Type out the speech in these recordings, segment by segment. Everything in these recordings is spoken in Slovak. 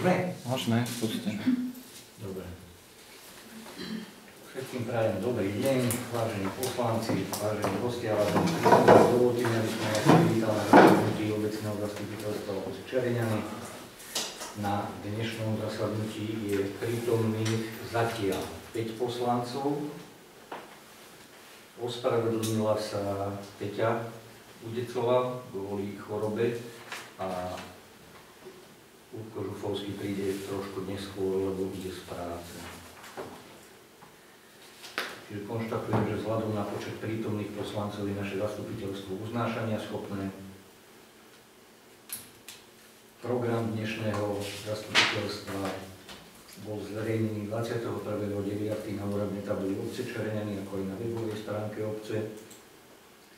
Môžeme? Môžeme, skúste. Dobre. Všetkým prajem dobrý deň, vážení poslanci, vážení hostia, vážení prítomní. Dovolte mi, aby som vás privítal na zasadnutí obecného zastupiteľstva obce Čeriňany. Na dnešnom zasadnutí je prítomných zatiaľ 5 poslancov. Ospravedlnila sa Peťa Udecová kvôli chorobe a Úko Žufovský príde trošku neskôr, lebo ide z práce. Čiže konštatujem, že vzhľadom na počet prítomných poslancov je naše zastupiteľstvo uznášania schopné. Program dnešného zastupiteľstva bol zverejnený 21.9. na úrovni tabuli obce Čereniany, ako aj na webovej stránke obce.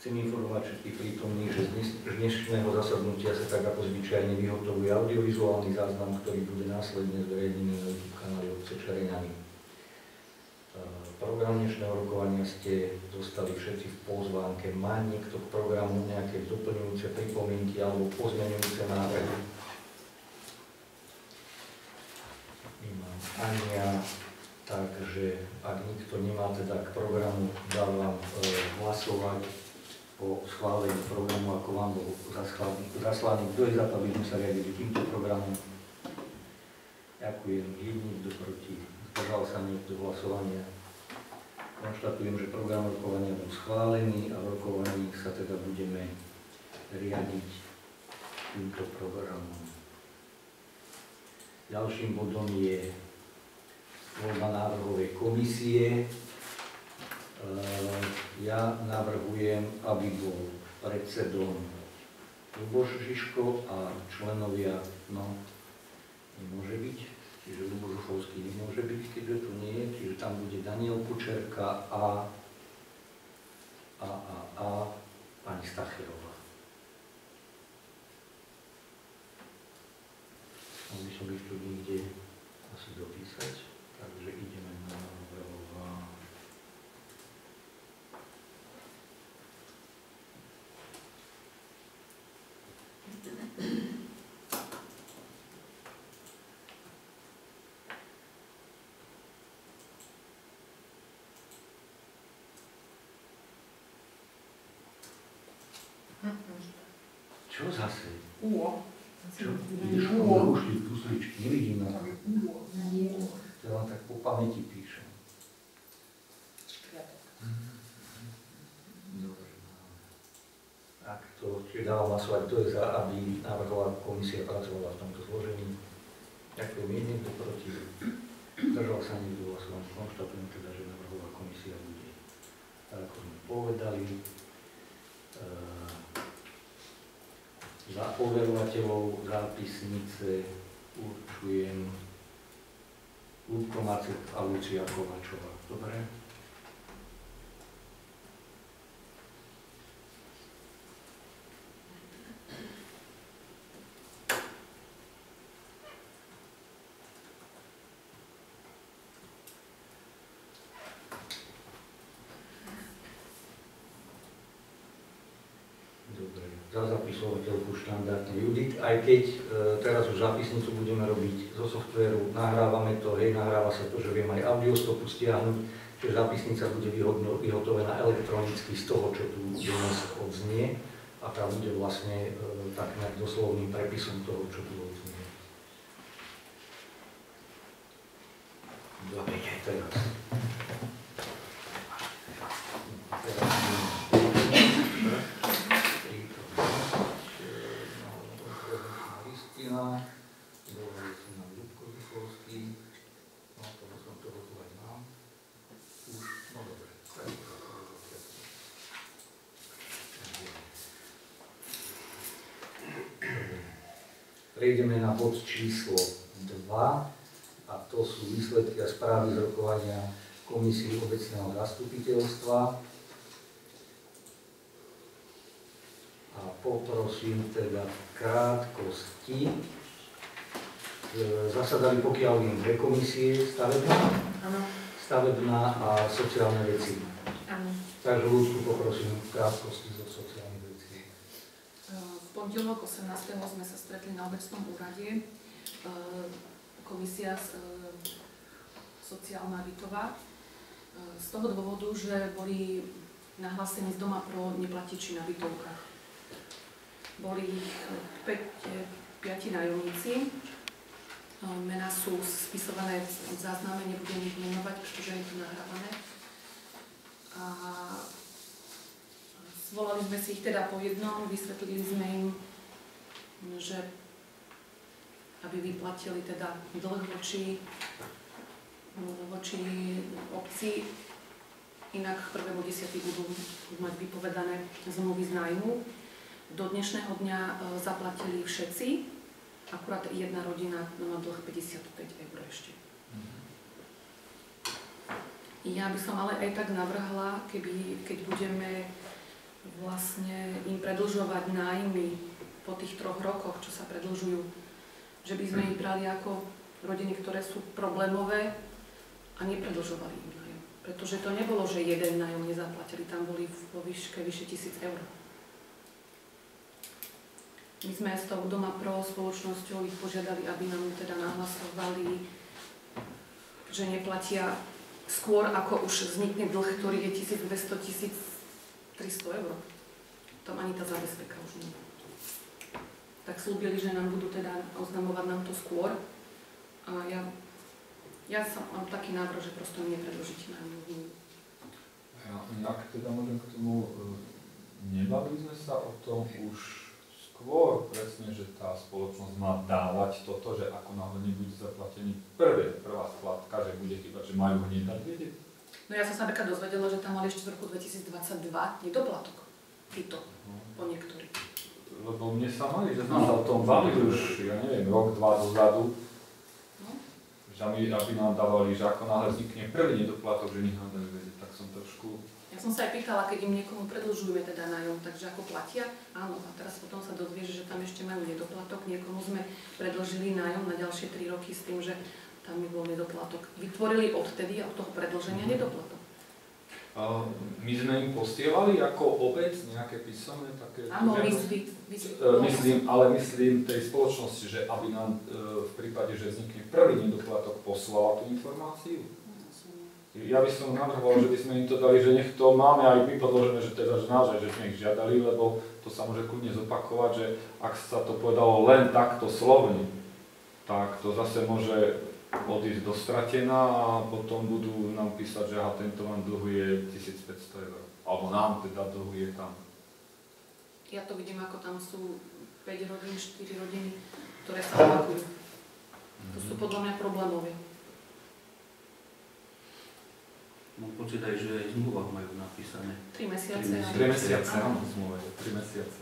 Chcem informovať všetkých prítomných, že z dnešného zasadnutia sa tak ako zvyčajne vyhotovuje audiovizuálny záznam, ktorý bude následne zverejnený na YouTube kanáli obce Čereniany. E, Program dnešného rokovania ste dostali všetci v pozvánke. Má niekto k programu nejaké doplňujúce pripomienky alebo pozmeňujúce návrhy? Nemám ani ja, takže ak nikto nemá teda k programu, dávam e, hlasovať o schválení programu, ako vám bol zaslaný. Kto je za to, aby sme sa riadili týmto programom? Ďakujem. Je niekto proti? Zdržal sa niekto hlasovania? Konštatujem, že program rokovania bol schválený a v rokovaní sa teda budeme riadiť týmto programom. Ďalším bodom je voľba návrhovej komisie. Eh, Ja navrhujem, aby bol predsedom Luboš Žižko a členovia, no, nemôže byť, čiže Luboš Žufovský nemôže byť, keďže tu nie je, čiže tam bude Daniel Kučerka a a, a, a pani Stacherová. Mohli som ich tu niekde asi dopísať, takže ideme na návrhová. Čo Ideš Uo. ušli pusličky, nevidím na to. Ja len tak po pamäti píšem. Dobre. Tak to, čiže dávam hlasovať, kto je za, aby návrhová komisia pracovala v tomto zložení. Ďakujem, je niekto proti. Zdržal sa niekto hlasovať. Konštatujem teda, že návrhová komisia bude, tak ako sme povedali. Za overovateľov zápisnice určujem Ľudko Macek a Lucia Kovačová. Dobre, za zapisovateľku štandardne Judit, aj keď e, teraz už zápisnicu budeme robiť zo softvéru, nahrávame to, hej, nahráva sa to, že viem aj audiostopu stiahnuť, čiže zápisnica bude vyhodno, vyhotovená elektronicky z toho, čo tu dnes odznie a tá bude vlastne e, tak nejak doslovným prepisom toho, čo tu odznie. Dobre, teraz. Teraz Kristina, dovolí si nám Ľubko Zuchovský, no to som toho tu aj mám. Už, no dobre, tak to sa to rozhodne. Prejdeme na bod číslo 2 a to sú výsledky a správy z rokovania Komisie obecného zastupiteľstva. A poprosím teda krátkosti. E, Zasadali pokiaľ viem dve komisie, stavebná, stavebná a sociálne veci. áno. Takže ľudku poprosím krátkosti zo sociálnych vecí. Pondelok 18. sme sa stretli na obecnom úrade. E, komisia e, sociálna bytová. E, z toho dôvodu, že boli nahlásení z doma pro neplatiči na bytovkách. Boli ich 5, 5 nájomníci. Mená sú spisované v zázname, nebudem ich menovať, pretože je to nahrávané. A zvolali sme si ich teda po jednom, vysvetlili sme im, že aby vyplatili teda dlh voči, voči obci. Inak 1.10. budú mať vypovedané zmluvy z nájmu. Do dnešného dňa e, zaplatili všetci, akurát jedna rodina má dlh 55 eur ešte. Ja by som ale aj tak navrhla, keby, keď budeme vlastne im predlžovať nájmy po tých troch rokoch, čo sa predlžujú, že by sme ich brali ako rodiny, ktoré sú problémové a nepredlžovali im nájom. Pretože to nebolo, že jeden nájom nezaplatili, tam boli vo výške vyše tisíc eur. My sme s tou Doma Pro spoločnosťou ich požiadali, aby nám teda nahlasovali, že neplatia skôr, ako už vznikne dlh, ktorý je 1200-1300 eur. Tam ani tá zabezpeka už nie tak slúbili, že nám budú teda oznamovať nám to skôr. A ja, ja som, mám taký návrh, že prosto mi nepredložíte na. Ja, ak teda môžem k tomu, e, nebavili sme sa o tom už skôr presne, že tá spoločnosť má dávať toto, že ako náhle nebude zaplatený prvé, prvá splatka, že bude chýbať, že majú hneď dať vedieť? No ja som sa napríklad dozvedela, že tam mali ešte v roku 2022 nedoplatok. Títo, po niektorých. Lebo mne sa mali, že sme sa o tom bavili už, ja neviem, rok, dva dozadu, no. že my, aby nám dávali, že ako náhle vznikne prvý nedoplatok, že nech nám dajú vedieť, tak som trošku... Ja som sa aj pýtala, keď im niekomu predlžujeme teda nájom, takže ako platia, áno, a teraz potom sa dozvieš, že tam ešte majú nedoplatok, niekomu sme predlžili nájom na ďalšie 3 roky s tým, že tam mi bol nedoplatok. Vytvorili odtedy od toho predlženia mm-hmm. nedoplatok. My sme im postievali ako obec nejaké písomné také... Áno, myslím, myslím, ale myslím tej spoločnosti, že aby nám e, v prípade, že vznikne prvý nedoplatok, poslala tú informáciu. Ja by som navrhoval, že by sme im to dali, že nech to máme aj my podložené, že teda že naozaj, že sme ich žiadali, lebo to sa môže kľudne zopakovať, že ak sa to povedalo len takto slovne, tak to zase môže odísť do stratená a potom budú nám písať, že aha, tento vám dlhuje 1500 eur. Alebo nám teda dlhuje tam. Ja to vidím, ako tam sú 5 rodín, 4 rodiny, ktoré sa opakujú. To sú podľa mňa problémové. Mám pocit aj, že aj zmluva majú napísané. 3 mesiace. 3 mesiace, áno, zmluva 3 mesiace.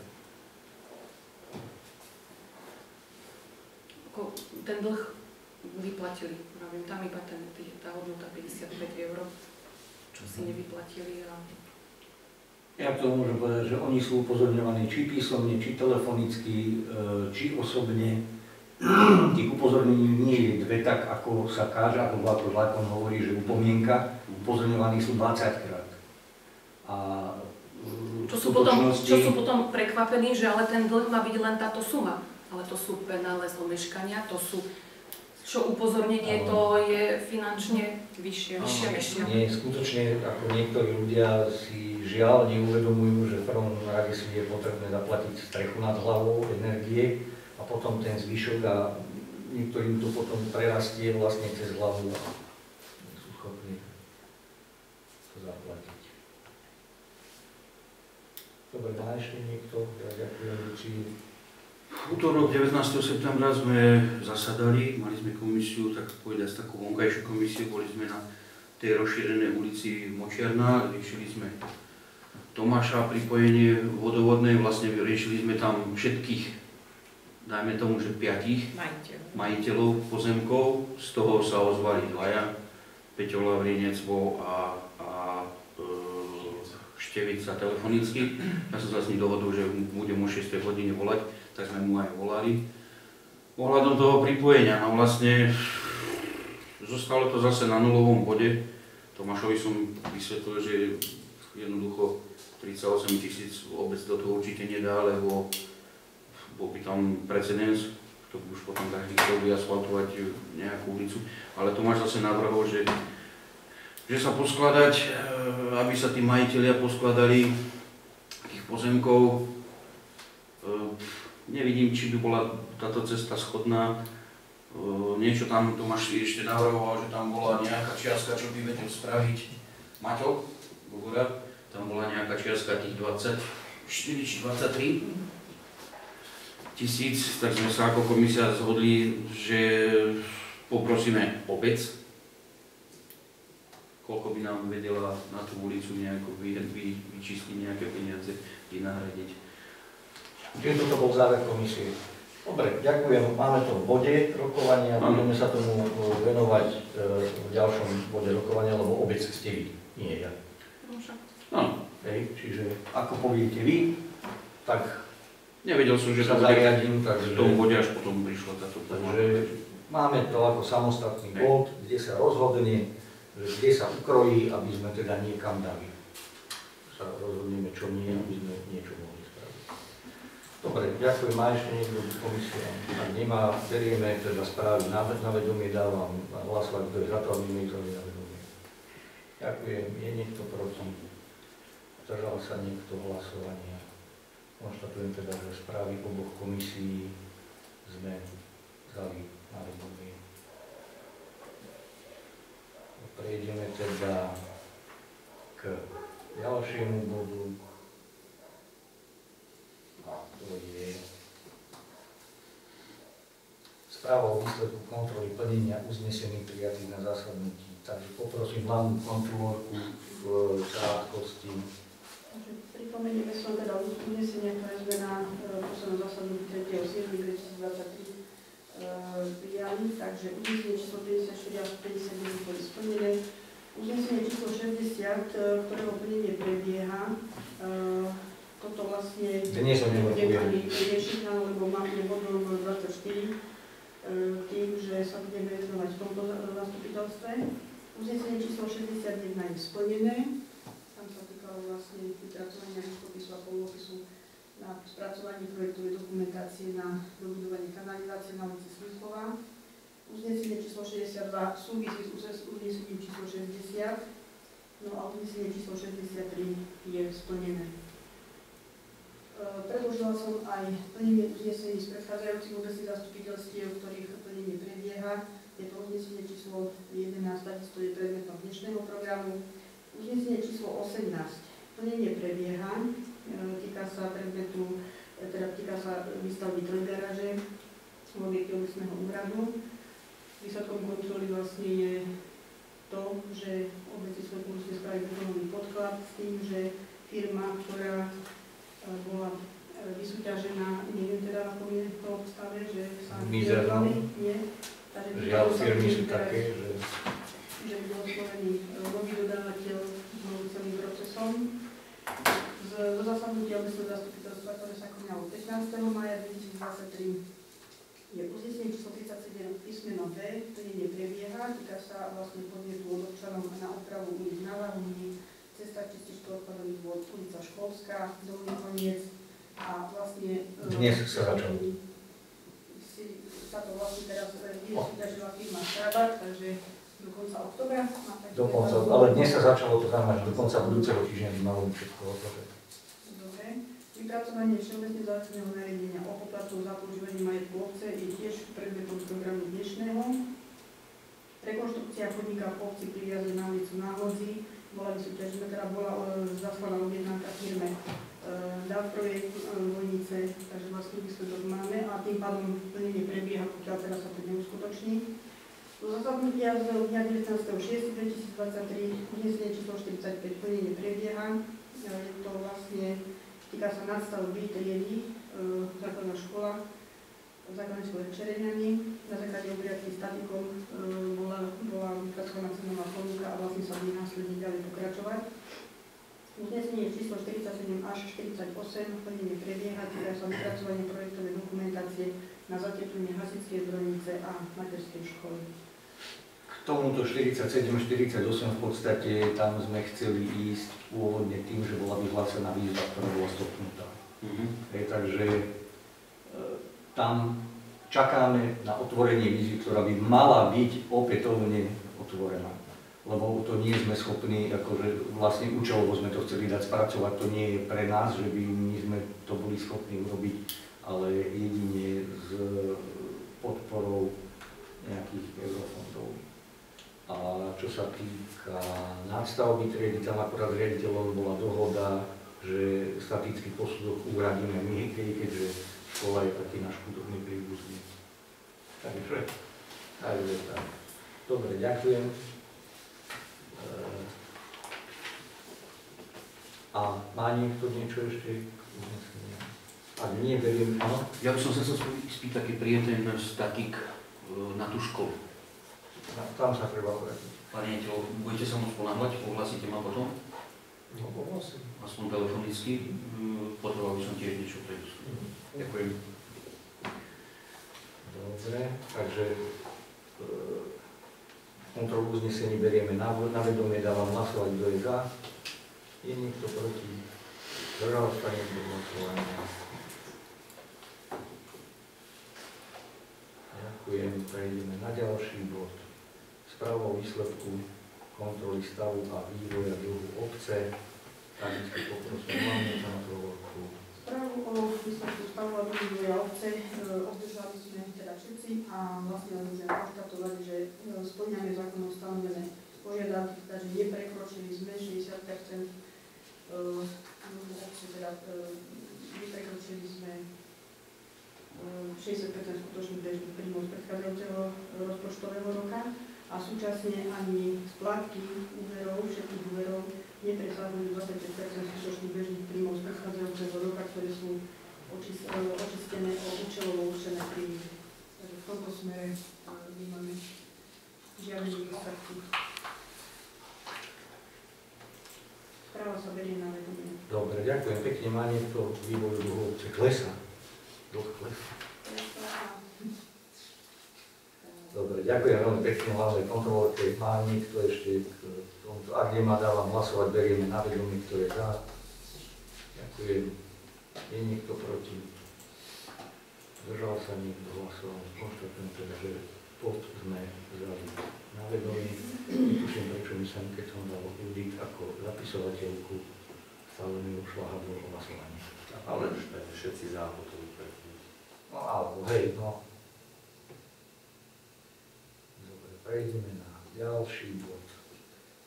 Ten dlh vyplatili. Pravím, tam iba ten, tá hodnota 55 eur, čo si mhm. nevyplatili. A... Ja to môžem povedať, že oni sú upozorňovaní či písomne, či telefonicky, e, či osobne. Tých upozornení nie je dve, tak ako sa káže, ako zákon hovorí, že upomienka, upozorňovaní sú 20 krát. A e, čo sú, potom, čo sú potom prekvapení, že ale ten dlh má byť len táto suma. Ale to sú penále z omeškania, to sú čo upozornenie, to je finančne vyššie. vyššie, vyššie. Nie, skutočne ako niektorí ľudia si žiaľ neuvedomujú, že v prvom rade si je potrebné zaplatiť strechu nad hlavou, energie a potom ten zvyšok a niektorým to potom prerastie vlastne cez hlavu a sú schopní to zaplatiť. Dobre, má ešte niekto? Ja ďakujem Lucii. V útorok 19. septembra sme zasadali, mali sme komisiu, tak povedať, takú vonkajšiu komisiu, boli sme na tej rozšírenej ulici Močiarna, riešili sme Tomáša pripojenie vodovodnej, vlastne riešili sme tam všetkých, dajme tomu, že piatich majiteľov, majiteľov pozemkov, z toho sa ozvali dvaja, Peťo Lavrinec a, a e, Števica telefonicky. Ja som sa s ním dohodol, že budem o 6 hodine volať tak sme mu aj volali. Ohľadom toho pripojenia, no vlastne zostalo to zase na nulovom bode. Tomášovi som vysvetlil, že jednoducho 38 tisíc obec do toho určite nedá, lebo bol by tam precedens, to už potom každý chcel vyasfaltovať nejakú ulicu. Ale Tomáš zase navrhol, že, že sa poskladať, e, aby sa tí majiteľia poskladali tých pozemkov. Nevidím, či by bola táto cesta schodná. Niečo tam Tomáš ešte navrhoval, že tam bola nejaká čiastka, čo by vedel spraviť Maťo, Gogora. Tam bola nejaká čiastka tých 24 či 23 tisíc, tak sme sa ako komisia zhodli, že poprosíme obec, koľko by nám vedela na tú ulicu nejako vy, vy, vyčistiť nejaké peniaze, vynahradiť. Čiže toto bol záver komisie. Dobre, ďakujem. Máme to v bode rokovania, budeme sa tomu e, venovať e, v ďalšom bode rokovania, lebo obec ste vy, nie ja. Áno, Hej, čiže ako poviete vy, tak nevedel som, že sa zariadím, v takže, tom bode až potom prišla táto téma. takže máme to ako samostatný bod, kde sa rozhodne, kde sa ukrojí, aby sme teda niekam dali. Sa rozhodneme, čo nie, aby sme niečo mohli. Dobre, ďakujem. Má ešte niekto komisia? Ak nemá, berieme teda správy na, na vedomie, dávam hlasovať, kto je za to, aby vzali na vedomie. Ďakujem. Je niekto proti? Zdržal sa niekto hlasovania? Konštatujem teda, že správy oboch komisií sme vzali na vedomie. Prejdeme teda k ďalšiemu bodu. A je správa o výsledku kontroly plnenia uznesení prijatých na zásadnutí. Takže poprosím hlavnú kontrolórku v krátkosti. Takže Pripomenieme som teda uznesenia, ktoré sme na e, poslednom zasadnutí 3.7.2023 prijali, takže uznesenie číslo 54 až 59 boli splnené. Uznesenie číslo 60, e, ktorého plnenie prebieha, e, toto vlastne nebudem ani riešiť, lebo máme bodom 24, e, tým, že sa budeme venovať v tomto zastupiteľstve. Uznesenie číslo 61 je splnené. Tam sa týkalo vlastne vypracovania ruskopisu a polopisu na spracovanie projektovej dokumentácie na dobudovanie kanalizácie na ulici Smyslova. Uznesenie číslo 62 súvisí s uznes- uznesením číslo 60, no a uznesenie číslo 63 je splnené. E, Predložila som aj plnenie uznesení z predchádzajúcich obecných zastupiteľstiev, ktorých plnenie prebieha. Je to uznesenie číslo 11, takisto je predmetom dnešného programu. Uznesenie číslo 18. Plnenie prebieha, e, týka sa predmetu, e, teda týka sa výstavby trojgaráže v objekte obecného úradu. Výsledkom kontroly vlastne je to, že obec si svoj musí spraviť betonový podklad s tým, že firma, ktorá bola e, vysúťažená, neviem teda na kom je to v stave, že sa. Takže Žiaľ, firmy sú také, že že bol oslovený e, nový dodávateľ znovu celým procesom. Z, zo zasadnutia obecného zastupiteľstva, ktoré sa konalo 15. maja 2023, je uznesenie číslo 37 písmeno B, plnenie prebieha, týka sa vlastne podnetu od občanov na opravu na Lahuni, cesta čistička odpadových vod, ulica Školská, Dolný koniec a vlastne... e, Dnes sa začalo. si- Sa to vlastne teraz e, vysúťažila firma Strabag, takže do konca oktobra dokonca, termín. ale dnes sa začalo, to znamená, že do konca budúceho týždňa by malo byť všetko hotové. Dobre. Vypracovanie všeobecne zákonného nariadenia o poplatku za používanie majetku obce je tiež predmetom programu dnešného. Rekonštrukcia chodníka v obci pri jazde na ulicu Náhodzi bola vysúťažená, teda bola e, zaslaná objednávka firme e, DAV projekt e, Vojnice, takže vlastne výsledok máme a tým pádom plnenie prebieha, pokiaľ teraz sa to neuskutoční. Do zasadnutia z dňa 19.6.2023 uznesenie číslo 45 plnenie prebieha. E, Je to vlastne Týka sa nadstavby triedy, e, základná škola, v Čereňani. Na základe obriadky statikom e, bola, bola vypracovaná cenová ponuka a vlastne sa bude následne ďalej pokračovať. Uznesenie číslo 47 až 48 plnenie prebieha, týka sa vypracovania projektovej dokumentácie na zateplenie hasičskej zbrojnice a materskej školy. K tomuto 47-48 v podstate tam sme chceli ísť pôvodne tým, že bola vyhlásená výzva, ktorá bola stopnutá. Mhm. Hej, takže e, tam čakáme na otvorenie vízy, ktorá by mala byť opätovne otvorená. Lebo to nie sme schopní, akože vlastne účelovo sme to chceli dať spracovať, to nie je pre nás, že by my sme to boli schopní urobiť, ale jedine s podporou nejakých eurofondov. A čo sa týka nadstavby triedy, tam akorát riaditeľom bola dohoda, že statický posudok uhradíme my, keďže škola je taký náš chudobný príbuzný. Takže, takže tak. Dobre, ďakujem. E, A má niekto niečo ešte? Ak nie, beriem, áno? Ja by som sa chcel spýtať, keď príde ten statik e, na tú školu. Na- Tam sa treba vrátiť. Pane Neteľo, budete sa môcť ponáhľať, ohlasíte ma potom, No, povlasím. aspoň telefonicky, Mm, potreboval by som tiež niečo predúsť. Ďakujem. Dobre, takže e, kontrolu uznesení berieme na, na vedomie, dávam hlasovať, kto je za. Je niekto proti? Zdržal sa niekto hlasovania? Ďakujem, prejdeme na ďalší bod. Správa o výsledku kontroly stavu a vývoja druhu obce. Takisto poprosím hlavne kontrolorku. Správu o výsledku stavu a vývoja obce e, obdržali sme teda všetci a vlastne sme konštatovali, že e, splňame zákonom stanovené požiadavky, teda že neprekročili sme 60 e, obce, teda neprekročili sme e, 60 skutočných bežných príjmov z predchádzajúceho rozpočtového roka a súčasne ani splátky úverov, všetkých úverov nepresahujú 25 skutočných bežných príjmov z predchádzajúceho roka, ktoré sú e, očistené o účelovo určené príjmy. Takže v tomto smere e, nemáme žiadne nedostatky. Správa sa berie na vedomie. Dobre, ďakujem pekne. Má niekto vývoj druhu obce? Klesa? Dlh klesa. Dobre, ďakujem veľmi pekne hlavnej kontrolorke. Má niekto ešte k tomuto? Ak nemá, dávam hlasovať, berieme na vedomie, kto je za. Ďakujem. Je niekto proti? Zdržal sa niekto hlasovať. Konštatujem teda, že pod sme vzali na vedomie. Netuším, prečo mi sem, keď som dal Judit ako zapisovateľku, stále mi ušla hadlo o hlasovanie. Ale všetci za potom. No alebo hej, no. Dobre, prejdeme na ďalší bod.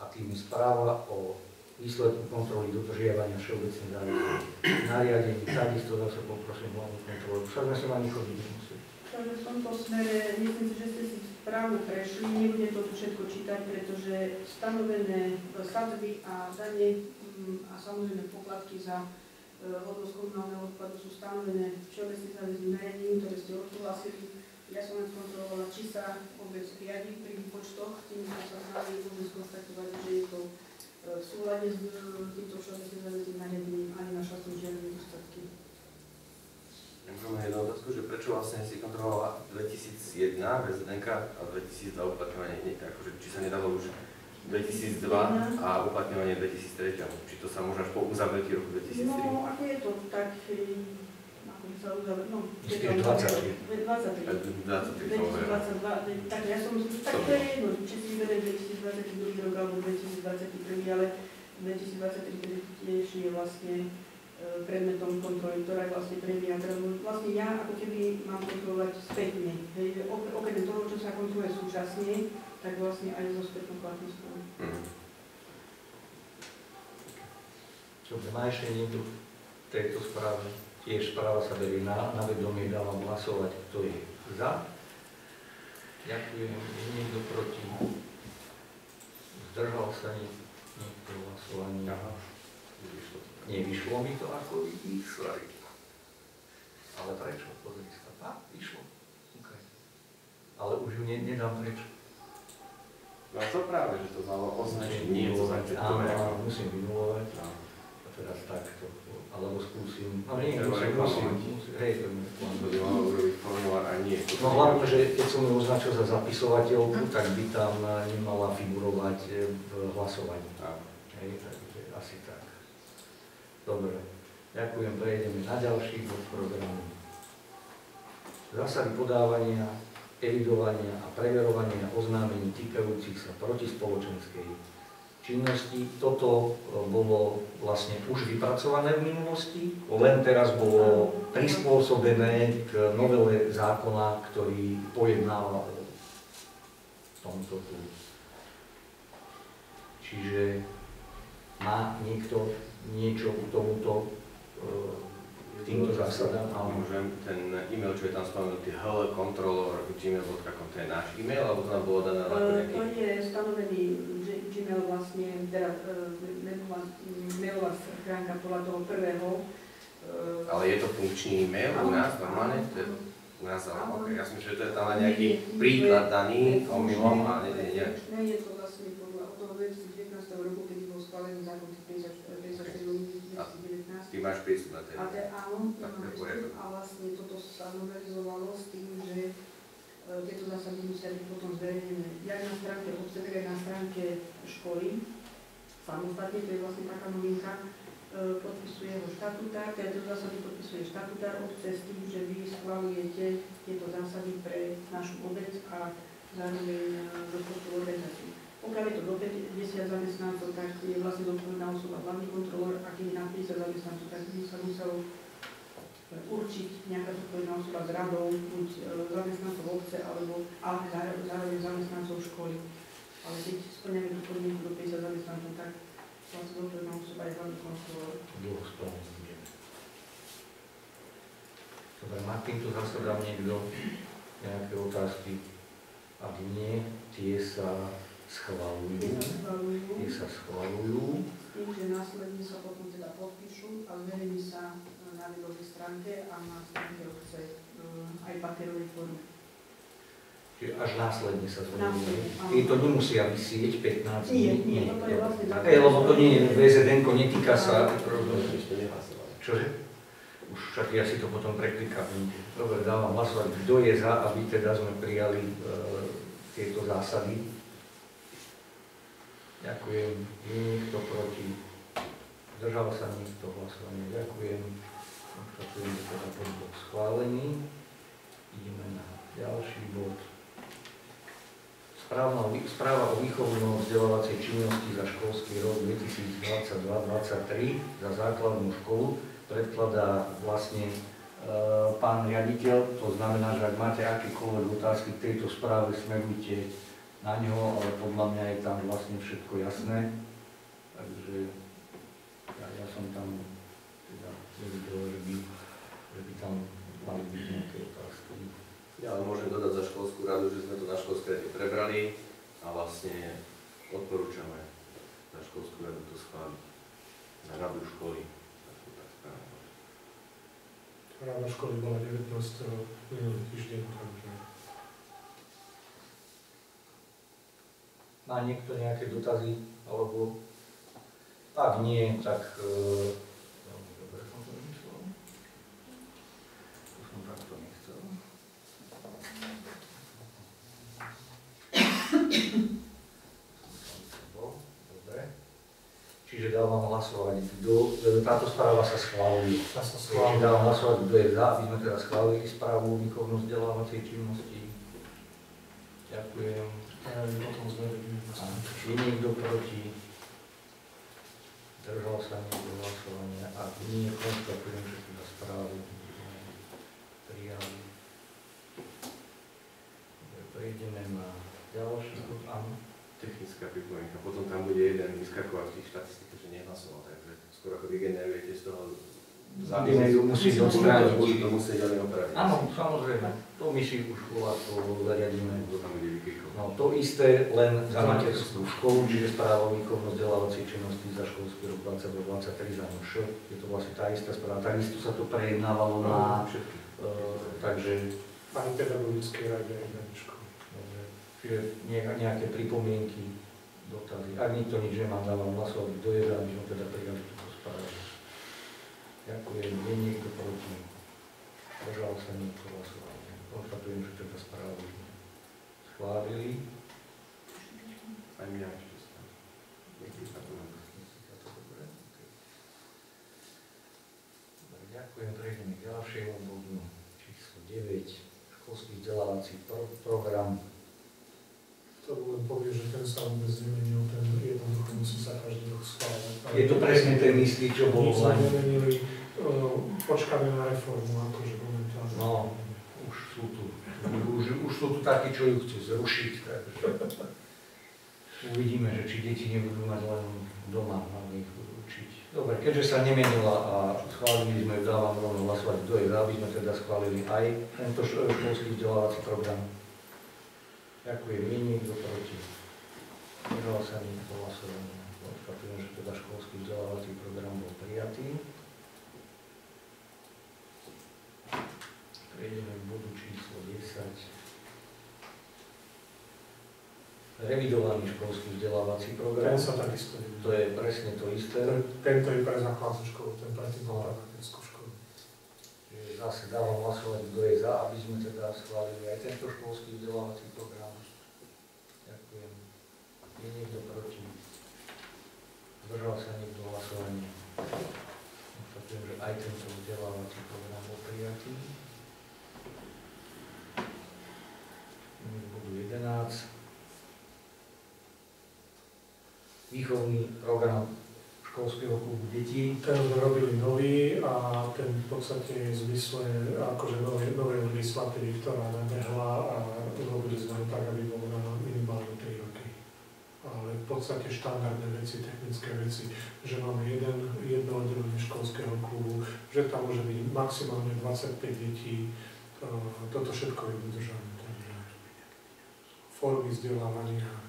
A tým je správa o výsledku kontroly dodržiavania všeobecných nariadení. Nariadení, takisto zase poprosím hlavnú kontrolu. Však sme sa ani chodiť nemuseli. Takže v tomto smere myslím si, že ste si správu prešli, nebudem to všetko čítať, pretože stanovené sadzby a dane mm, a samozrejme poplatky za e, odvoz komunálneho odpadu sú stanovené všeobecne záväzným nariadením, ktoré ste odsúhlasili. Ja som len skontrolovala, či sa obec riadi pri výpočtoch, tým sme sa znali, môžeme skonstatovať, že je to e, v súlade s e, týmto všeobecne záväzným nariadením, ani naša sú žiadne nedostatky. Môžem jednu otázku, že prečo vlastne si kontrolovala 2001 bez DNK a 2002 uplatňovanie akože či sa nedalo už 2002 a uplatňovanie 2003, či to sa môže až po uzavretí roku 2003? No, ako je to tak, sa uzavrel, no, je to 20. 23. 23 samozrejme. 2022, tak ja som, tak to je jedno, či si vyberiem 2022 rok alebo 2023, ale 2023 tedy tiež je vlastne e, predmetom kontroly, ktorá je vlastne. Teraz vlastne ja ako keby mám kontrolovať spätne. Hej, okrem toho, čo sa kontroluje súčasne, tak vlastne aj so spätnou platnosťou. Mhm. Dobre, má ešte niekto tejto správe? Tiež správa sa berie na, na vedomie, dávam hlasovať, kto je za. Ďakujem. Je niekto proti? Zdržal sa niekto hlasovania? To. Nevyšlo mi to ako výsledek. Ale prečo? Pozri sa. A, vyšlo. Okay. Ale už ju ne, nedám preč. No to práve, že to malo označiť, nie to Áno, zaakceptovať. áno, musím vynulovať. A teraz takto. Alebo skúsim. No nie, musím, musím, musím. Hej, by urobiť formulár a nie. No hlavne, že keď som ju označil za zapisovateľku, tak by tam eh, nemala figurovať eh, v hlasovaní. Hej, takže asi tak. Dobre, ďakujem, prejdeme na ďalší bod programu. zásady podávania, evidovania a preverovania oznámení týkajúcich sa protispoločenskej činnosti. Toto e, bolo vlastne už vypracované v minulosti, len teraz bolo prispôsobené k novele zákona, ktorý pojednáva o tomto tu. Čiže má niekto niečo k tomuto, e, k týmto zásadám? A Áno. môžem ten e-mail, čo je tam spomenutý, hlcontrolor.gmail.com, to je náš e-mail, alebo to nám bolo dané ako E, nejaký... To je stanovený Gmail vlastne, teda e, mailová, schránka podľa toho prvého. e, Ale je to funkčný e-mail u nás normálne? U nás, ale ja som že to je tam nejaký príklad daný omylom a nie, nie, nie. Ne, je to vlastne podľa od toho 2019 roku, kedy bol schválený zákon 50 57 2019. Ty máš prístup na ten. A te, áno, Tak to je mám poriadok. prístup a vlastne toto sa novelizovalo s tým, že e, tieto zásady musia byť potom zverejnené jak na stránke obce, tak aj na stránke školy. Samostatne, to je vlastne taká novinka, e, podpisuje ho štatutár, tieto zásady podpisuje štatutár obce s tým, že vy schvalujete tieto zásady pre našu obec a zároveň e, rozpočtovú organizáciu. Pokiaľ je to do 50 zamestnancov, tak je vlastne zodpovedná osoba hlavný kontrolór, a keď je na 50 zamestnancov, tak by sa muselo e, určiť nejaká zodpovedná osoba z radou, buď e, zamestnancov obce, alebo ale zároveň zamestnancov školy. Ale keď splňame tú podmienku do 50 zamestnancov, tak vlastne zodpovedná osoba je hlavný kontrolór. Dobre, má týmto zásadám niekto nejaké otázky? Ak nie, tie sa schvalujú. Tie sa schvalujú, s tým, že následne sa potom teda podpíšu a zverejní sa na webovej stránke a na stránke obce e, aj papierovej formy. Čiže až následne sa áno. Tieto nemusia vysieť 15 dní. Nie, nie, toto je vlastne. Hej, lebo to nie je VZN, netýka sa... Čože? Už však ja si to potom preklikám. Dobre, dávam hlasovať. Kto je za, aby teda sme prijali e, tieto zásady? Ďakujem. Je niekto proti? Zdržal sa niekto hlasovanie? Ďakujem. Konštatujem, že teda ten bod schválený. Ideme na ďalší bod. Správna, správa o výchovno-vzdelávacej činnosti za školský rok 2022-2023 za základnú školu predkladá vlastne e, pán riaditeľ. To znamená, že ak máte akékoľvek otázky k tejto správe, smerujte na ňo, ale podľa mňa je tam vlastne všetko jasné. Takže ja, ja som tam teda nevidel, že by, že by tam mali byť nejaké otázky. Ja ale môžem dodať za školskú radu, že sme to na školskej rade prebrali a vlastne odporúčame za školskú radu to schváliť. Na radu školy. Tak tak. Ráno školy bola 19. minulý týždeň, takže Má niekto nejaké dotazy? Alebo ak nie, tak... e. Čiže dávam hlasovať, kto, e, táto správa sa schváluje. schválila. dávam hlasovať, kto je za, aby sme teda schválili správu výchovno vzdelávacej činnosti. Ďakujem. Je niekto proti? Držal sa niekto hlasovania? Ak nie, konštatujem, že teda správu prijali. Prejdeme na ďalší bod. Áno. Technická pripomienka. Potom tam bude jeden vyskakovať v tých štatistikách, že nehlasoval, takže skôr ako vygenerujete z toho Budeme ju to- odstrániť. Budú to musieť ďalej opraviť. Áno, samozrejme. To my si už volá, to zariadíme. To tam bude vykrikov. No to isté len za materskú školu, čiže správa o výchovno vzdelávacej činnosti za školský rok 22-23 za MŠ. Je to vlastne tá istá správa. Takisto sa to prejednávalo na... všetky. E, takže Aj pedagogické rade, aj na školu. Dobre. Čiže nejaké pripomienky, dotazy. Ak nikto nič nemá, dávam hlasovať, kto je za, aby sme teda prijali túto správu. Ďakujem. Je niekto proti? Držal sa niekto hlasovania. Konštatujem, že teda správu schválili. Aj mňa ešte stále. Ďakujem, prejdeme k ďalšiemu bodu číslo 9, školský vzdelávací pro program to len povie, že ten sa vôbec nemenil, ten jednoducho musí sa každý rok schváľať. Je to presne ten istý, čo bol v Lani. Nemenili, e, počkáme na reformu, akože momentálne. No, už sú tu, už, už sú tu takí, čo ju chcú zrušiť, takže uvidíme, že či deti nebudú mať len doma, máme ich učiť. Dobre, keďže sa nemenila a schválili sme dávam rovno hlasovať, kto je za, aby sme teda schválili aj tento školský vzdelávací program. Ďakujem, je niekto proti. Nedal sa nikto hlasovanie. Konštatujem, že teda školský vzdelávací program bol prijatý. Prejdeme k bodu číslo 10. Revidovaný školský vzdelávací program. Ten sa takisto To je presne to isté. Ten- Tento je pre základnú školu, ten bol pre materskú školu. Čiže Zase dávam hlasovať, kto je za, aby sme teda schválili aj tento školský vzdelávací program. Ďakujem. Je niekto proti? Zdržal sa niekto hlasovania? Konštatujem, že aj tento vzdelávací program bol prijatý. Bodu 11. Výchovný program školského klubu detí. Ten sme robili nový a ten v podstate je v zmysle akože novej, novej legislatívy, ktorá nabehla a robili sme tak, aby bol na minimálne 3 roky. Ale v podstate štandardné veci, technické veci, že máme jeden, jedno oddelenie školského klubu, že tam môže byť maximálne 25 detí, e, toto všetko je. Takže formy vzdelávania,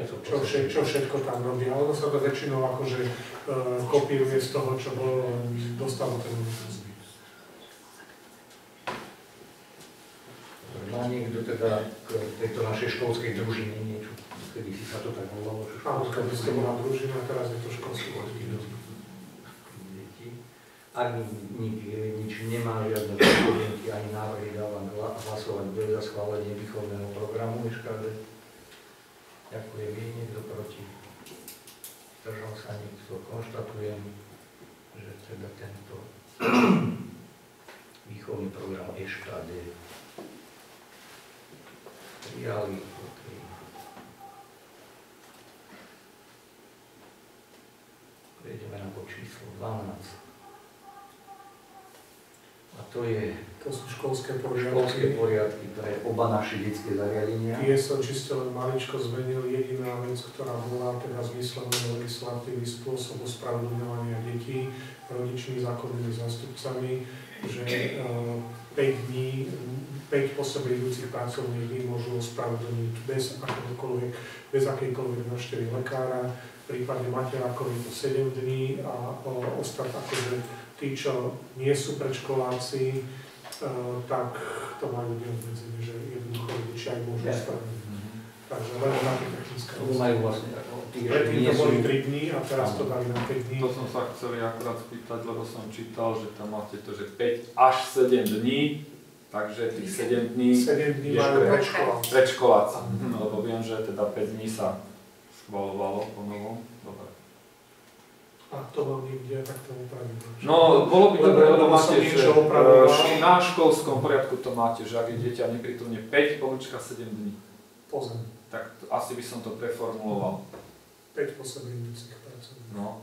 čo, vše, čo všetko tam robí. Ale ono sa to väčšinou akože e, kopíruje z toho, čo bolo, dostalo ten. Má niekto teda k tejto našej školskej družine niečo? Kedy si sa to tak volalo? Áno, keby ste bola družina, teraz je to školský deti. Ak nik nič nemá, žiadne pripomienky ani návrhy, dávam hla- hlasovať za schválenie výchovného programu Eškáde. Ďakujem, je niekto proti? Zdržal sa niekto, konštatujem, že teda tento výchovný program Eškáde prijali. Okay. Prejdeme na bod číslo 12. A to je To sú školské školské poriadky. poriadky pre oba naše detské zariadenia. Tie som čisto len maličko zmenil. Jediná vec, ktorá bola v zmysle novej legislatívy spôsob ospravedlňovania detí rodičmi, zákonnými zástupcami, že e, 5 dní, 5 po sebe idúcich pracovných dní môžu ospravedlniť bez bez akejkoľvek návštevy lekára, prípadne materákovi to 7 dní a o, ostat, akože tí, čo nie sú predškoláci, tak to majú neobmedzené, že jednoducho rodičia ich môžu Ja. ospravedlniť. Takže len na tie technické To majú vlastne Predtým to boli 3 dní a teraz to dali na 5 dní. To som sa chcel akurát spýtať, lebo som čítal, že tam máte to, že 5 až 7 dní, takže tých 7 dní 7 dní je predškoláci. predškoláci. Mhm, Lebo viem, že teda 5 dní sa schvalovalo po novom. Dobre. A to mám niekde, tak to opravím. No, bolo by dobre, lebo máte, že e, na školskom poriadku to máte, že ak je dieťa neprítomne 5, pomlčka 7 dní. Pozem. Tak to, asi by som to preformuloval. 5 po sebe idúcich pracovníkov. No.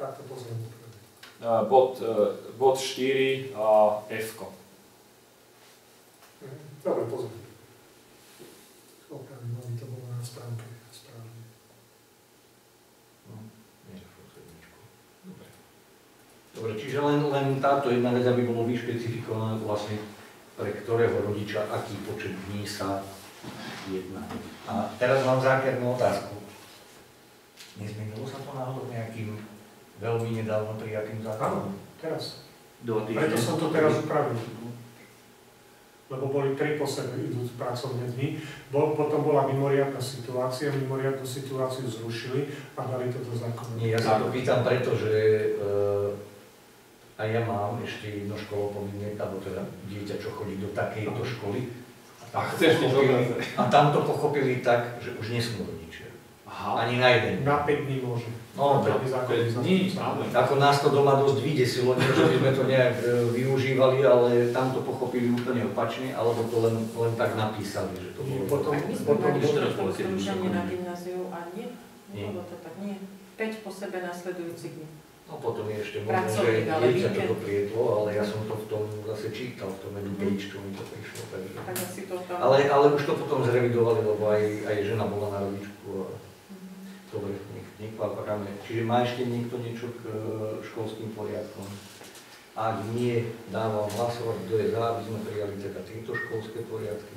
Tak to pozriem opravím. E, Bod, e, bod 4 a F. -ko. Mhm. Dobre, pozriem. Opravím, aby to bolo na stránke správne. No, nie, posledničku. Dobre. Dobre, čiže len, len táto jedna vec, aby bolo vyšpecifikované vlastne pre ktorého rodiča, aký počet dní sa jedná. A teraz mám zákernú otázku. Nezmenilo sa to náhodou nejakým veľmi nedávno prijatým zákonom? Teraz. Dva Preto som to teraz upravil. Lebo boli tri po sebe idúc pracovné dni. Bol, potom bola mimoriadná situácia, mimoriadnú situáciu zrušili a dali to do zákona. Nie, ja sa to pýtam preto, že e, aj ja mám ešte jedno školo povinné, alebo teda dieťa, čo chodí do takejto školy. A A tam, to chceš niečo pochopili, a tam to pochopili tak, že už nesmú rodičia. Aha. Ani na jeden. Na 5 dní môže. No, na 5 dní zákonný päť dní. Ako nás to doma dosť vydesilo, nie že by sme to nejak e, využívali, ale tam to pochopili úplne opačne, alebo to len, len tak napísali, že to bolo. Potom, Tak my sme potom potom na gymnáziu a? Nie. Nebolo to tak, nie. 5 po sebe nasledujúcich dní. No potom je ešte možno, že dieťa to dopriedlo, ale ja som to v tom zase čítal, v tom educačku mi to prišlo, takže... Tak asi to tam... Ale, ale už to potom zrevidovali, lebo aj, aj žena bola na rodičku a Mhm. dobre, nech, nekvapkáme. Čiže má ešte niekto niečo k e, školským poriadkom? Ak nie, dávam hlasovať, kto je za, aby sme prijali teda tieto školské poriadky.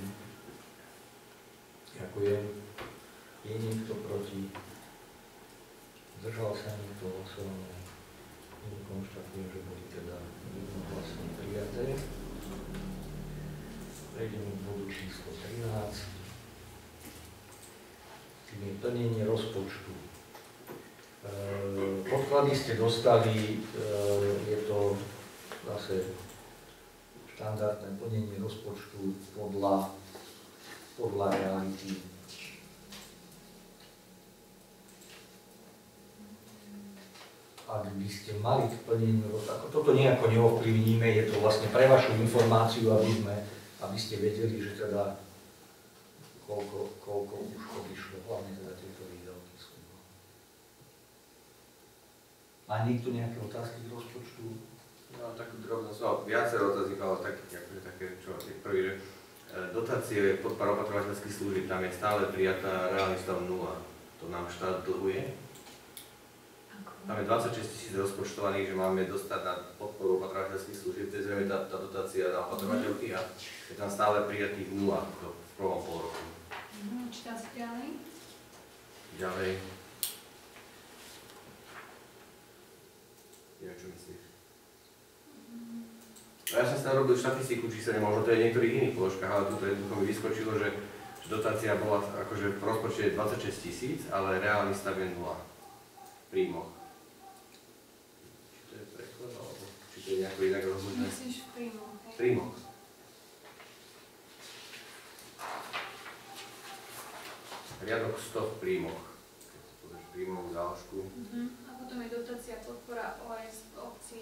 Ďakujem. Je niekto proti? Zdržal sa niekto hlasovania? Konštatujem, že boli teda jednohlasne prijaté. Prejdeme k bodu číslo 13. Tým je plnenie rozpočtu. E, Podklady ste dostali, e, je to zase štandardné plnenie rozpočtu podľa, podľa reality. Ak by ste mali k plneniu, toto nejako neovplyvníme, je to vlastne pre vašu informáciu, aby, sme, aby ste vedeli, že teda koľko, koľko už odišlo, hlavne teda tieto výdavky sú. Má niekto nejaké otázky k rozpočtu? No, takú drobnosť, no, viacero otáznik, ale tak, akože také, čo prvý, že e, dotácie podpora opatrovateľských služieb, tam je stále prijatá reálny stav 0. To nám štát dlhuje. Je 26 tisíc rozpočtovaných, že máme dostať na podporu opatrovateľských služieb, to je zrejme tá, tá dotácia na opatrovateľky a je tam stále prijatých 0 to v prvom pol roku. Čítam si ďalej. Ďalej. Neviem, čo myslíš. No ja som si tam robil štatistiku číselne, možno to je v niektorých iných položkách, ale tu jednoducho mi vyskočilo, že dotácia bola akože v rozpočte je 26 tisíc, ale reálny stav je 0 v príjmoch. Či to je preklad, alebo či to je nejako inak rozhodné? Myslíš V hej? príjmoch. Riadok 100 v príjmoch. Keď pozrieš príjmovú záložku. Mhm. A potom je dotácia podpora OS v obci.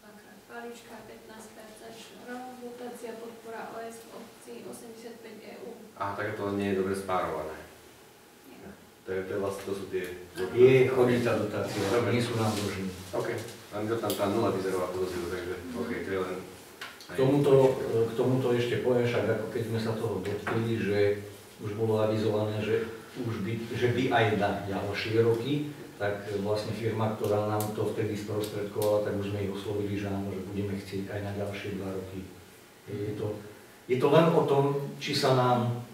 Dvakrát palička 15%. Rovno dotácia podpora OS v obci 85 EU. Aha, tak to nie je dobre spárované. Nie. To, je, to, je vlastne, to sú tie... Je, chodí tá dotácia, nie sú nám dlžní. OK, to tam tá nula vyzerová podozrivo, takže OK, to je len... K tomuto, k tomuto ešte poviem však, ako keď sme sa toho dotkli, že už bolo avizované, že, už by, že by aj na ďalšie roky, tak vlastne firma, ktorá nám to vtedy sprostredkovala, tak už sme ich oslovili, že áno, že budeme chcieť aj na ďalšie dva roky. Je to, je to len o tom, či sa nám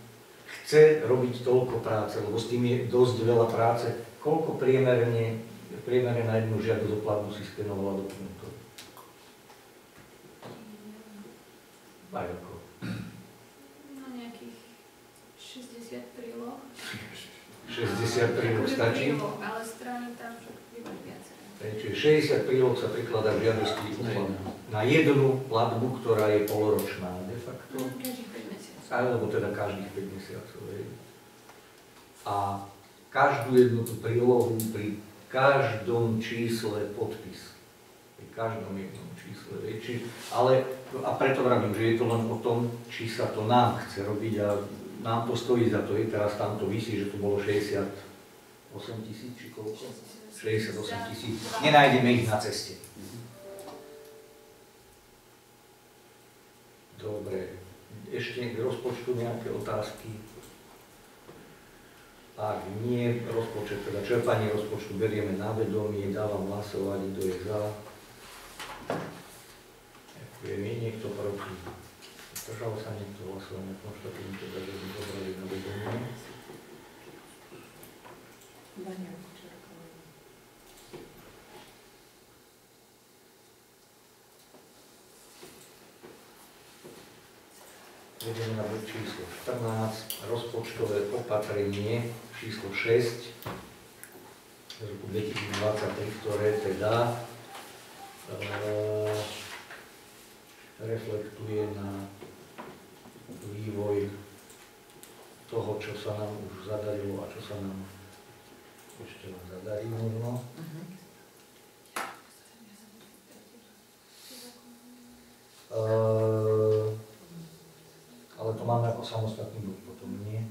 chce robiť toľko práce, lebo s tým je dosť veľa práce. Koľko priemerne, priemerne na jednu žiadosť o platbu si skenovala dokumentov? Aj ako. No nejakých 60 príloh. 60 príloh stačí. Príloh, ale strany tam však bývajú viaceré. Čiže 60 príloh sa prikladá v žiadosti na jednu platbu, ktorá je poloročná de facto. Každých 5 mesiacov. Alebo teda každých 5 mesiacov. A každú jednu tú prílohu pri každom čísle podpis. Pri každom jednom čísle. hej. Či, ale, a preto vravím, že je to len o tom, či sa to nám chce robiť a nám to stojí za to. Hej. Teraz tam to vysí, že tu bolo 68 tisíc, či koľko? 68 tisíc. Nenájdeme ich na ceste. Dobre. Ešte k rozpočtu nejaké otázky? Ak nie, rozpočet, teda čerpanie rozpočtu berieme na vedomie, dávam hlasovať, kto je za. Ďakujem, je niekto proti? Zdržal sa niekto hlasovania, konštatujem teda, že by zobrali na vedomie. Ideme na bod číslo 14, rozpočtové opatrenie číslo 6 z roku 2023, ktoré teda reflektuje na vývoj toho, čo sa nám už zadarilo a čo sa nám ešte len zadarí možno. E, ale to máme ako samostatný bod potom, nie?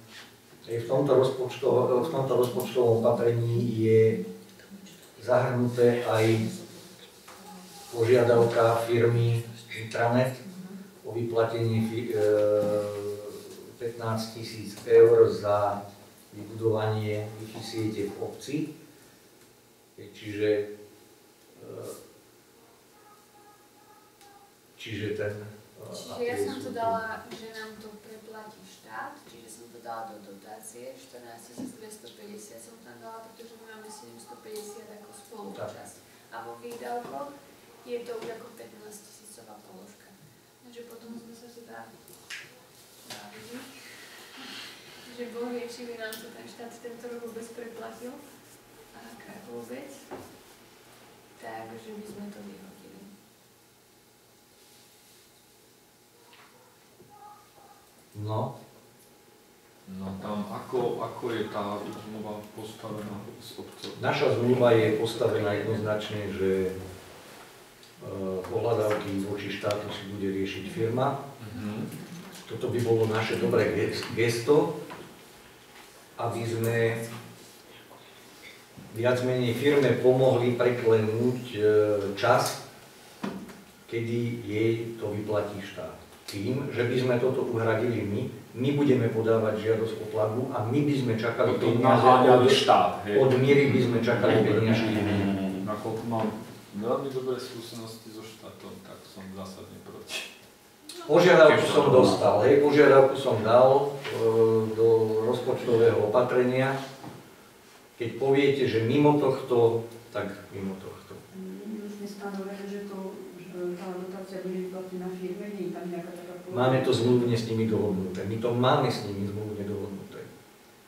V tomto, rozpočtovom, v tomto rozpočtovom opatrení je zahrnuté aj požiadavka firmy Intranet o vyplatení fi- e, 15 tisíc eur za vybudovanie Wi-Fi siete v obci. Hej, Čiže, e, čiže ten... Čiže ja som to dala, že nám to preplatí štát, čiže som to dala do dotácie, 14 250 som tam dala, pretože máme 750 ako spoluúčasť. A vo výdavkoch je to už ako 15 tisícová položka. Takže potom sme sa teda bavili, že Boh vie, či by nám to ten štát tento rok vôbec preplatil, a ak vôbec, takže by sme to vyhodili. No, No tam ako, ako je tá zmluva postavená s obcov? naša zmluva je postavená jednoznačne, že e, pohľadávky voči štátu si bude riešiť firma. Mhm. Toto by bolo naše dobré ges- gesto, aby sme viac menej firme pomohli preklenúť e, čas, kedy jej to vyplatí štát. Tým, že by sme toto uhradili my, my budeme podávať žiadosť o platbu a my by sme čakali To peniaze od, štát, hej? od miery by sme čakali peniaze. Nakoľko mám veľmi dobré skúsenosti so štátom, tak som zásadne proti. Požiadavku som dostal, hej, požiadavku som dal e, do rozpočtového opatrenia. Keď poviete, že mimo tohto, tak mimo tohto. My sme stanovili, že to, že tá dotácia bude vyplatená firme, nie je tam nejaká taká položka. Máme to zmluvne s nimi dohodnuté. My to máme s nimi zmluvne dohodnuté.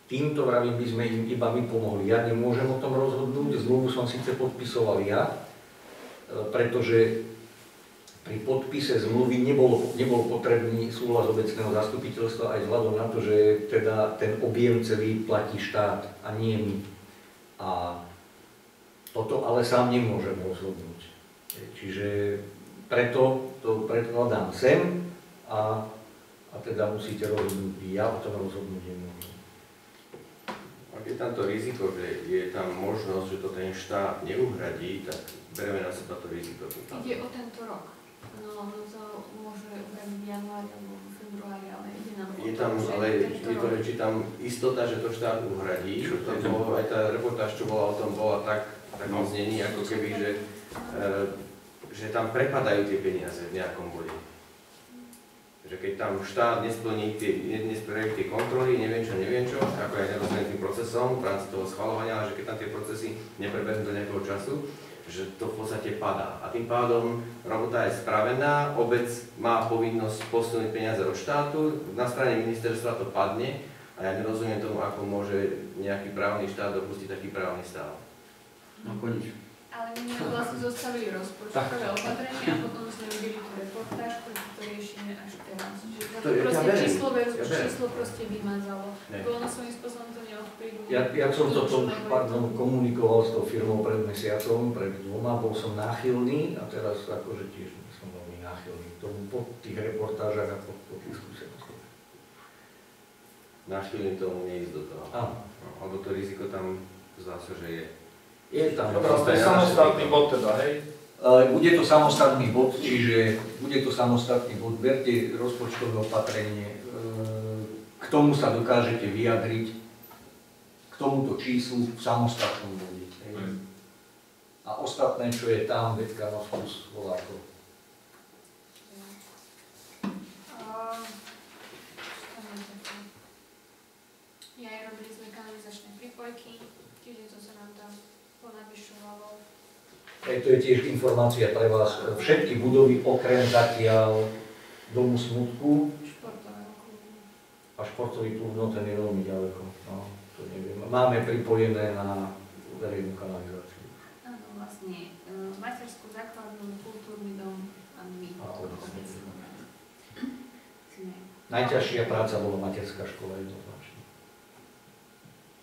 Týmto vravím, by sme im iba my pomohli. Ja nemôžem o tom rozhodnúť, zmluvu som síce podpisoval ja, e, pretože pri podpise zmluvy nebol, nebol potrebný súhlas obecného zastupiteľstva aj vzhľadom na to, že teda ten objem celý platí štát a nie my. A toto ale sám nemôžem rozhodnúť. Čiže preto to predkladám sem a, a teda musíte rozhodnúť vy. Ja o tom rozhodnúť nemôžem. Ak je tam to riziko, že je tam možnosť, že to ten štát neuhradí, tak bereme na seba to riziko. Ide o tento rok. No, ono to môže uhradiť v januári alebo februári, ale ide nám Je to, tam, že ale je to, či tam istota, že to štát uhradí, lebo aj tá reportáž, čo bola o tom, bola tak, tak No. znení, ako keby, že, e, že tam prepadajú tie peniaze v nejakom bode. Že keď tam štát nesplní tie, ne- nespraví tie kontroly, neviem čo, neviem čo, ako aj nerozumiem tým procesom v rámci toho schvalovania, ale že keď tam tie procesy neprebehnú do nejakého času, že to v podstate padá. A tým pádom robota je spravená, obec má povinnosť posunúť peniaze od štátu, na strane ministerstva to padne a ja nerozumiem tomu, ako môže nejaký právny štát dopustiť taký právny stav. Nakoniec. Ale my sme vlastne zostavili rozpočtové opatrenie a potom sme videli tú reportáž, ktorú to riešime až teraz. Že To je- ja proste verím, číslo, veru, ja verím. číslo proste vymazalo. Lebo ono svojím spôsobom to neodprídu. Ja, ja som to tom, pardon, komunikoval s tou firmou pred mesiacom, pred dvoma, bol som náchylný a teraz akože tiež som veľmi náchylný k tomu po tých reportážach a po, po tých skúsenostiach. Náchylný tomu neísť do toho. Áno, No, Alebo to riziko tam zdá sa, že je. Je tam. Dobre, to je samostatný bod teda, hej? Bude to samostatný bod, čiže bude to samostatný bod. Berte rozpočtové opatrenie. E, K tomu sa dokážete vyjadriť, k tomuto číslu v samostatnom bode. Hej. A ostatné, čo je tam, veďka no skús voláko. A, čo tam je také? Ja aj robili sme kanalizačné pripojky, čiže to sa nám tam ponavyšovalo. Hej, to je tiež informácia pre vás. Všetky budovy okrem zatiaľ domu smutku a športový klub, no ten je veľmi ďaleko. No, to neviem. Máme pripojené na verejnú kanalizáciu. Áno, vlastne e, materskú základnú, kultúrny dom a my. A. Najťažšia práca bola materská škola jednoznačne.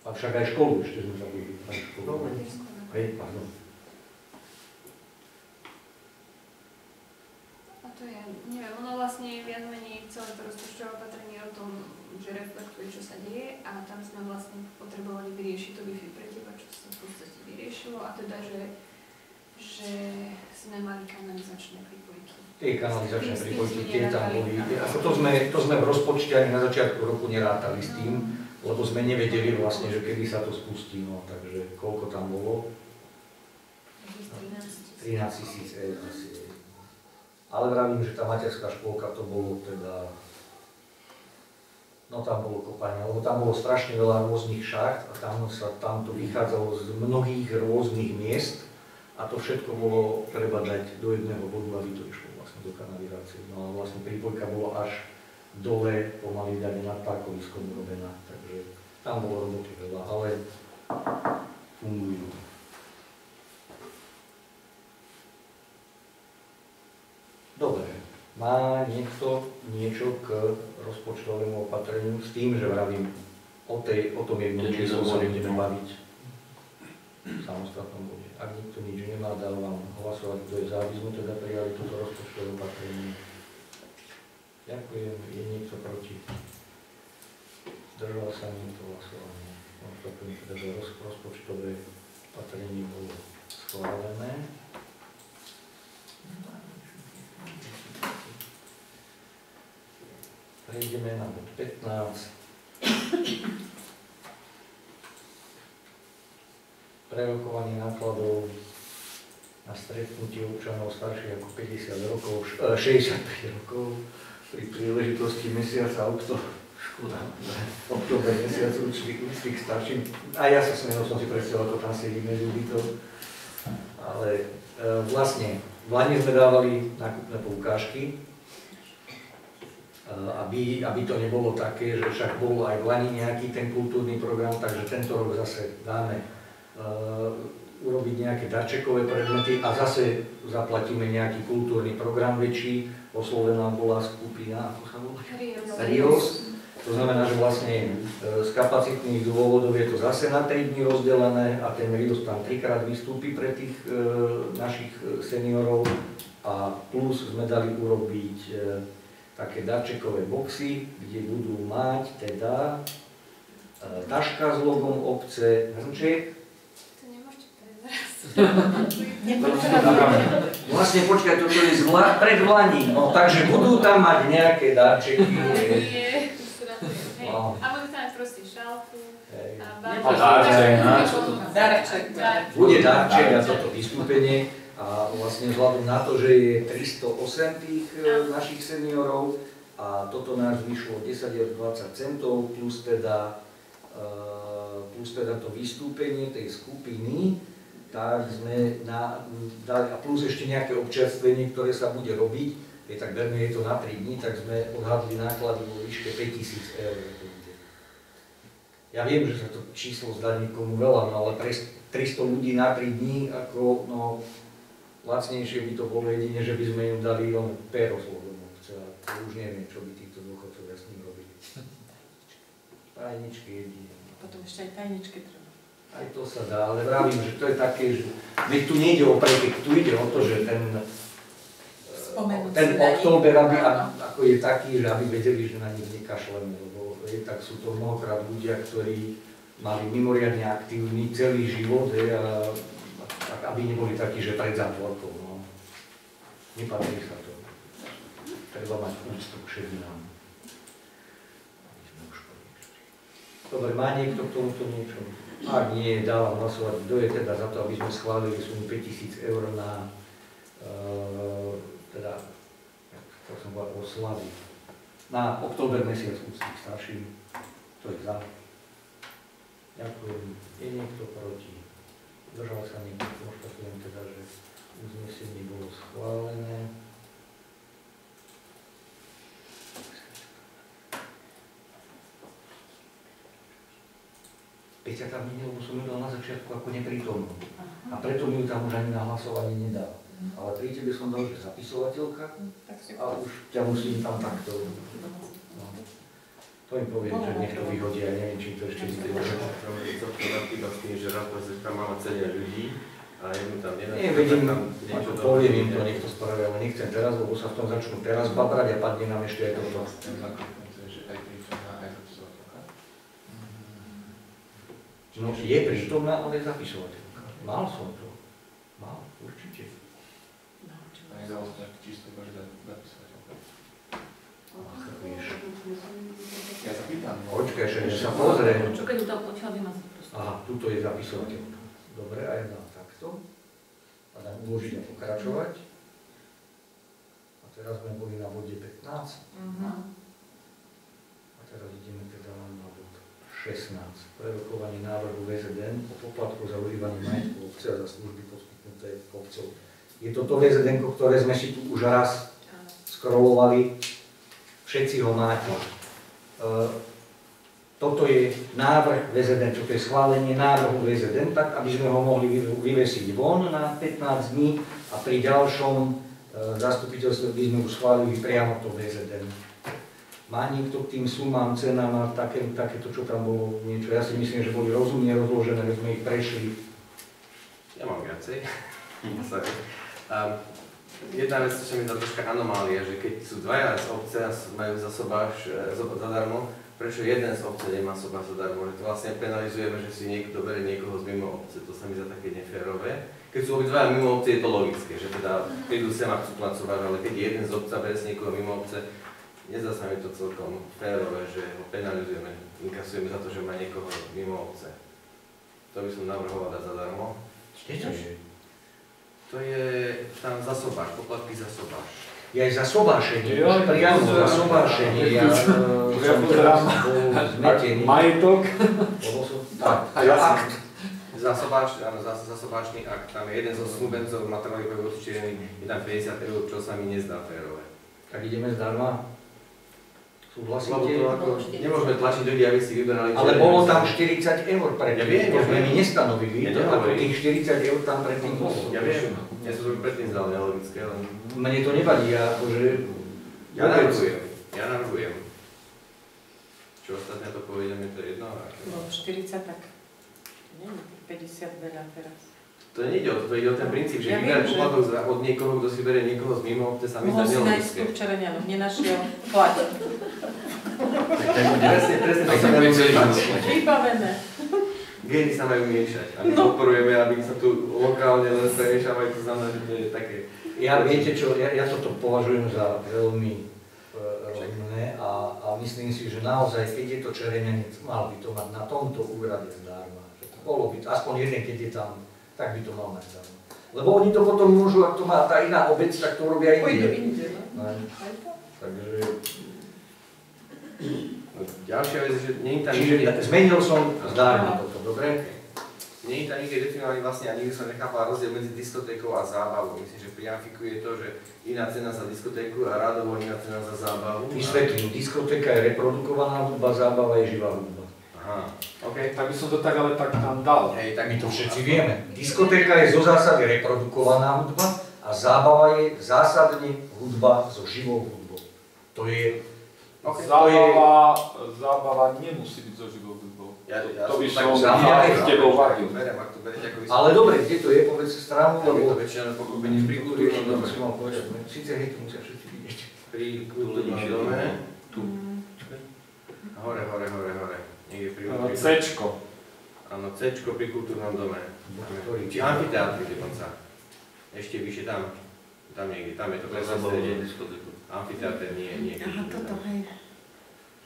Avšak aj školu ešte sme zabudli. Hej, pardon. A to je, neviem, ono vlastne viac menej celé to rozpočtové opatrenie o tom, že reflektuje, čo sa deje a tam sme vlastne potrebovali vyriešiť to Wi-Fi pre teba, čo sa v podstate vyriešilo a teda, že, že sme mali kanalizačné pripojky. Tie kanalizačné pripojky, tie tam boli. Ako to, sme, to sme v rozpočte ani na začiatku roku nerátali s tým, lebo sme nevedeli vlastne, že kedy sa to spustí, no, takže koľko tam bolo? 13 13 tisíc eur asi. Ale vravím, že tá materská škôlka to bolo teda, no tam bolo kopanie, lebo tam bolo strašne veľa rôznych šacht a tam, sa, tam to vychádzalo z mnohých rôznych miest a to všetko bolo treba dať do jedného bodu, aby to išlo vlastne do kanalizácie. No a vlastne prípojka bolo až dole, pomaly dane nad parkoviskom urobená, takže tam bolo roboty veľa, ale fungujú. Dobre, má niekto niečo k rozpočtovému opatreniu s tým, že vravím, o, tej, o tom číslo sa budeme baviť v samostatnom bode. Ak nikto nič nemá, dávam hlasovať, kto je za, aby sme teda prijali túto rozpočtové opatrenie. Ďakujem. Je niekto proti? Zdržal sa niekto hlasovanie. Konštatujem teda, že roz, rozpočtové opatrenie bolo schválené. Prejdeme na bod 15. Prerokovanie nákladov na stretnutie občanov starších ako 50 rokov, š- e, 65 rokov pri príležitosti mesiaca okto, škoda, mesiac úcty k starším. A ja sa smiel, som si predstavil, ako tam sedí medzi bytov. Ale e, vlastne v Lani sme dávali nákupné poukážky, aby, aby to nebolo také, že však bol aj v Lani nejaký ten kultúrny program, takže tento rok zase dáme uh, urobiť nejaké darčekové predmety a zase zaplatíme nejaký kultúrny program väčší. Oslovená bola skupina, ako sa volá? Rios. To znamená, že vlastne e, z kapacitných dôvodov je to zase na 3 dní rozdelené a ten Rios tam trikrát vystúpi pre tých e, našich seniorov a plus sme dali urobiť e, také darčekové boxy, kde budú mať teda e, taška s logom obce, hrnček, To nemôžete prezrať. Vlastne počkaj, toto je z vla, pred Vlaní, no takže budú tam mať nejaké darčeky. hej. Nie. No. A budú tam mať proste šálku Hej. a Darček. Bude darček a toto vystúpenie a vlastne vzhľadom na to, že je 308 tých e, našich seniorov a toto nás vyšlo 10 eur 20 centov plus teda, e, plus teda to vystúpenie tej skupiny, tak sme na, dali, a plus ešte nejaké občerstvenie, ktoré sa bude robiť, je tak berme, je to na 3 dní, tak sme odhadli náklady vo výške 5000 eur. Ja viem, že sa to číslo zdá niekomu veľa, no ale pre 300 ľudí na 3 dní, ako, no, lacnejšie by to bolo jedine, že by sme im dali len péro slovomovce a to už neviem, čo by títo dôchodcovia s ním robili. Tajničky jedine. Potom ešte aj tajničky treba. Aj to sa dá, ale vravím, že to je také, že veď tu nejde o pretek, tu ide o to, že ten, e, Spomenúť ten október, aby, ako je taký, že aby vedeli, že na nich nekašleme, lebo je, tak sú to mnohokrát ľudia, ktorí mali mimoriadne aktívny celý život je, a, a aby neboli takí, že pred zátvorkou. No. Nepatrí sa to. Treba mať úctu k šedinám. Aby sme už poniekli. Dobre, má niekto k tomuto niečo? Ak nie, dávam hlasovať, kto je teda za to, aby sme schválili sumu 5000 eur na e, teda, ako som povedal, oslavy. Na október mesiac úcty starším. To je za. Ďakujem. Je niekto proti? Držal sa niekto, konštatujem teda, že uznesenie bolo schválené. Peťa tam nie, lebo som ju dal na začiatku ako neprítomnú. A preto mi ju tam už ani na hlasovanie nedal. Ale pri tebe som dal, že zapisovateľka a už ťa musím tam takto. To im poviem, že nech to vyhodí, ja neviem, či to ešte vyhodí. To iba s tým, že Rafael tam mala celé ľudí a jemu tam nenapíš. Nie, vedím, ako poviem im to, nech to spravia, ale nechcem teraz, lebo sa v tom začnú teraz babrať a padne nám ešte aj toto. No, je prítomná, ale zapisovateľka. Mal som to. Mal, určite. Aj dalo sa tak čisto každá zapisovateľka. Ach, vieš. Počkaj, ešte sa pozriem. Čo keď potiaľ, vymazať proste. Aha, tuto je zapisovateľka. Dobre, a ja dám takto. A dám uložiť a pokračovať. A teraz sme boli na bode 15. Mhm. A teraz ideme teda na bod 16. Prerokovanie návrhu VZN o poplatku za užívanie majetku obce a za služby poskytnuté obcov. Je toto VZN, ktoré sme si tu už raz scrollovali. Všetci ho máte. Toto je návrh VZN, čo je schválenie návrhu VZN, tak aby sme ho mohli vy- vyvesiť von na 15 dní a pri ďalšom e, zastupiteľstve by sme už schválili priamo to VZN. Má niekto k tým sumám, cenám a také, takéto, čo tam bolo niečo? Ja si myslím, že boli rozumne rozložené, že sme ich prešli. Ja mám viacej. Sorry. Um, jedna vec, čo mi zdá troška anomália, že keď sú dvaja z obce a majú za zo- zadarmo, prečo jeden z obce nemá soba zadarmo? Že to vlastne penalizujeme, že si niekto berie niekoho z mimo obce, to sa mi zdá také neférové. Keď sú obidvaja mimo obce, je to logické, že teda prídu sem a chcú pracovať, ale keď jeden z obca berie z niekoho mimo obce, nezdá sa mi to celkom férové, že ho penalizujeme, inkasujeme za to, že má niekoho mimo obce. To by som navrhoval dať zadarmo. Kde to je? To je tam za sobáš, poplatky za Je aj za sobášenie, Jo, priamo za sobášenie. Ja, Ja som teraz bol zmetený. Majetok. Tak, ja akt. Za, sobáš, áno, za, za sobášny akt, tam je jeden zo snúbencov materiály boli určite je tam 50 eur, čo sa mi nezdá férové. Tak ideme zdarma. Lebo Súhlasíte? to ako, nemôžeme tlačiť ľudí, aby si vyberali. Ale bolo tam 40 eur predtým, Ja viem, to sme my nestanovili, Ja to ako tých 40 eur tam predtým bolo. Ja viem, ja som to predtým zdal nelogické, len Mne to nevadí, ja akože... ja navrhujem, ja navrhujem. Čo ostatné to povedem, je to jedno. No 40 tak. Nie, 50 veľa teraz. To nejde o to, to ide o ten princíp, že Ja vyberať že- poplatok za- od niekoho, kto si berie niekoho z mimo, to sa mi zdá Mohol si nájsť nelogické. no, nenašiel, plať. Presne, presne to sa majú miešať. Vybavené. Gény sa majú miešať a my podporujeme, aby sa tu lokálne len premiešavali, to znamená, že to je také... Ja viete čo, ja, ja toto považujem za veľmi e, rozumné a, a myslím si, že naozaj, keď je to červenenec, mal by to mať na tomto úrade zdarma. Že to Bolo by to, aspoň jeden, keď je tam, tak by to mal mať zdarma. Lebo oni to potom môžu, ak to má tá iná obec, tak to robia inde. inde, no. No. Takže, No, ďalšia vec, že nie je tam čiže nikde, zmenil som zdarma toto, dobre? nie je tam nikde definovaný vlastne a nikdy som nechápal rozdiel medzi diskotékou a zábavou. Myslím, že priafikuje to, že iná cena za diskotéku a rádovo iná cena za zábavu. Vysvetlím, diskotéka je reprodukovaná hudba, zábava je živá hudba. Aha, OK. Tak by som to tak ale tak tam dal. Hej, tak My to všetci vieme. Diskotéka je zo zásady reprodukovaná hudba a zábava je zásadne hudba so živou hudbou. To je, OK. Zábava, zábava nemusí byť so živou hudbou. Ja, ja To by tak som zábava s tebou to ako ale dobre, kde to je, povedzte stranu, Lebo je to väčšina pochopenie pri kultúrnom to si mal povedať, síce hej, to musia všetci vidieť. Pri kultúrnom dome. Tu. Hore, hore, hore, hore. No, pri- Cčko. Áno, Cčko pri kultúrnom dome. Či amfiteátri dokonca. Ešte vyššie tam. Tam niekde, tam je to presne strede. Amfiteáter nie, nie. Aha, toto, hej.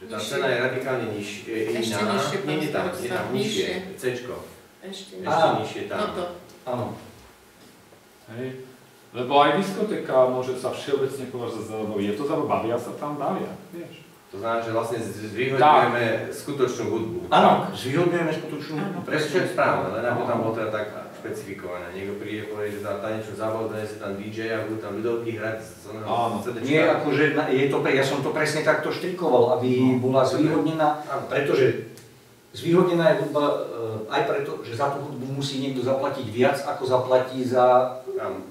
Že tá cena je radikálne niž, e, Ešte nižšie, Nie, nie tam, nie tam, nižšie. Cčko. Ešte Ešte nižšie tam. Toto. Áno. Hej. Lebo aj diskotéka môže sa všeobecne považovať za zábavu. Je to zábava, bavia sa tam, bavia, vieš. To znamená, že vlastne zvýhodňujeme skutočnú hudbu. Áno, zvýhodňujeme skutočnú... Áno. Presne, čo je správne, len aby tam bolo teda tak špecifikované. Niekto príde povie, že dá tanečnú zábavu, donesie tam DJ a budú tam ľudovky hrať z. CD-čka. Nie, akože je to, ja som to presne takto štrikoval, aby bola zvýhodnená. Pretože zvýhodnená je hudba e, aj preto, že za tú hudbu musí niekto zaplatiť viac, ako zaplatí za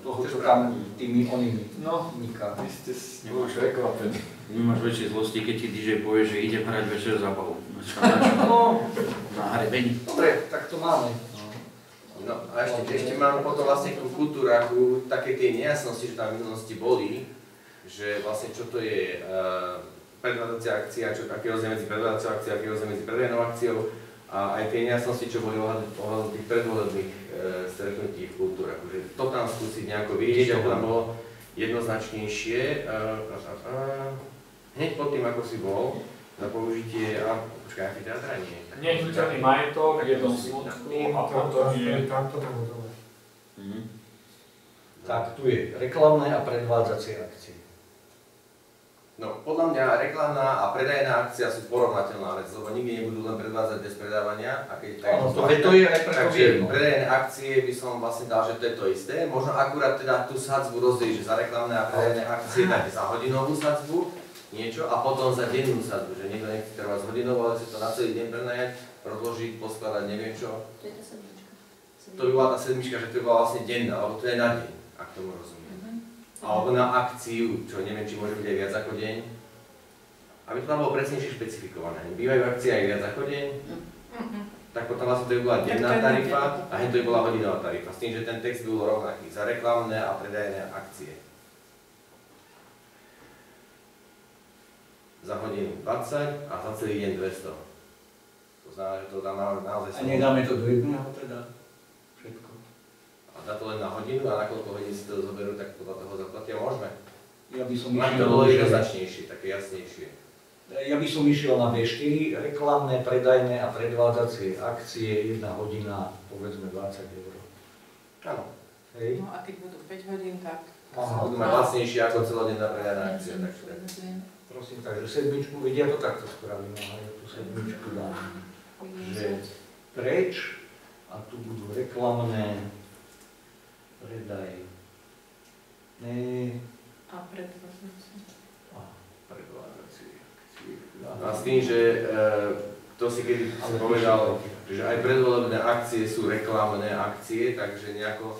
toho, čo tam tými onými No, vy ste s ním už prekvapení. Nemáš väčšie zlosti, keď ti DJ povie, že idem hrať večer zábavu. No, Na hrebení. dobre, tak to máme. No a ešte, ešte mám potom vlastne ku kultúraku také tie nejasnosti, že tam v minulosti boli, že vlastne čo to je uh, predvádacia akcia, čo, aký je rozdiel medzi predvádaciou akciou, aký rozdiel medzi predajnou akciou. A aj tie nejasnosti, čo boli ohľadom tých predvolebných e, stretnutí v kultúre. Akože to tam skúsiť nejako vyriešiť, aby tam bolo jednoznačnejšie. E, a, a, hneď pod tým, ako si bol, na použitie, a počkaj, amfiteátra nie. Nehnuteľný majetok, jednom smutku a potom je... Takto bolo. Mhm. Tak, tu je reklamné a predvádzacie akcie. No, podľa mňa reklamná a predajná akcia sú porovnateľná vec, lebo nikdy nebudú len predvádzať bez predávania. A keď tak, Áno, to, to je aj Takže predajné akcie by som vlastne dal, že to je to isté. Možno akurát teda tú sadzbu rozdeliť, že za reklamné a predajné akcie dáte za hodinovú sadzbu, niečo, a potom za dennú sadzbu, že niekto nechce trvať z hodinovou, ale si to na celý deň prenajať, rozložiť, poskladať, neviem čo. To je tá sedmička. To by bola tá sedmička, že to by bola vlastne denná, alebo to je na deň, ak tomu rozumiem. Alebo na akciu, čo neviem, či môže byť aj viac ako deň. Aby to tam bolo presnejšie špecifikované. Bývajú akcie aj viac ako deň, tak potom vlastne to by bola denná tarifa a hneď to by bola hodinová tarifa. S tým, že ten text by bol rovnaký za reklamné a predajné akcie. Za hodinu 20 a za celý deň 200. To znamená, že to tam na- naozaj A nedáme to do jedného teda? Všetko. A dá to len na hodinu a na koľko hodín si to zoberú, tak podľa toho zaplatia môžeme. Ja by som Len to išiel, bolo jednoznačnejšie, také jasnejšie. ja by som išiel na B4, reklamné, predajné a predvádzacie akcie, jedna hodina, povedzme 20 eur. Áno. Hej? No a keď budú 5 hodín, tak... Aha. Budú mať vlastnejšie ako celodenná predajná akcia. Takže. Prosím, takže sedmičku, vedia to takto spravím, ale ja tú sedmičku dám. Že preč a tu budú reklamné, predaj, ne, A predvádzacie. a predvádzacie akcie. A s tým, že e, to si kedy Ale povedal, že aj predvolebné akcie sú reklamné akcie, takže nejako e,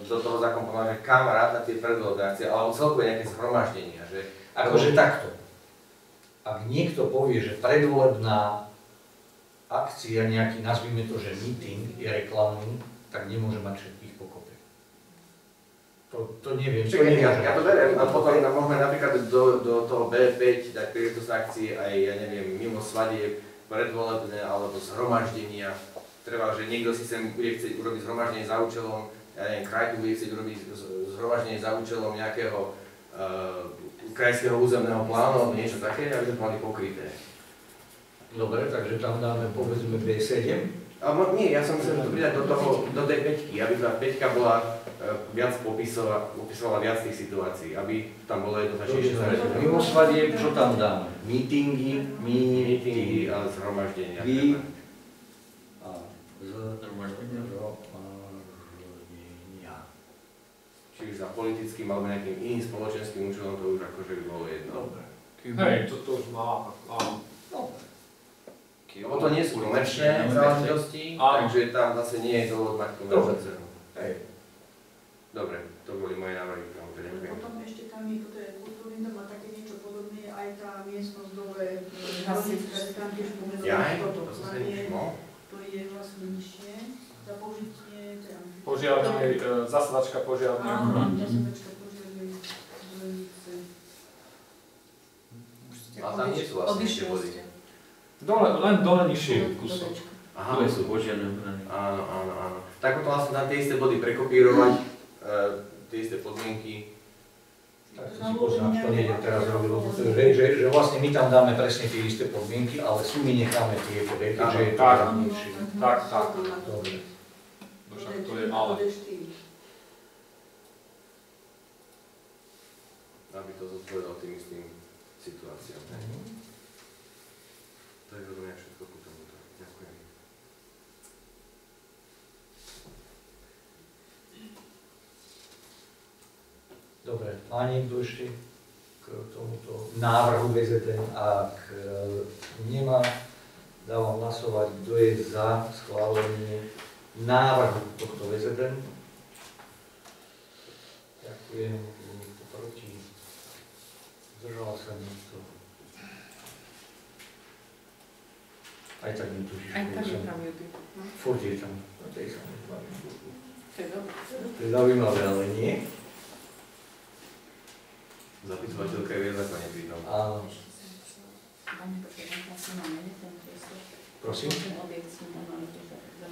do toho zakomponovať, že kam ráta tie predvolebné akcie, alebo celkové nejaké zhromaždenia, že Akože takto. Ak niekto povie, že predvolebná akcia, nejaký, nazvime to, že meeting je reklamný, tak nemôže mať všetkých pokope. To, to neviem, to Čakaj, ja, ja to beriem a potom na- môžeme napríklad do, do toho B5 dať príležitosť akcie aj, ja neviem, mimo svadie, predvolebné alebo zhromaždenia. Treba, že niekto si sem bude chcieť urobiť zhromaždenie za účelom, ja neviem, kraj tu bude chcieť urobiť zhromaždenie za účelom nejakého uh, krajského územného plánu alebo niečo také, aby sme mali pokryté. Dobre, takže tam dáme povedzme B7. A mo- nie, ja som chcel to pridať do, toho, do tej peťky, aby tá peťka bola e, viac popisovala, popisovala viac tých situácií, aby tam bolo jednoznačnejšie zaradené. Mimo svadie, čo tam dáme? Meetingy, Meetingy meetingy. a zhromaždenia. Vy-. A zhromaždenia. Čiže za politickým alebo nejakým iným spoločenským účelom to už akože by bolo jedno. Dobre. Hej, toto už má, áno. Dobre. Lebo to nie sú komerčné záležitosti, takže tam zase nie je dôvod mať komerčnú cenu. Hej. Dobre, to boli moje návrhy k ďakujem. Potom ešte tam je, toto je kultúrny dom a také niečo podobné, aj tá miestnosť dole, tam tiež pomedzi Jaj, toto. to som sa je, nevšimol. to je vlastne nižšie, za použitie, Požiarnej, e, zasadačka požiarnej. áno, ochrany. zasadačka požiarnej. A tam nie sú vlastne tie body. Dole, len dole nižšie kúsok. Aha, To sú požiadne ochrany. áno, áno, áno. Tak potom vlastne tam tie isté body prekopírovať, e, tie isté podmienky. Tak to si poznám, to nejde teraz je, že, že, že vlastne my tam dáme presne tie isté podmienky, ale sumy necháme tie, že Áno, že je to tak. lacnejšie. Tak, tak. Dobre. Však to je malé. aby to zodpovedalo tým istým situáciám. To je veľmi všetko ku tomuto. Ďakujem. Dobre, má niekto ešte k tomuto návrhu VZN? Ak e, nemá, dávam hlasovať, kto je za schválenie návrhu tohto VZN. Ďakujem, je niekto proti. Zdržal sa niekto. Aj tak netušíš. Aj tak je tam Judy. No, Furt je tam. No, tej sa nebavím. to je dobré. To je zaujímavé, ale nie. Zapisovateľka je viac ako neprítomná. Áno. Prosím? Ten objekt tiež za-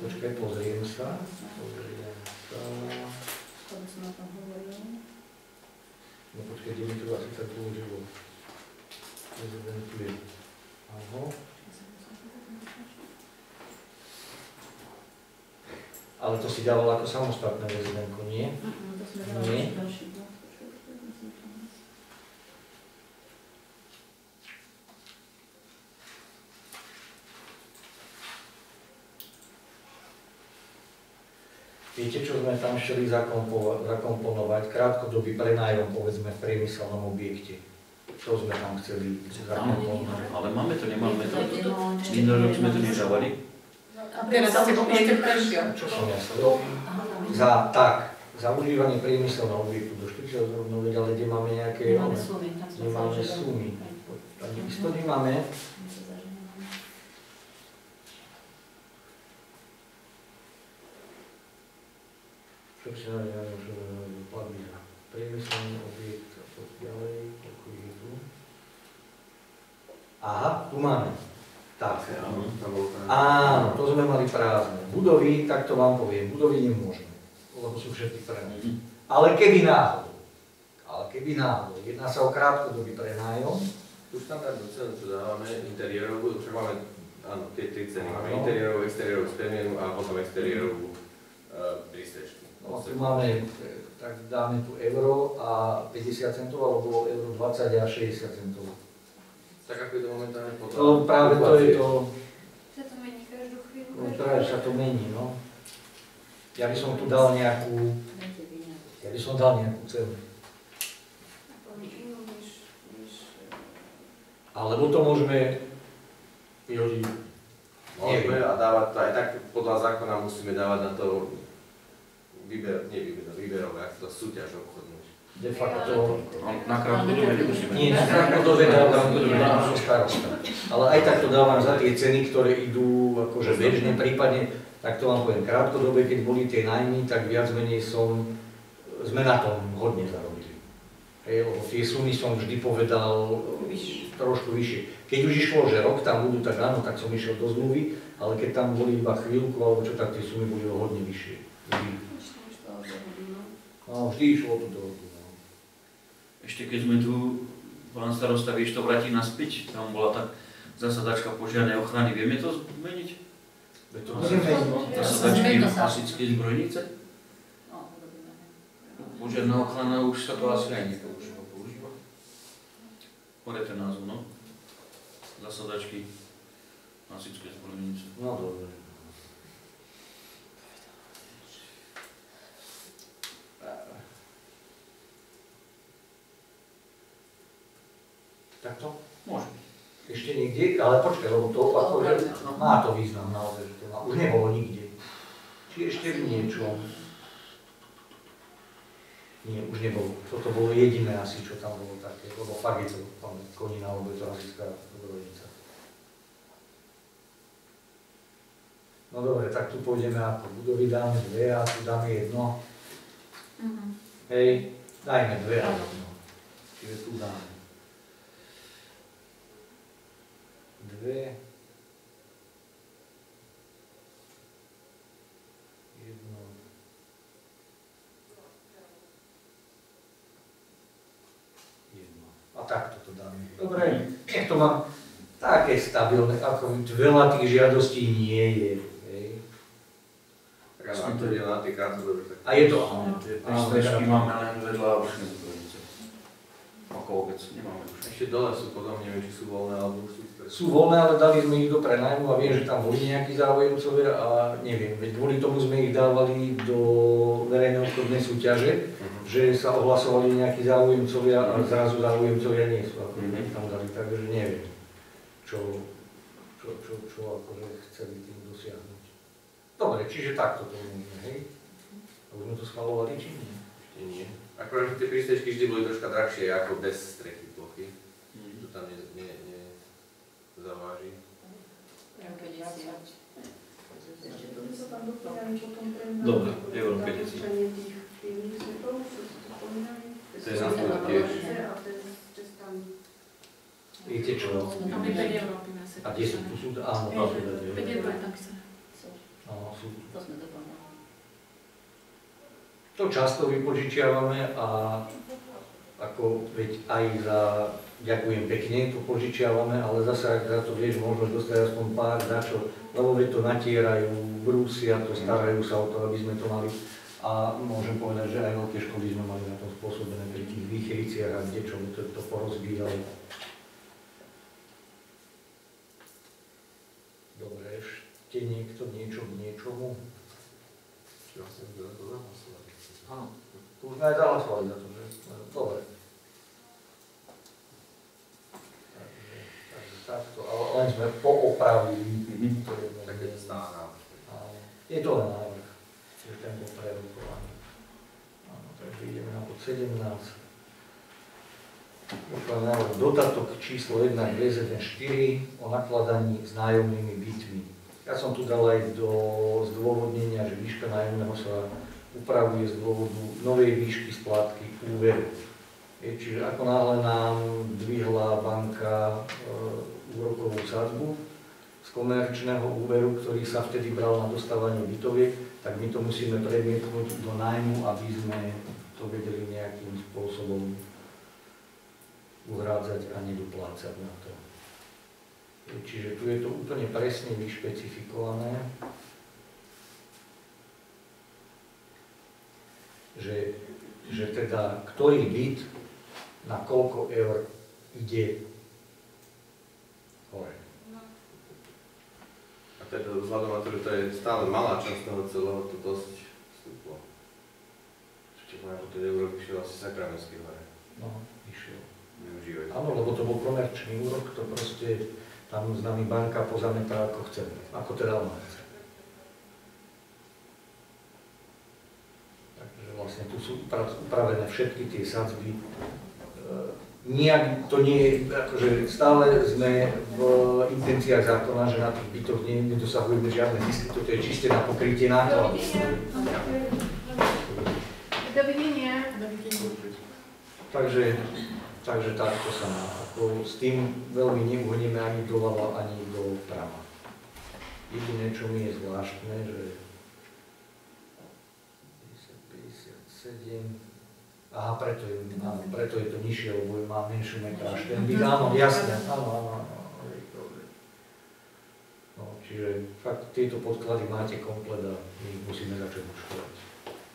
Počkaj, pozriem sa. Pozriem sa. To by som o tom hovoril. No počkaj, kde mi to asi tak použilo. Prezident je. Áno. Ale to si dával ako samostatné rezidentko, nie? Mhm, To sme Nie. dali ďalší bod. Počkaj, počkaj, myslím, že to- Viete, čo sme tam chceli zakompo- zakomponovať? Krátkodobý prenájom, povedzme, v priemyselnom objekte. Čo sme tam chceli zakomponovať? Ale máme to, nemáme to. Minulý rok sme to nedávali. Teraz ešte. Čo som ja? Za, tak, za užívanie priemyselného objektu do 40 zrovna, veď, ale kde máme nejaké... Nemáme sumy. Nemáme sumy. Ani isto nemáme. My sa zažívame. Čo platby za priemyselný objekt a tak ďalej, koľko je tu. Aha, tu máme. Tak. Áno. Áno, to sme mali prázdne. Budovy, tak to vám poviem, budovy nemôžeme, lebo sú všetky prenájom. Ale keby náhodou, ale keby náhodou, jedná sa o krátkodobý prenájom, Tu štandardnú cenu, čo dávame, interiérovú, však máme, áno, tie tri ceny. Máme interiérovú, exteriérovú spremienu a potom exteriérovú prístrežky. No, tu máme, e, tak dáme tu euro a 50 centov, alebo euro 20 a 60 centov. Tak ako je to momentálne podľa... To práve to je to, Sa to mení každú chvíľu. no, práve sa to mení, no. Ja by som tu dal nejakú, ja by som dal nejakú cenu. Alebo to môžeme vyhodiť. Môžeme a dávať to aj tak podľa zákona musíme dávať na to výber, nie výber, výberové, ako to súťaž obchodnú. De facto, Na krátkodobé nemusíme. nie. Ale aj tak to dávam za tie ceny, ktoré idú akože bežne, prípadne, tak to vám poviem, krátkodobé, keď boli tie najmy, tak viac menej som, sme na tom hodne zarobili. Hej, lebo tie sumy som vždy povedal trošku vyššie. Keď už išlo, že rok tam budú, tak áno, tak som išiel do zmluvy, ale keď tam boli iba chvíľku, alebo čo, tak tie sumy boli o hodne vyššie. Vždy. než to už to odhodí, no. No, vždy išlo to do roku. No. Ešte keď sme tu, pán starosta, vieš to vrátiť naspäť, tam bola tak zasadačka požiarnej ochrany, vieme to zmeniť? Veď to musíme, Zasadačky hasičskej zbrojnice? No. Požiarná ochrana už sa to asi aj nepoužíva. používa. Pore ten názov, no. Zasadačky hasičskej zbrojnice. No dobre. Takto? Môže. Ešte niekde, ale počkaj, lebo to akože má to význam naozaj, že to má, už nebolo nikde. Či ešte v niečom. Nie, už nebolo. Toto bolo jediné asi, čo tam bolo také, lebo fakt je to tam konina, to asická zbrojnica. No dobre, tak tu pôjdeme ako budovy, dáme dve a tu dáme jedno. Mhm. Hej, dajme dve a jedno. Čiže tu dáme. Dve. Jedno. Jedno. A takto to dáme. Dobre, nech to má také stabilné, ako veľa tých žiadostí nie je. A je to áno. Prístrežky veľa. máme len vedľa očnej zbrojnice. Okolo vec nemáme už. Ešte dole sú potom, neviem, či sú voľné, alebo už sú Sú voľné, ale dali sme ich do prenajmu a viem, že tam boli nejakí záujemcovia a neviem, veď kvôli tomu sme ich dávali do verejnej obchodnej súťaže, Mhm. že sa ohlasovali nejakí záujemcovia a zrazu záujemcovia nie sú, ako ich tam dali, takže neviem, čo, čo, čo, čo akože chceli tým dosiahnuť. Dobre, čiže takto to môžeme, hej? A už sme to schvalovali, či nie? Ešte nie. Akorát, že tie prístrežky vždy boli troška drahšie ako bez strechy plochy. To tam ne, ne, pre Dobre, euro 50. zabezpečenie tých tých svetov, čo ste to je na tiež. Viete čo, čo? Tam je 5 Európy na A 10 tu sú, áno, tam sú 5 dať. eur je napísané. Áno, sú. To sme doplnili. To často vypožičiavame a ako veď aj za, ďakujem pekne, to požičiavame, ale zase ak za to vieš, možno dostať aspoň pár dačo, lebo veď to natierajú, brúsia to, starajú sa o to, aby sme to mali. A môžem povedať, že aj veľké školy sme mali na tom spôsobené pri tých výchriciach a kde čo to, to porozbíjali. Dobre, ešte niekto niečo k niečomu? Bude za to zahlasovať. Áno, tu už aj zahlasovali za to, že? Dobre. Takže, takže takto, ale len sme poopravili. to je to stále nám. Áno. Je to len návrh, že ten bol prerokovaný. Áno, takže ideme na bod 17. Pokiaľ návrh dodatok číslo 1 k VZN 4 o nakladaní s nájomnými bytmi. Ja som tu dal aj do zdôvodnenia, že výška nájomného sa upravuje z dôvodu novej výšky splátky úveru. Je, čiže ako náhle nám dvihla banka e, úrokovú sadzbu z komerčného úveru, ktorý sa vtedy bral na dostávanie bytoviek, tak my to musíme premietnúť do nájmu, aby sme to vedeli nejakým spôsobom uhrádzať a nedoplácať na to. Čiže tu je to úplne presne vyšpecifikované, že, že teda ktorý byt na koľko eur ide hore. A teda vzhľadom na to, že to je stále malá časť toho celého, to dosť vstúplo. Poviem, že ten úrok išiel asi sakramenský hore. No, išiel. Využívajú. Áno, lebo to bol komerčný úrok, to proste tam s nami banka pozametá ako chce, ako teda ona chce. Takže vlastne tu sú upra- upravené všetky tie sadzby. Nijak to nie je, akože stále sme v intenciách zákona, že na tých bytoch nie, nedosahujeme žiadne zisky, toto je čiste na pokrytie nákladov. Dovidenia. Takže, takže takto sa má. Ako s tým veľmi neuhneme ani doľava, ani doprava. Jediné, čo mi je zvláštne, že 50, 57, aha, preto je, áno, preto je to nižšie, lebo má menšiu metráž. Ten byt, áno, jasné, áno, áno, No, čiže fakt tieto podklady máte komplet a my ich musíme začať účtovať.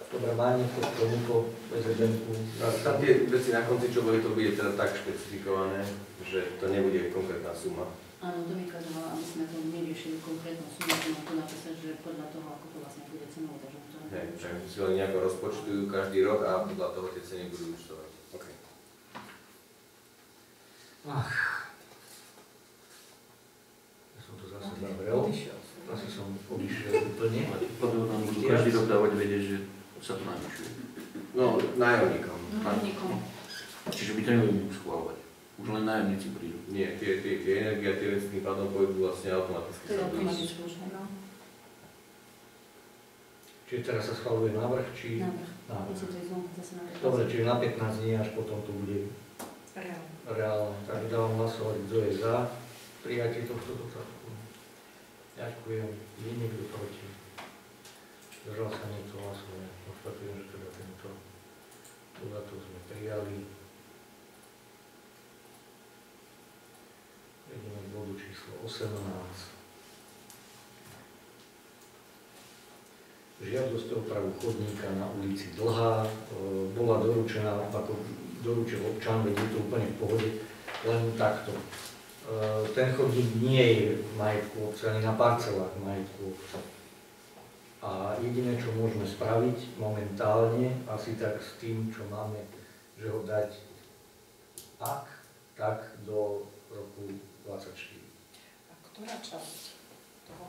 Dobre, má niekto k tomuto prezidentu? No, tam tie veci na konci, čo boli, to bude teda tak špecifikované, že to nebude konkrétna suma. Áno, to vykazovala, aby sme to neriešili konkrétnu sumu, to napísať, že podľa toho, ako to vlastne bude cenou, takže Hej, že si len nejako rozpočtujú každý rok a podľa toho tie ceny budú účtovať. OK. Ja som to zase zavrel. Asi som odišiel úplne. Potom nám budú každý rok dávať vedieť, že sa to navyšuje. No, nájomníkom. Nájomníkom. Čiže by to nebudú schváľovať. Už len nájomníci prídu. Nie, tie, tie, tie energie a tie veci tým pádom pôjdu vlastne automaticky. To je automaticky už, no. Čiže teraz sa schvaluje návrh, či... Návrh. Dobre, čiže na 15 dní, až potom to bude Reálne. reálne. Takže dávam hlasovať, kto je za prijatie tohto dotazku. Ďakujem. Je niekto proti? Zdržal sa niekto hlasovať. Konštatujem, že teda tento dodatok sme prijali. Ideme k bodu číslo 18. Žiadosť o opravu chodníka na ulici Dlhá e, bola doručená, ako doručil občan, veď je to úplne v pohode, len takto. E, Ten chodník nie je v majetku obca, ani na parcelách majetku obca. A jediné, čo môžeme spraviť momentálne, asi tak s tým, čo máme, že ho dať ak, tak do roku 24. A ktorá časť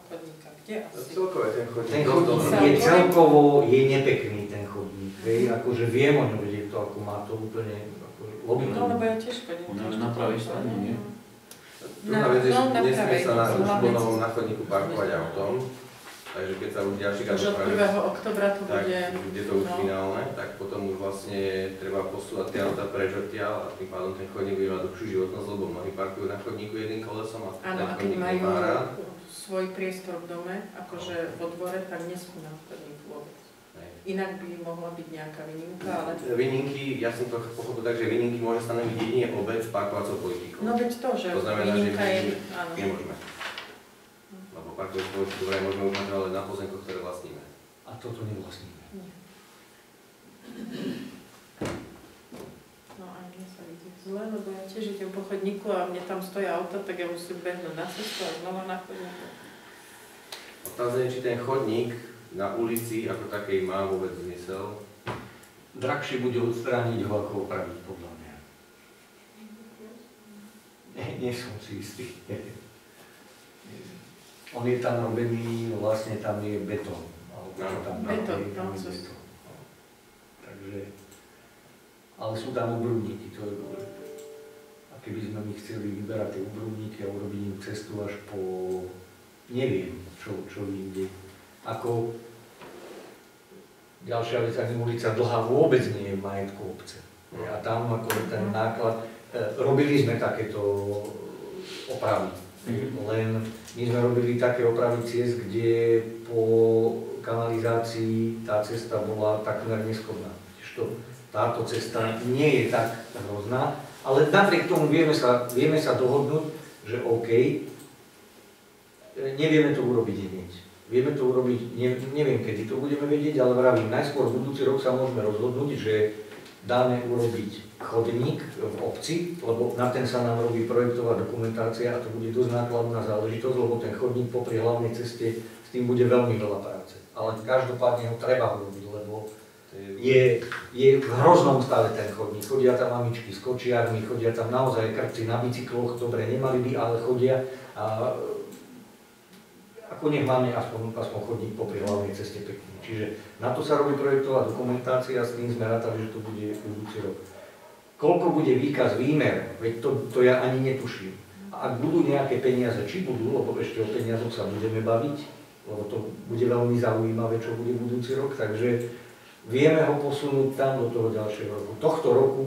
chodníka? Kde No, asi? celkové ten chodník. Ten chodník je celkovo je nepekný ten chodník, hej, akože viem o ňom vedieť to, ako má to úplne akože, logiku. No, lebo ja tiež chodím. Je na pravej strane, nie? Druhá vec je, že No, na nesmie pravej, sa na, už cesty. na chodníku parkovať autom. Takže keď sa už ďalší krát Už od opraví, 1. oktobra to tak bude... bude to už no. finálne, tak potom už vlastne treba posúvať tie auta preč odtiaľ a tým pádom ten chodník bude mať dlhšiu životnosť, lebo mnohí parkujú na chodníku jedným kolesom a Áno, ten a keď chodník majú nemá rád. Svoj priestor v dome, akože vo dvore, tak nesmú na chodník vôbec. Inak by mohla byť nejaká výnimka, ale... Výnimky, ja som to pochopil tak, že výnimky môže stanoviť jedine obec parkovacou politikou. No veď to, že To znamená, že výnimka my- je... Áno. Nemôžeme. Lebo parkovacú politiku vraj môžeme už mať ale na pozemkoch, ktoré vlastníme. A toto nevlastníme. No aj mne sa ide zle, lebo ja tiež idem po chodníku a mne tam stojí auta, tak ja musím behnúť na cestu a znova na chodníku. Otázka je, či ten chodník na ulici ako takej má vôbec zmysel. Drahšie bude odstrániť ho, ako opraviť, podľa mňa. Nie, nie som si istý. On je tam robený, vlastne tam je betón. alebo tam Betón, je tam je co- betón. Takže, ale sú tam obrubníky, to je dôležité. A keby sme my chceli vyberať tie obrubníky a urobiť im cestu až po, neviem, čo, čo inde. Ako ďalšia vec, ani ulica Dlhá vôbec nie je v majetku obce. A tam ako ten náklad, e, robili sme takéto opravy. Len my sme robili také opravy ciest, kde po kanalizácii tá cesta bola takmer neschodná. Táto cesta nie je tak hrozná, ale napriek tomu vieme sa, vieme sa dohodnúť, že OK, e, nevieme to urobiť hneď. Vieme to urobiť, ne, neviem kedy to budeme vedieť, ale vravím, najskôr budúci rok sa môžeme rozhodnúť, že dáme urobiť chodník v obci, lebo na ten sa nám robí projektová dokumentácia a to bude dosť nákladná záležitosť, lebo ten chodník popri hlavnej ceste s tým bude veľmi veľa práce. Ale každopádne ho treba urobiť, je, je, v hroznom stave ten chodník. Chodia tam mamičky s kočiarmi, chodia tam naozaj krpci na bicykloch, dobre, nemali by, ale chodia. A, ako nech máme aspoň, aspoň chodník popri hlavnej ceste pekný. Čiže na to sa robí projektová dokumentácia, s tým sme rátali, že to bude budúci rok. Koľko bude výkaz výmer, veď to, to ja ani netuším. A ak budú nejaké peniaze, či budú, lebo ešte o peniazoch sa budeme baviť, lebo to bude veľmi zaujímavé, čo bude budúci rok, takže vieme ho posunúť tam do toho ďalšieho roku. Tohto roku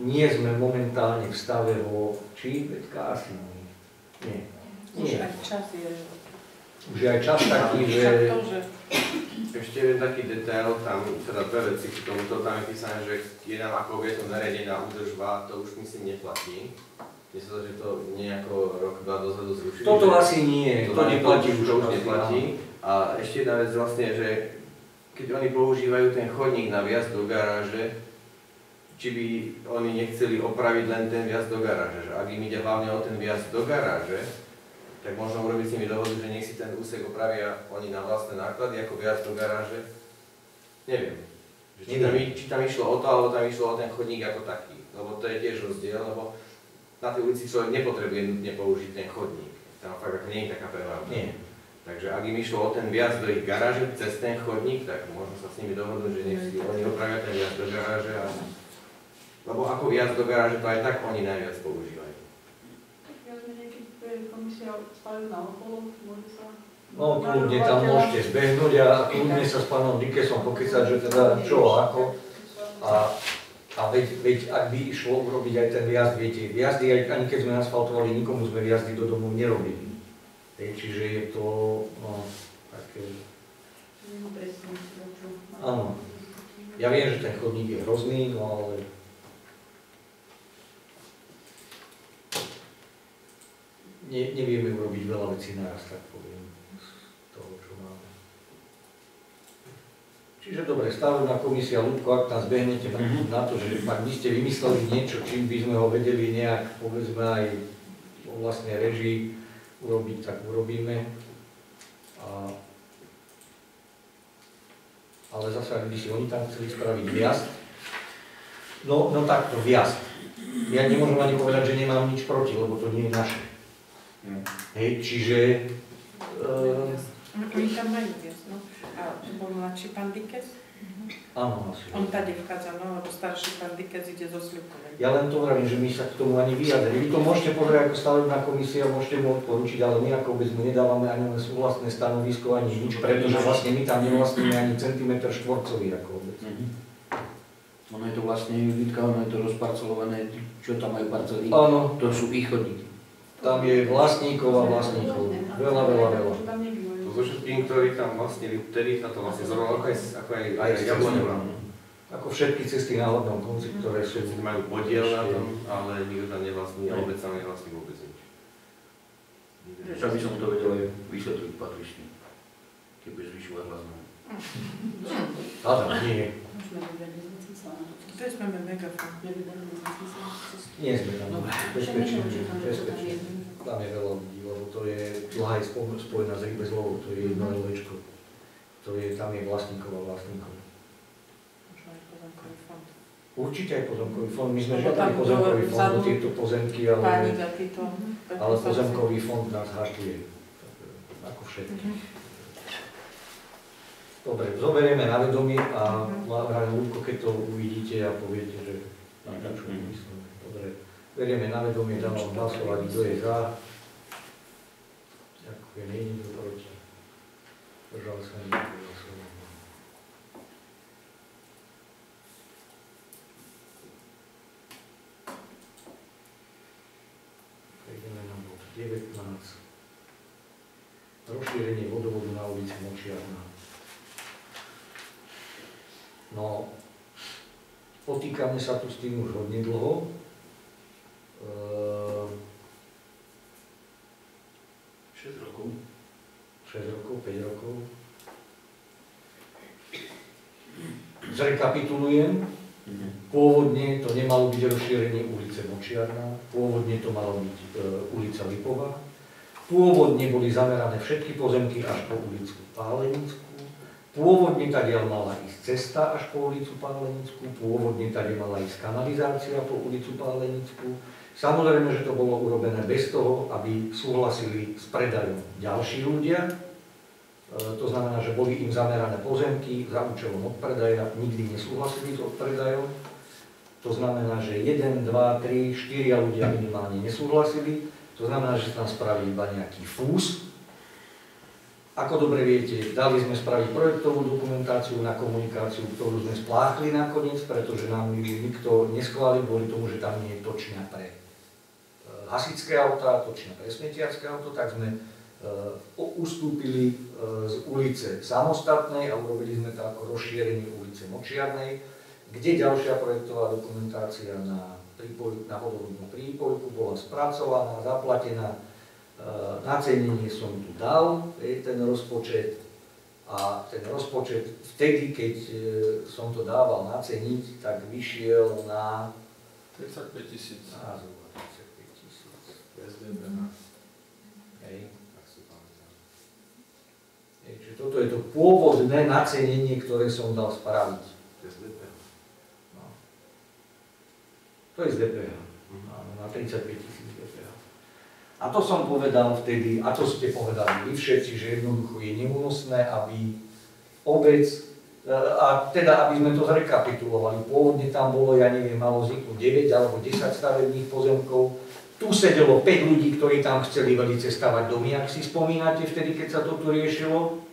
nie sme momentálne v stave ho, či, veď asi nie. Nie. Už aj čas je... Už je aj čas taký, že... To, ešte jeden taký detail, tam teda dve veci k tomuto, tam je písané, že je nám ako je to nariadenie na údržba, to už myslím neplatí. Zdá, že to nejako rok, dva dozadu zrušili. Toto že- asi nie, to neplatí už už. to už neplatí. A ešte jedna vec vlastne, že keď oni používajú ten chodník na viazd do garáže, či by oni nechceli opraviť len ten viazd do garáže. Že ak im ide hlavne o ten viazd do garáže, tak možno urobiť s nimi dohodu, že nech si ten úsek opravia oni na vlastné náklady ako viazd do garáže. Neviem. Že Či, tam, či tam išlo o to, alebo tam išlo o ten chodník ako taký. Lebo to je tiež rozdiel, lebo na tej ulici človek nepotrebuje nutne použiť ten chodník. Tam fakt ako nie je taká prevárka. Nie. Takže ak im išlo o ten viazd do ich garáže cez ten chodník, tak možno sa s nimi dohodnúť, že nech si oni opravia ten viazd do garáže. A... Lebo ako viazd do garáže to aj tak oni najviac používajú. Viac. No, kľudne tam môžete zbehnúť a kľudne sa s pánom Dikesom pokecať, že teda čo, ako. A, a veď, veď ak by išlo urobiť aj ten viazd, viete, viazdy, aj, ani keď sme asfaltovali, nikomu sme viazdy do domov nerobili. Čiže je to, no, také, Áno. ja viem, že ten chodník je hrozný, no ale ne, nevieme urobiť veľa vecí naraz, tak poviem, z toho, čo máme. Čiže dobre, stavebná komisia, Ľudko, ak tam zbehnete na, na to, že ak by ste vymysleli niečo, čím by sme ho vedeli nejak, povedzme aj vo vlastnej režii urobiť, tak urobíme. A, ale zase, ak by si oni tam chceli spraviť viazd, no, no takto, viazd. Ja nemôžem ani povedať, že nemám nič proti, lebo to nie je naše. Hm. Hej, čiže... ehm, Oni tam majú viac, no. A bol mladší pán Dikes? Áno, asi. On tady vchádza, no, lebo starší pán Dikec ide zo Sľubkovej. Ja len to vravím, že my sa k tomu ani vyjadrili. Vy to môžete pozrieť ako stavebná komisia, môžete mu odporučiť, ale my ako vôbec mu nedávame ani len súhlasné stanovisko, ani nič, pretože vlastne my tam nevlastníme ani centimetr štvorcový ako vôbec. Mhm. Ono je to vlastne Juditka, ono je to rozparcelované, čo tam majú parcely, Áno, to sú ich chodníky. tam je vlastníkov a vlastníkov. Veľa, veľa, veľa. Tam so všetkým, ktorí tam vlastnili, vtedy sa to vlastne zrovnalo, ako aj, ako aj, Aj aj s Jabloňová. Ako všetky cesty na hlavnom konci, ktoré sú... Všetci majú podiel na tom, ale nikto tam nevlastní vôbec tam nevlastní vôbec nič. Však by som to vedel aj vysvetliť patrične, keď budeš zvyšovať hlas. no. Áno, nie, na to je sme megafón. Na nie sme tam nechám, či tam je veľa ľudí, lebo to je dlhá je spo- spojená s Rybezlovou, to je jedno LVčko. To je, tam je vlastníkov a vlastníkov. Určite aj pozemkový fond, my sme žiadali pozemkový fond do tieto pozemky, ale, títo... ale pozemkový fond nás hatuje. Ako všetky. Mhm. Dobre, zoberieme na vedomie a Mhm. Ľudko, keď to uvidíte a poviete, že na čo Mhm. myslíme. Dobre, berieme na vedomie, dávam hlasovať, kto je za. Ďakujem, nie je proti. Držal sa niekto bod 19. Rozšírenie vodovodu na ulici Močiarna. No, potýkame sa tu s tým už hodne dlho. 5 rokov. Zrekapitulujem. Pôvodne to nemalo byť rozšírenie ulice Močiarna, pôvodne to malo byť e, ulica Lipová. Pôvodne boli zamerané všetky pozemky až po ulicu Pálenickú. Pôvodne tady mala ísť cesta až po ulicu Pálenickú, pôvodne tady mala ísť kanalizácia po ulicu Pálenickú. Samozrejme, že to bolo urobené bez toho, aby súhlasili s predajom ďalší ľudia. E, To znamená, že boli im zamerané pozemky za účelom odpredaja, nikdy nesúhlasili s odpredajom. To znamená, že 1, 2, 3, 4 ľudia minimálne nesúhlasili. To znamená, že tam spravili iba nejaký fús. Ako dobre viete, dali sme spraviť projektovú dokumentáciu na komunikáciu, ktorú sme spláchli nakoniec, pretože nám ju nikto neschválil kvôli tomu, že tam nie je točňa pre e, hasičské auta, točňa pre smetiarské auto, tak sme ustúpili e, z ulice samostatnej a urobili sme to ako rozšírenie ulice Močiarnej, kde ďalšia projektová dokumentácia na, prípoj, na vodovodnú prípojku bola spracovaná, zaplatená. E, Nacenenie som tu dal, je ten rozpočet a ten rozpočet vtedy, keď e, som to dával naceniť, tak vyšiel na 35 tisíc. na zhruba 35 tisíc. Bez DPH. Hej. Tak si pamätám. Hej, Čiže toto je to pôvodné nacenenie, ktoré som dal spraviť. Bez DPH. No. To je z DPH. Áno, na 35 tisíc DPH. A to som povedal vtedy, a to ste povedali vy všetci, že jednoducho je neúnosné, aby obec, e, a teda aby sme to zrekapitulovali, pôvodne tam bolo, ja neviem, malo vzniknúť 9 alebo 10 stavebných pozemkov, tu sedelo 5 ľudí, ktorí tam chceli velice stavať domy, ak si spomínate vtedy, keď sa to tu riešilo.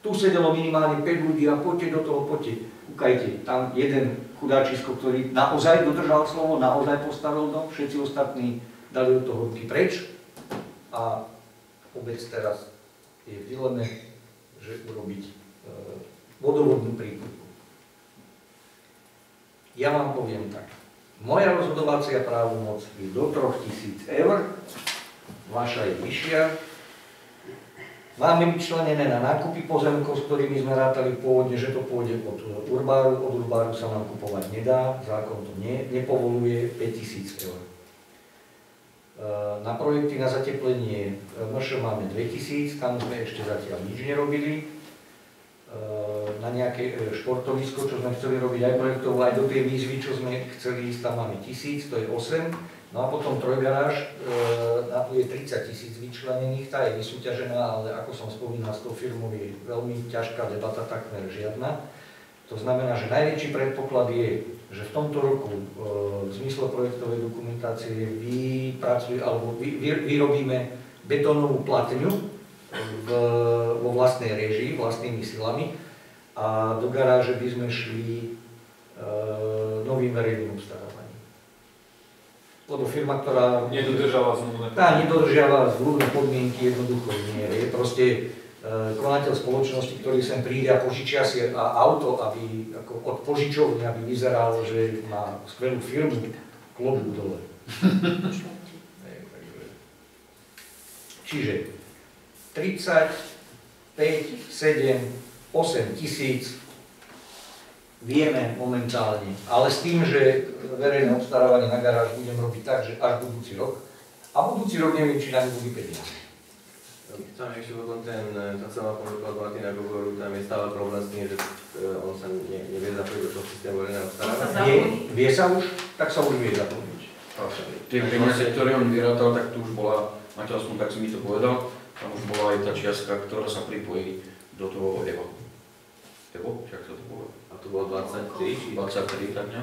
Tu sedelo minimálne 5 ľudí a poďte do toho, poďte. Kúkajte, tam jeden chudáčisko, ktorý naozaj dodržal slovo, naozaj postavil dom, všetci ostatní dali od toho ruky preč a obec teraz je v dileme, že urobiť e, vodovodnú prípojku. Ja vám poviem tak. Moja rozhodovacia právomoc je do 3000 eur, vaša je vyššia. Máme vyčlenené na nákupy pozemkov, s ktorými sme rátali pôvodne, že to pôjde od Urbáru. Od Urbáru sa nám kupovať nedá, zákon to nie, nepovoluje 5000 eur. E, Na projekty na zateplenie MŠ máme 2000, tam sme ešte zatiaľ nič nerobili. E, Na nejaké e, športovisko, čo sme chceli robiť aj projektovo, aj do tej výzvy, čo sme chceli ísť, tam máme 1000, to je 8. No a potom trojgaráž, e, je 30 tisíc vyčlenených, tá je vysúťažená, ale ako som spomínal, s tou firmou je veľmi ťažká debata, takmer žiadna. To znamená, že najväčší predpoklad je, že v tomto roku e, v zmysle projektovej dokumentácie vypracuje, alebo vy, vy, vyrobíme betónovú platňu v, vo vlastnej režii, vlastnými silami a do garáže by sme šli e, novým verejným obstarávaním. Lebo firma, ktorá Nedodržala zmluvné tá nedodržiava zmluvné podmienky, jednoducho nie. Je proste e, konateľ spoločnosti, ktorý sem príde a požičia si a auto, aby ako od požičovne, aby vyzeralo, že má skvelú firmu, klobúk dole. Čiže 30, 5, 7, 8 tisíc vieme momentálne, ale s tým, že verejné obstarávanie na garáž budem robiť tak, že až budúci rok, a budúci rok neviem, či na ňu budú peniaze. Tam ešte potom ten, tá celá ponúka od Martina Gogoru, tam je stále problém s tým, že e, on sa ne, nevie zapojiť do toho systému verejného obstarávania. Vie, vie sa už, tak sa už vie zapojiť. Tie peniaze, ktoré on vyrátal, tak tu už bola, Maťo aspoň tak si mi to povedal, tam už bola aj tá čiastka, ktorá sa pripojí do toho EVO. EVO, však sa to povie. To bolo 23, či 23, tak ne?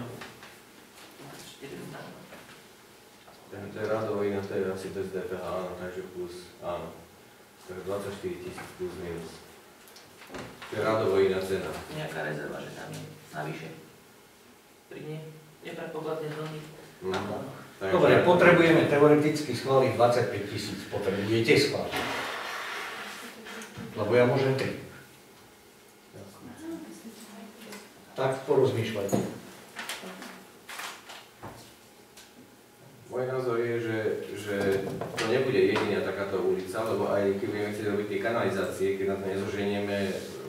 ten, to je radový, no to je asi bez DPH, áno, takže plus, áno. Takže 24 tisíc plus minus. To je radovo iná cena. Nejaká rezerva, že tam je navyše. Pri nie, nepredpokladne veľmi Mhm. nákladno. Takže- Dobre, potrebujeme teoreticky schváliť 25 tisíc, potrebujete schváliť. Lebo ja môžem 3. Tak porozmýšľajte. Môj názor je, že, že to nebude jediná takáto ulica, lebo aj keď budeme chcieť robiť tie kanalizácie, keď na to nezoženieme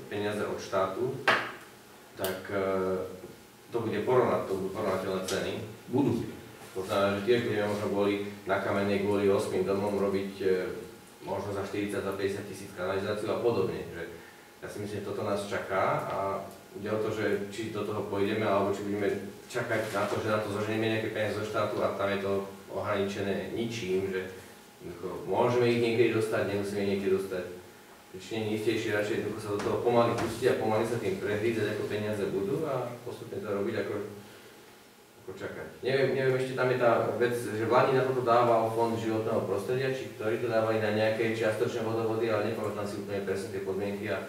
peniaze od štátu, tak e, to bude porovnať, to budú porovnateľné ceny. Budú. To znamená, že tiež budeme možno kvôli na kamene, kvôli 8 domom robiť e, možno za 40, za 50 tisíc kanalizáciu a podobne. Že ja si myslím, že toto nás čaká a ide o to, že či do toho pôjdeme, alebo či budeme čakať na to, že na to zoženieme nejaké peniaze zo štátu a tam je to ohraničené ničím, že môžeme ich niekedy dostať, nemusíme ich niekedy dostať. Či nie je istejšie radšej sa do toho pomaly pustiť a pomaly sa tým prehlídať, ako peniaze budú a postupne to robiť ako ako čakať. Neviem, neviem, ešte tam je tá vec, že vládni na toto dával Fond životného prostredia, či ktorí to dávali na nejaké čiastočné vodovody, ale nepamätám si úplne presne tie podmienky a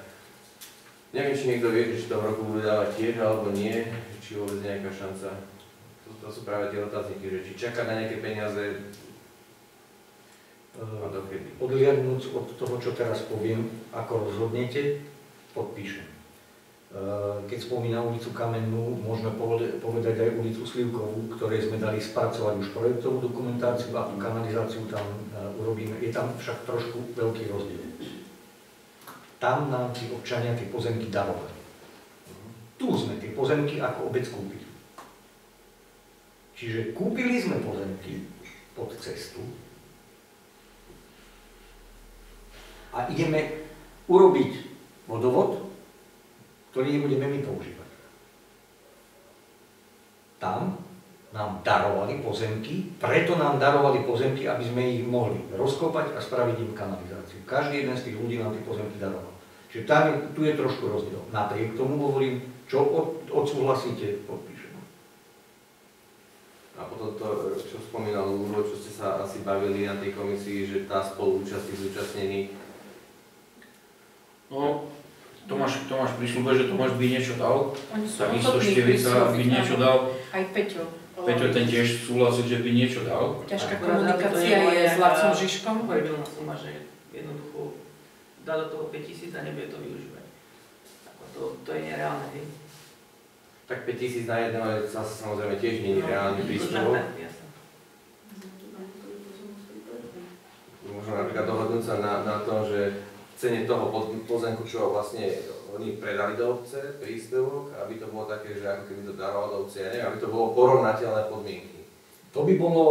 neviem, či niekto vie, či to v roku budú dávať tiež alebo nie, či vôbec nejaká šanca. To, to sú práve tie otázniky, že či čakať na nejaké peniaze a dokedy. Odliadnúc od toho, čo teraz poviem, ako rozhodnete, podpíšem. E, Keď spomína ulicu Kamennú, môžeme povedať aj ulicu Slivkovú, ktorej sme dali spracovať už projektovú dokumentáciu a tú kanalizáciu tam e, urobíme. Je tam však trošku veľký rozdiel. Tam nám tí občania tie pozemky darovali. Tu sme tie pozemky ako obec kúpili. Čiže kúpili sme pozemky pod cestu, a ideme urobiť vodovod, ktorý nebudeme my používať. Tam nám darovali pozemky, preto nám darovali pozemky, aby sme ich mohli rozkopať a spraviť im kanalizáciu. Každý jeden z tých ľudí nám tie pozemky daroval. Čiže tam je, tu je trošku rozdiel. Napriek tomu hovorím, čo od, odsúhlasíte, podpíšem. A potom to, čo spomínal Lúro, čo ste sa asi bavili na tej komisii, že tá spoluúčasť tých zúčastnených No, Tomáš, Tomáš prislúbil, že Tomáš by niečo dal, takisto Števica by niečo dal, Aj Peťo. Peťo ten tiež súhlasil, že by niečo dal. Ťažká komunikácia je s Lacom Žižkom. Horribilná suma, že jednoducho dá do toho 5000 a nebude to využívať. Ako to, to je nereálne, hej. tak 5000 na jedného je zase samozrejme tiež nie je reálny príspevok. Jasné. Možno napríklad dohodnúť sa na, na tom, že v cene toho pozemku, čo vlastne oni predali do obce, príspevok, aby to bolo také, že ako keby to darovalo do obce, ja neviem, aby to bolo porovnateľné podmienky. To by bolo,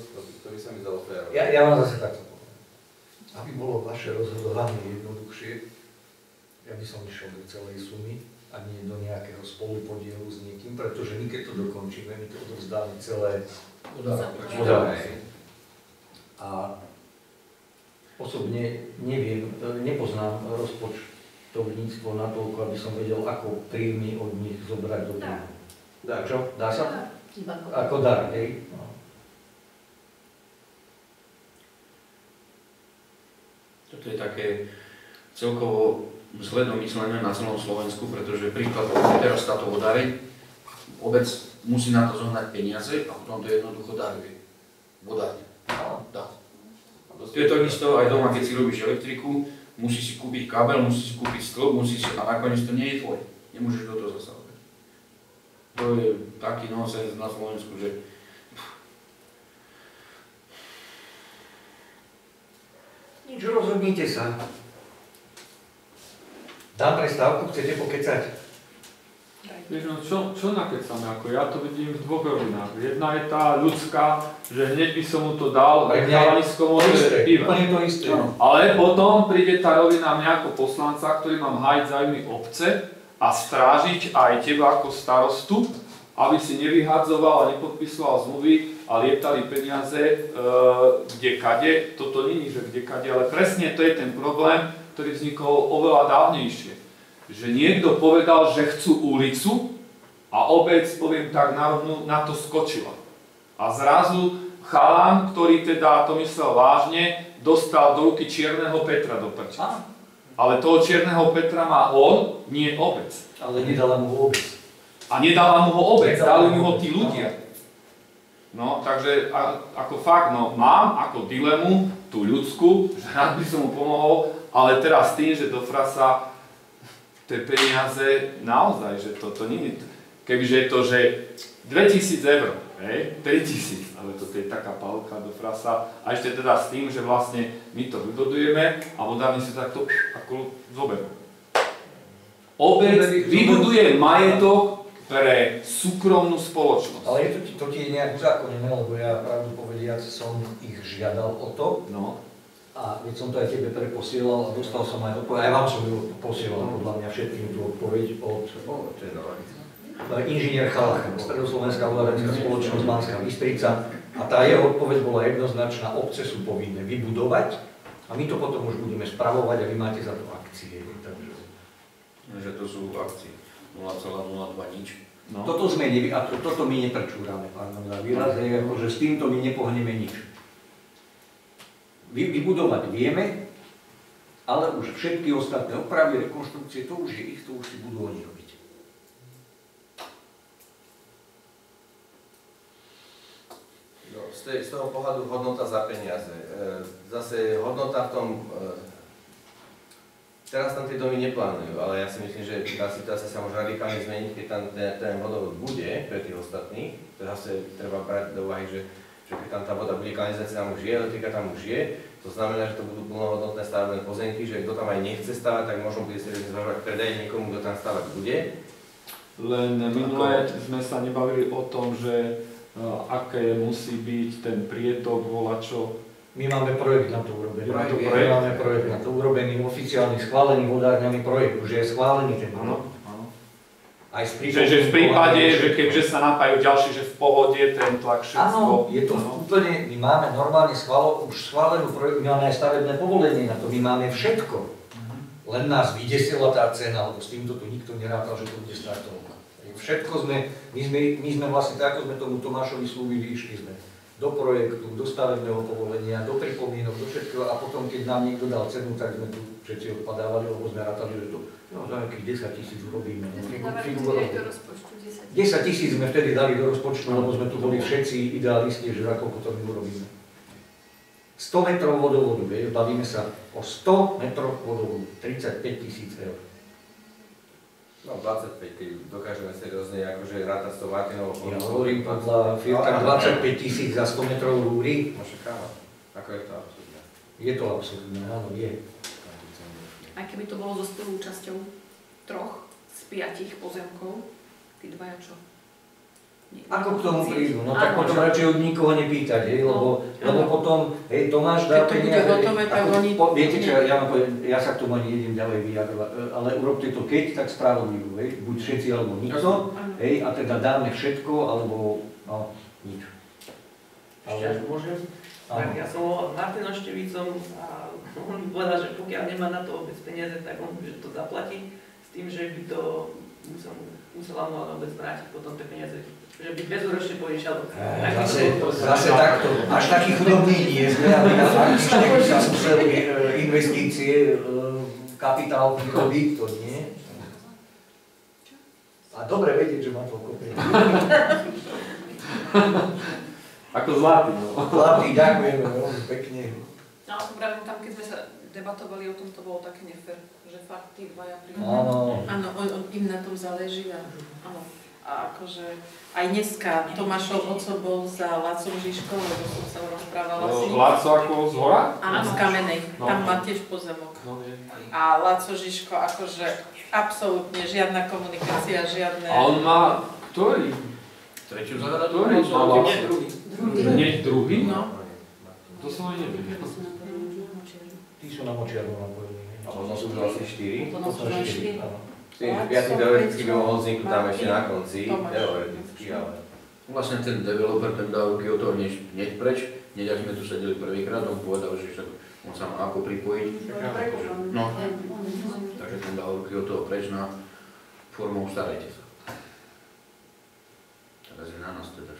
To by, to by sa mi zdalo ja, ja vám zase takto. Aby bolo vaše rozhodovanie jednoduchšie, ja by som išiel do celej sumy a nie do nejakého spolupodielu s niekým, pretože my keď to dokončíme, my to odovzdáme celé Dobre. A osobne neviem, nepoznám rozpočet účtovníctvo natoľko, aby som vedel, ako príjmy od nich zobrať do Dá. príjmu. Dá, Čo? Dá sa? Ako dar, hej? Toto je také celkovo zle domyslené na celom Slovensku, pretože príklad, teraz táto vodáreň, obec musí na to zohnať peniaze a potom to jednoducho daruje. Vodárne. Dá. To je to isto aj doma, keď si robíš elektriku, musíš si kúpiť kábel, musíš si kúpiť stĺp, musíš si, a nakoniec to nie je tvoje. Nemôžeš do toho zasahovať. To je taký nonsens na Slovensku, že Nič, rozhodnite sa. Dám prestávku, chcete pokecať? Vieš, no čo, čo nakecame? Ako ja to vidím v dvoch rovinách. Jedna je tá ľudská, že hneď by som mu to dal, chalanisko môže úplne to isté. Ale potom príde tá rovina mňa ako poslanca, ktorý mám hájiť zájmy obce a strážiť aj teba ako starostu, aby si nevyhadzoval a nepodpisoval zmluvy a lietali peniaze e, kde kade. Toto není, že kde kade, ale presne to je ten problém, ktorý vznikol oveľa dávnejšie. Že niekto povedal, že chcú ulicu a obec, poviem tak, na, na to skočila. A zrazu chalán, ktorý teda to myslel vážne, dostal do ruky čierneho Petra do prča. Ale toho čierneho Petra má on, nie obec. Ale nedala mu ho obec. A nedala mu ho obec, dali mu ho ho. tí ľudia. No, takže a, ako fakt, no, mám ako dilemu tú ľudskú, že rád by som mu pomohol, ale teraz tým, že do frasa tie peniaze naozaj, že toto nie je, kebyže je to, že 2000 eur, hej, 3000, ale toto je taká palka do frasa, a ešte teda s tým, že vlastne my to vybudujeme a vodárni si takto ako zoberú. Obec vybuduje majetok pre súkromnú spoločnosť. Ale je to, to ti je nejak uzákonené, lebo ja pravdu povediac som ich žiadal o to No, a keď som to aj tebe preposielal a dostal som aj odpoveď, aj vám som ju posielal podľa mňa všetkým tú odpoveď od O, to je nová vec. e, inžinier Chalach, Stredoslovenská vodárenská spoločnosť Banská Bystrica a tá jeho odpoveď bola jednoznačná, obce sú povinné vybudovať a my to potom už budeme spravovať a vy máte za to akcie. Takže... že to sú akcie 0,02 nič. No. Toto sme nevy, a to, toto my neprečúrame, pardon za výraz, je ako, že s týmto my nepohneme nič. Vy, vybudovať vieme, ale už všetky ostatné opravy, rekonštrukcie, to už je ich, to už si budú oni robiť. No, z, tej, z toho pohľadu hodnota za peniaze. E, zase hodnota v tom, e, teraz tam tie domy neplánujú, ale ja si myslím, že tá situácia sa môže radikálne zmeniť, keď tam ten, ten vodovod bude pre tých ostatných. To zase treba brať do úvahy, že, že keď tam tá voda bude, kanalizácia tam už je, elektrika tam už je, to znamená, že to budú plnohodnotné stavebné pozemky, že kto tam aj nechce stavať, tak možno bude seriózne zvažovať predaj niekomu, kto tam stavať bude. Len minule sme sa nebavili o tom, že uh, aké musí byť ten prietok, volačo. My máme projekt na to urobený. Projekt My je. máme projekt na to urobený, oficiálny, schválený vodárňami projekt, už je schválený ten projekt. áno. Aj s Že, že v prípade, že keďže sa napájajú ďalší, že v pohode ten tlak všetko. Áno, je to Áno. úplne, my máme normálne schválo, už schválenú projekt, my máme aj stavebné povolenie na to, my máme všetko. Mhm. Len nás vydesila tá cena, lebo s týmto tu nikto nerátal, že to bude stáť toľko. Všetko sme, my sme, my sme vlastne tak, ako sme tomu Tomášovi slúbili, išli sme do projektu, do stavebného povolenia, do pripomienok, do všetkého a potom, keď nám niekto dal cenu, tak sme tu všetci odpadávali, lebo sme rátali, že to no, za nejakých 10 tisíc urobíme. No, do rozpočtu 10 10 tisíc sme vtedy dali do rozpočtu, lebo sme tu boli všetci idealisti, že koľko to my urobíme. 100 metrov vodovodu, vieš, bavíme sa o 100 metroch vodovodu, 35 tisíc eur. No 25, keď dokážeme seriózne akože rátať s tou Martinovou Ja hovorím podľa firma 25 tisíc za 100 metrov rúry, No však áno, ako je to absurdné. je to absurdné, áno, je. Aj keby to bolo so spolúčasťou troch z piatich pozemkov, tí dvaja čo? Ako k tomu prídu? No tak potom radšej od nikoho nepýtať, hej, lebo, lebo potom, hej, Tomáš Keď dá to bude hotové, tak ako, oni- po, viete čo, ja, vám poviem, ja sa k tomu ani nejdem ďalej vyjadrovať, ale urobte to keď, tak spravodlivo, hej, buď všetci alebo nikto, hej, a teda dáme všetko, alebo, no, nič. Ešte ak môžem, Tak ja som volal s Martinom Števicom a on mi povedal, že pokiaľ nemá na to obec peniaze, tak on že to zaplatí s tým, že by to musel, musela mu ale obec vrátiť potom tie peniaze. Že by bezúročne požičal. Eh, Zase, zase takto, až taký chudobný nie sme, aby na by sa museli eh, investície, eh, kapitál vyrobiť, to nie. A dobre vedieť, že má toľko. Ako zlatý, no. Chlapi, ďakujeme veľmi pekne. No, ale práve tam, keď sme sa debatovali o tom, to bolo také nefér, že fakt tí dvaja pri... Áno. Áno, im na tom záleží a, áno. A akože aj dneska Tomášov oco bol za Lacom Žižkom, lebo som sa rozprávala s ním. Laco ako z hora? Áno, z Kamenej. No. Tam má tiež pozemok. No, je. A Laco Žižko, akože absolútne žiadna komunikácia, žiadne... A on má, ktorý? Tretiu zahradu? Ktorý má Nie, Laco? druhý. Nie, druhý? No. To som aj neviem. Tí sú na močiarnu napojení. A možno sú už vlastne 4. Potom sú len štyri. Áno. Tým piatým teoreticky by mohol vzniknúť tam ešte na konci, teoreticky, ale... Vlastne ten developer, ten dal ruky toho hneď, hneď preč. Hneď ak sme tu sedeli prvýkrát, on povedal, že však on sa má ako pripojiť. No, takže ten dal ruky od toho preč na formou starajte sa. Teraz je na nás teda,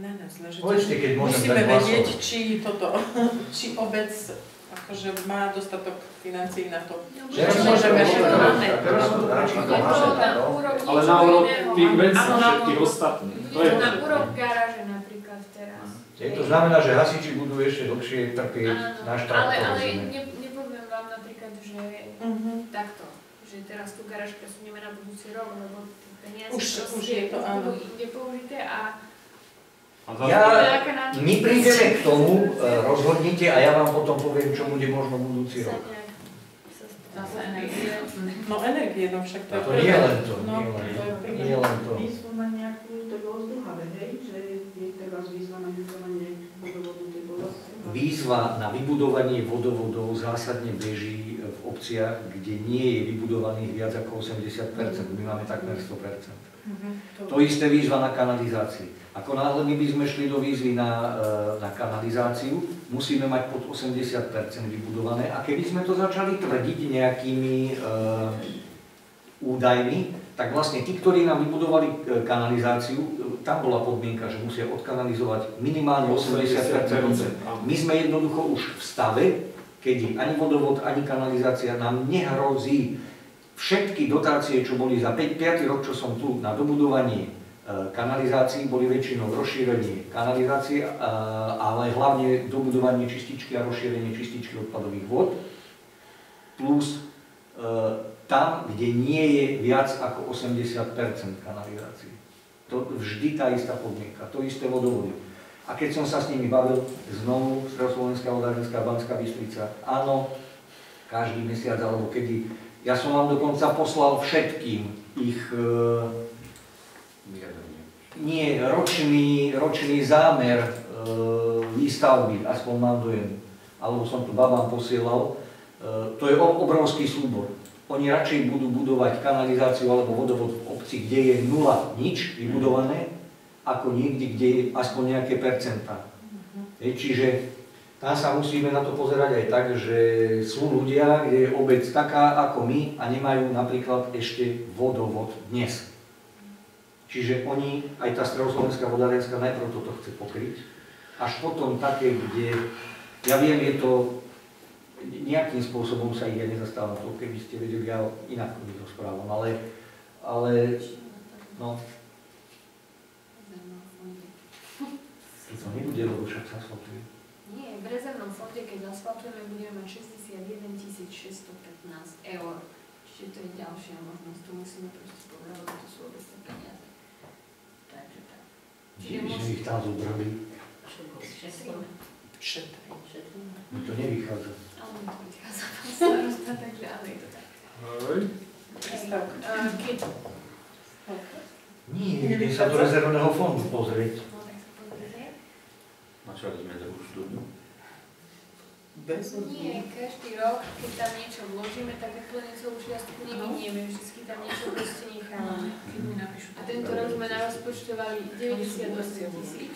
Na nás leží. Povedzte, keď môžem Musíme vedieť, či toto, či obec akože má dostatok financií na to. Teraz Čo môžeme všetko máme. Na no. Ale na úrok tých vecí, na všetkých ostatných. To Je je to na úrok garáže napríklad teraz. Je to znamená, že hasiči budú ešte dlhšie trpieť Áno, náš ale, ale ne, nepoviem vám napríklad, že Mhm. takto, že teraz tú garáž presunieme na budúci rok, lebo peniaze Už- už je to, áno. inde použité a Ja- My prídeme k tomu, e, rozhodnite a ja vám potom poviem, čo bude možno budúci rok. No energie, no však to je to nie len to, No, nie len to. Výzvu na nejakú, bolo zdlhavé, hej, že je teraz výzva na vybudovanie vodovodu, bolo... Výzva na vybudovanie vodovodov zásadne beží v obciach, kde nie je vybudovaných viac ako 80%, my máme takmer 100%. Mhm, To isté výzva na kanalizácii. Ako náhle my by sme šli do výzvy na, e, na kanalizáciu, musíme mať pod 80% vybudované a keby sme to začali tvrdiť nejakými e, údajmi, tak vlastne tí, ktorí nám vybudovali e, kanalizáciu, e, tam bola podmienka, že musia odkanalizovať minimálne 80%. Áno. My sme jednoducho už v stave, kedy ani vodovod, ani kanalizácia nám nehrozí všetky dotácie, čo boli za 5, 5 rok, čo som tu na dobudovanie kanalizácií, boli väčšinou rozšírenie kanalizácie, e, ale hlavne dobudovanie čističky a rozšírenie čističky odpadových vod, plus e, tam, kde nie je viac ako 80% kanalizácií. To vždy tá istá podmienka, to isté vodovody. A keď som sa s nimi bavil, znovu Stredoslovenská vodárenská Banská Bystrica, áno, každý mesiac alebo kedy. Ja som vám dokonca poslal všetkým ich e. nie, ročný, ročný zámer e, výstavby, aspoň mám dojem, alebo som to babám posielal, e, to je obrovský súbor. Oni radšej budú budovať kanalizáciu alebo vodovod v obci, kde je nula, nič vybudované, ako niekde, kde je aspoň nejaké percentá. Hej, čiže tam sa musíme na to pozerať aj tak, že sú ľudia, kde je obec taká ako my a nemajú napríklad ešte vodovod dnes. Čiže oni, aj tá Stredoslovenská vodárenská najprv toto chce pokryť, až potom také, kde, ja viem, je to, nejakým spôsobom sa ich ja nezastávam, to keby ste vedeli, ja inak by to správam, ale, ale, no, to nebude, lebo však sa asfaltuje. Nie, v rezervnom fonde, keď asfaltujeme, budeme mať 61 615 eur. Čiže to je ďalšia možnosť, to musíme proste povedať, to sú vôbec tie peniaze. Takže tak. Sme ich tam zobrali, Šetri. mi to nevychádza. Ale mi to vychádza tam starosta, takže ale je to tak. Hej. Keď, Nie, ide sa do rezervného fondu pozrieť. no. Načali sme druhú štúdiu. Bez Nie, každý rok, keď tam niečo vložíme, tak úplne celú čiastku neminieme, vždy tam niečo proste nechávame. A tento rok sme narozpočtovali 98 tisíc.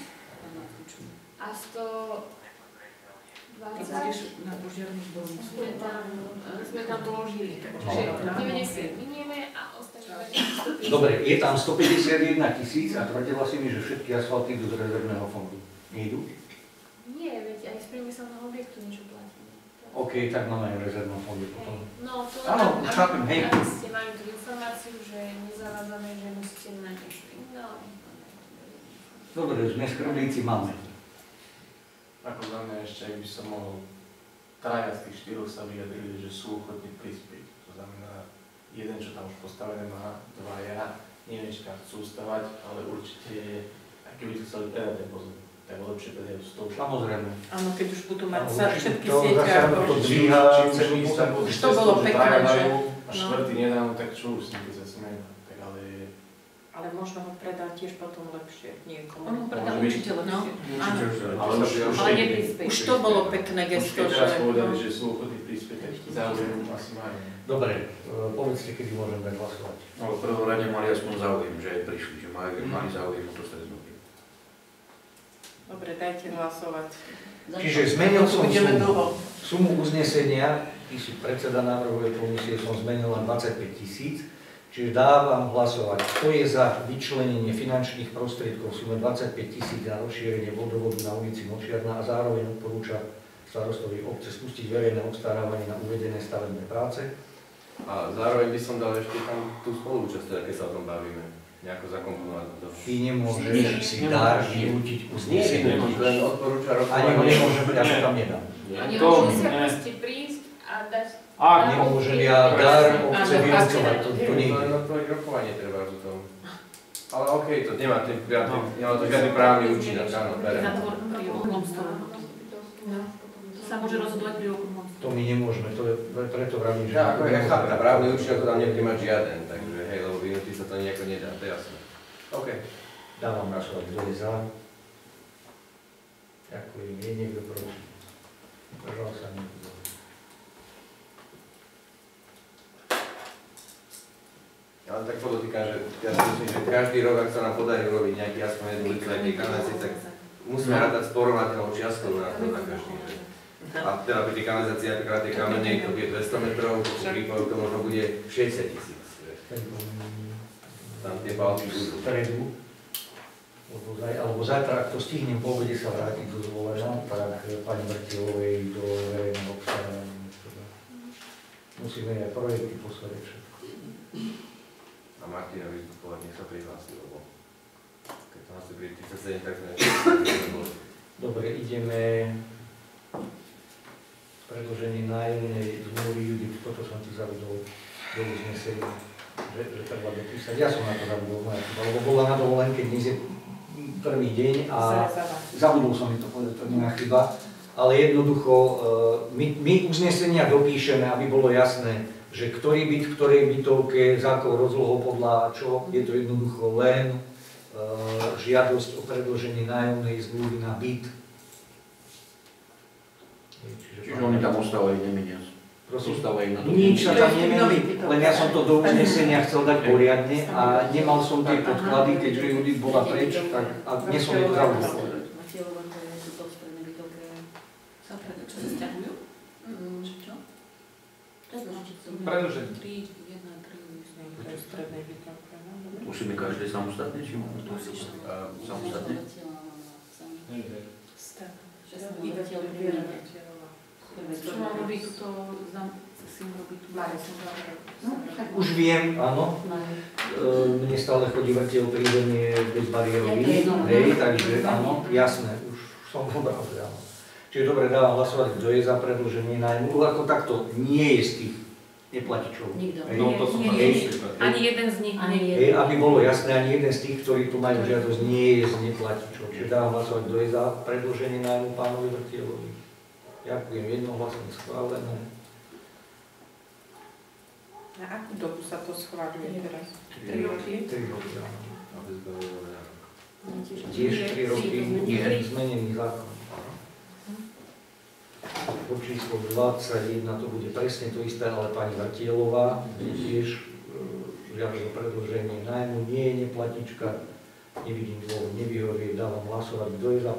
a 120 Keď budeš na požiarnú zbornicu. sme tam, sme tam doložili. No. Čiže 90 minieme a ostatné 150. Dobre, je tam 151 tisíc a tvrdila si mi, že všetky asfalty idú z rezervného fondu. Nejdu? Nie, veď aj z priemyselného objektu niečo. OK, tak máme aj rezervnom fonde potom. No, to Áno, už chápem, hej. Aby ste mali tú informáciu, že nezavádzame, že musíte na niečo iné. Dobre, sme skrbníci máme. Ako za mňa ešte, ak by som mohol, traja z tých štyroch sa vyjadrili, že sú ochotní prispieť. To znamená, jeden, čo tam už postavené má, dva ja, neviem, či tam chcú stavať, ale určite, ak keby to chceli predať ten pozor, tak lepšie predajú z toho. Samozrejme. Áno, keď už budú mať sa všetky to sieťa. zase ako- to dvíha či už celú ísť tam Už to bolo že pekné, že- A no. štvrtý nedá, no tak čo už s ním sa. Tak ale Ale možno ho predať tiež potom lepšie niekomu. On ho predá určite lepšie. No, áno. Ale už, už, Ale. Už to bolo pekné už gesto, keď teraz že... povedali, no. že sú ochotní prispieť, tak záujem asi majú. Dobre, e, povedzte, kedy môžeme hlasovať. No, v prvom rade mali aspoň záujem, že prišli, že mali, mali záujem o to stretnutie. Dobre, dajte hlasovať. Čiže zmenil som sumu. Sumu uznesenia, ty si predseda návrhovej komisie, som zmenil na 25 tisíc, čiže dávam hlasovať, kto je za vyčlenenie finančných prostriedkov v sume 25 tisíc na rozšírenie vodovodu na ulici Močiarna a zároveň odporúča starostovi obce spustiť verejné obstarávanie na uvedené stavebné práce. A zároveň by som dal ešte tam tú spolúčasť, teda keď sa o tom bavíme. Nejako zakomponovať do... Ty nemôžeš si dar vynútiť Nie, uznesenie. nemôžem, len odporúča Ani ho nemôžem, ja to tam nedám. Oni To, musia proste prísť a dať... Ak Nemôžem ja dar obce vynúcovať, to, to Nie, nejde. len otvoriť rokovanie treba o tom. Ale okej, to nemá, ten, žiadny, nemá to žiadny právny účinok, áno, berem. Pri okrúhlom stole. To sa môže rozhodovať pri okrúhlom stole. To my nemôžeme, to je, preto vravím, že... Ja, ako ja chápem, právny účinok to tam nebude mať žiaden, vynútiť sa to nejako nedá, to je jasné. OK. Dávam hlasovať, kto je za. Ďakujem, je niekto proti. Zdržal sa niekto. Ja len tak podotýkam, že ja si myslím, že každý rok, ak sa nám podarí urobiť nejaký aspoň jednu nejaký kanalizácie, tak musíme rátať s porovnateľnou čiastkou na to na každý. Že? A teda pri tej kanalizácii napríklad tej kamenej to bude 200 metrov, prípade to možno bude 60 tisíc. Tam tie balky budú. stredu, alebo, zaj, alebo zajtra, ak to stihnem po obede sa vrátiť do zvolenia, tak pani Vrtilovej do verejného obstarávania. teda. Musíme aj projekty poslať všetko. A Martina vystupovať, nech sa prihlási, lebo keď to asi pri 37, tak nebolo. Dobre, ideme predloženie nájomnej zmluvy Judith, toto som ti zabudol do uznesenia, že, že treba dopísať. Ja som na to zabudol, moja chyba, lebo bola na dovolenke, dnes je prvý deň a zabudol som mi to povedať, to nie je chyba. Ale jednoducho, e, my, my uznesenia dopíšeme, aby bolo jasné, že ktorý byt v ktorej bytovke, za akou rozlohou podľa čo, je to jednoducho len e, žiadosť o predloženie nájomnej zmluvy na byt. Čiže oni tam ostávajú, nemenia. Na to. nič sa tam nemení, len ja som to do uznesenia chcel dať poriadne a nemal som tie podklady, keďže Judith bola preč, tak a dnes som sa stiahujú? Mm. Či čo? To je znači, to Predĺženie. 3, 1, 3, myslím. to je v strednej bytovke. no. Musíme každé samostatne, či? Musíš to. A Samostatne? Že sa mi zatiaľ privíne. Čo mám robiť túto, znam, si robiť tú No, Už viem, áno, e, mne stále chodí vrtiel Je to jedno. hej, takže áno, jasné, už som v obraze, áno. Čiže dobre, dávam hlasovať, kto je za predĺženie nájmu, ako takto, nie je z tých neplatičov. Nikto. Hej, No to som Nie. Ani jeden z nich Ani nie je. Hej, aby bolo jasné, ani jeden z tých, ktorí tu majú žiadosť, nie je z neplatičov. Čiže dávam hlasovať, kto je za predĺženie nájmu pánovi Vrtielovi. Ďakujem, jednohlasne schválené. Na akú dobu sa to schváľuje teraz? Tri roky. Tri roky, áno. A bez behového nároku. Tiež 3 roky Nie. zmenený zákon. Po číslo 21 to bude presne to isté, ale pani Vrtielová je tiež e, žiada o predĺženie nájmu, nie je neplatička, nevidím dôvod, nevyhovie, dávam hlasovať, kto je za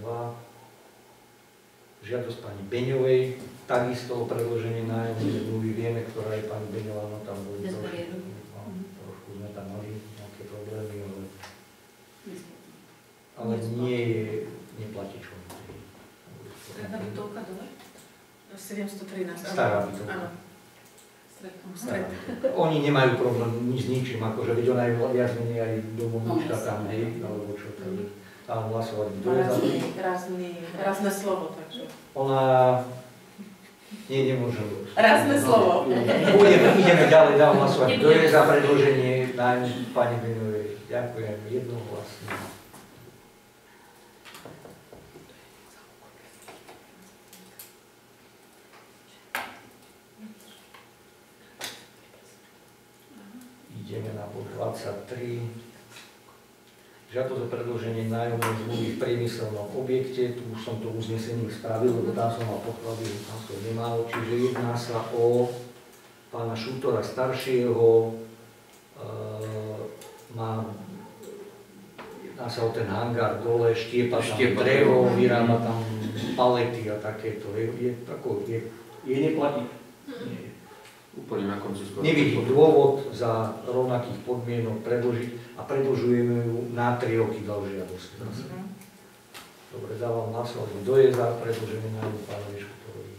predĺženie Žiadosť pani Beňovej, takisto o predloženie nájomnej zmluvy. Vieme, ktorá je pani Beňová, no tam boli trošku, no, trošku sme tam mali nejaké problémy, ale, ale nie je neplatičom. Stredná bytovka dole? 713. Stará bytovka. Áno. Bytovka. Oni nemajú problém nič s ničím, akože veď ona je viac menej aj domovnička No, tam, hej, alebo čo, takže tam hlasovať. Kto je za rázny, rázne slovo, takže. Ona... Nie, nemôžem. Rázne slovo. Pôjdeme, ideme ďalej, dám hlasovať. Kto je za predloženie nájmu pani Benovej? Ďakujem, jednohlasne. Ideme na bod 23. Žiadosť o predloženie nájomnej zmluvy v priemyselnom objekte. Tu už som to uznesenie spravil, lebo tam som mal podklady, tam som nemal. Čiže jedná sa o pána Šútora staršieho, e, má, jedná sa o ten hangár dole, štiepa tam Štiepa drevo, drevo. vyrába tam palety a takéto. Je, je, tako, je, je neplatí. Nie. Úplne na konci skoro. Nevidím dôvod za rovnakých podmienok predložiť a predlžujeme ju na 3 roky žiadosť. zase. Dobre, dávam hlasovať. Kto je za predlženie nájmu pánovi Šutorovi?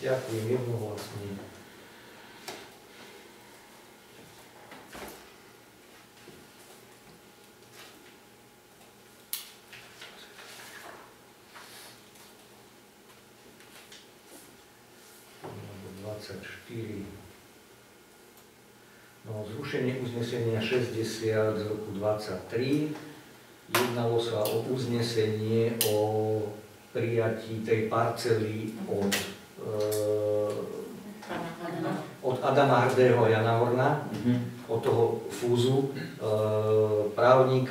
Ďakujem jednohlasne. Bod 24. No, zrušenie uznesenia 60 z roku 23. Jednalo sa o uznesenie o prijatí tej parcely od, e, od Adama Hrdého a Jana Horna, Mhm. od toho fúzu. E, právnik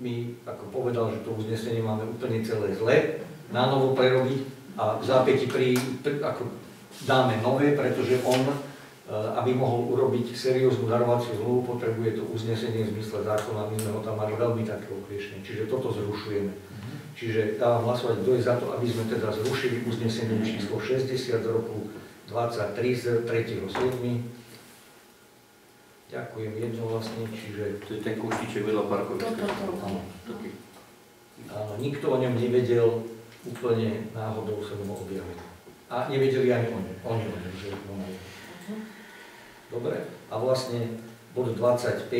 mi ako povedal, že to uznesenie máme úplne celé zle, na novo prerobiť a v zápäti pri, pri, ako dáme nové, pretože on aby mohol urobiť serióznu darovaciu zmluvu, potrebuje to uznesenie v zmysle zákona, my sme ho tam mali veľmi také okriešne, čiže toto zrušujeme. Čiže dávam hlasovať, kto je za to, aby sme teda zrušili uznesenie číslo 60 z roku 23 z 3.7. Ďakujem jednohlasne, čiže To je ten kúštiček vedľa parkoviska. Nikto o ňom nevedel, úplne náhodou sa ho objavil. A nevedeli ani oni, oni o ňom, že on je. Dobre, a vlastne bod 25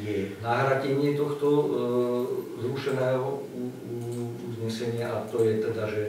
je nahratenie tohto e, zrušeného uznesenia a to je teda, že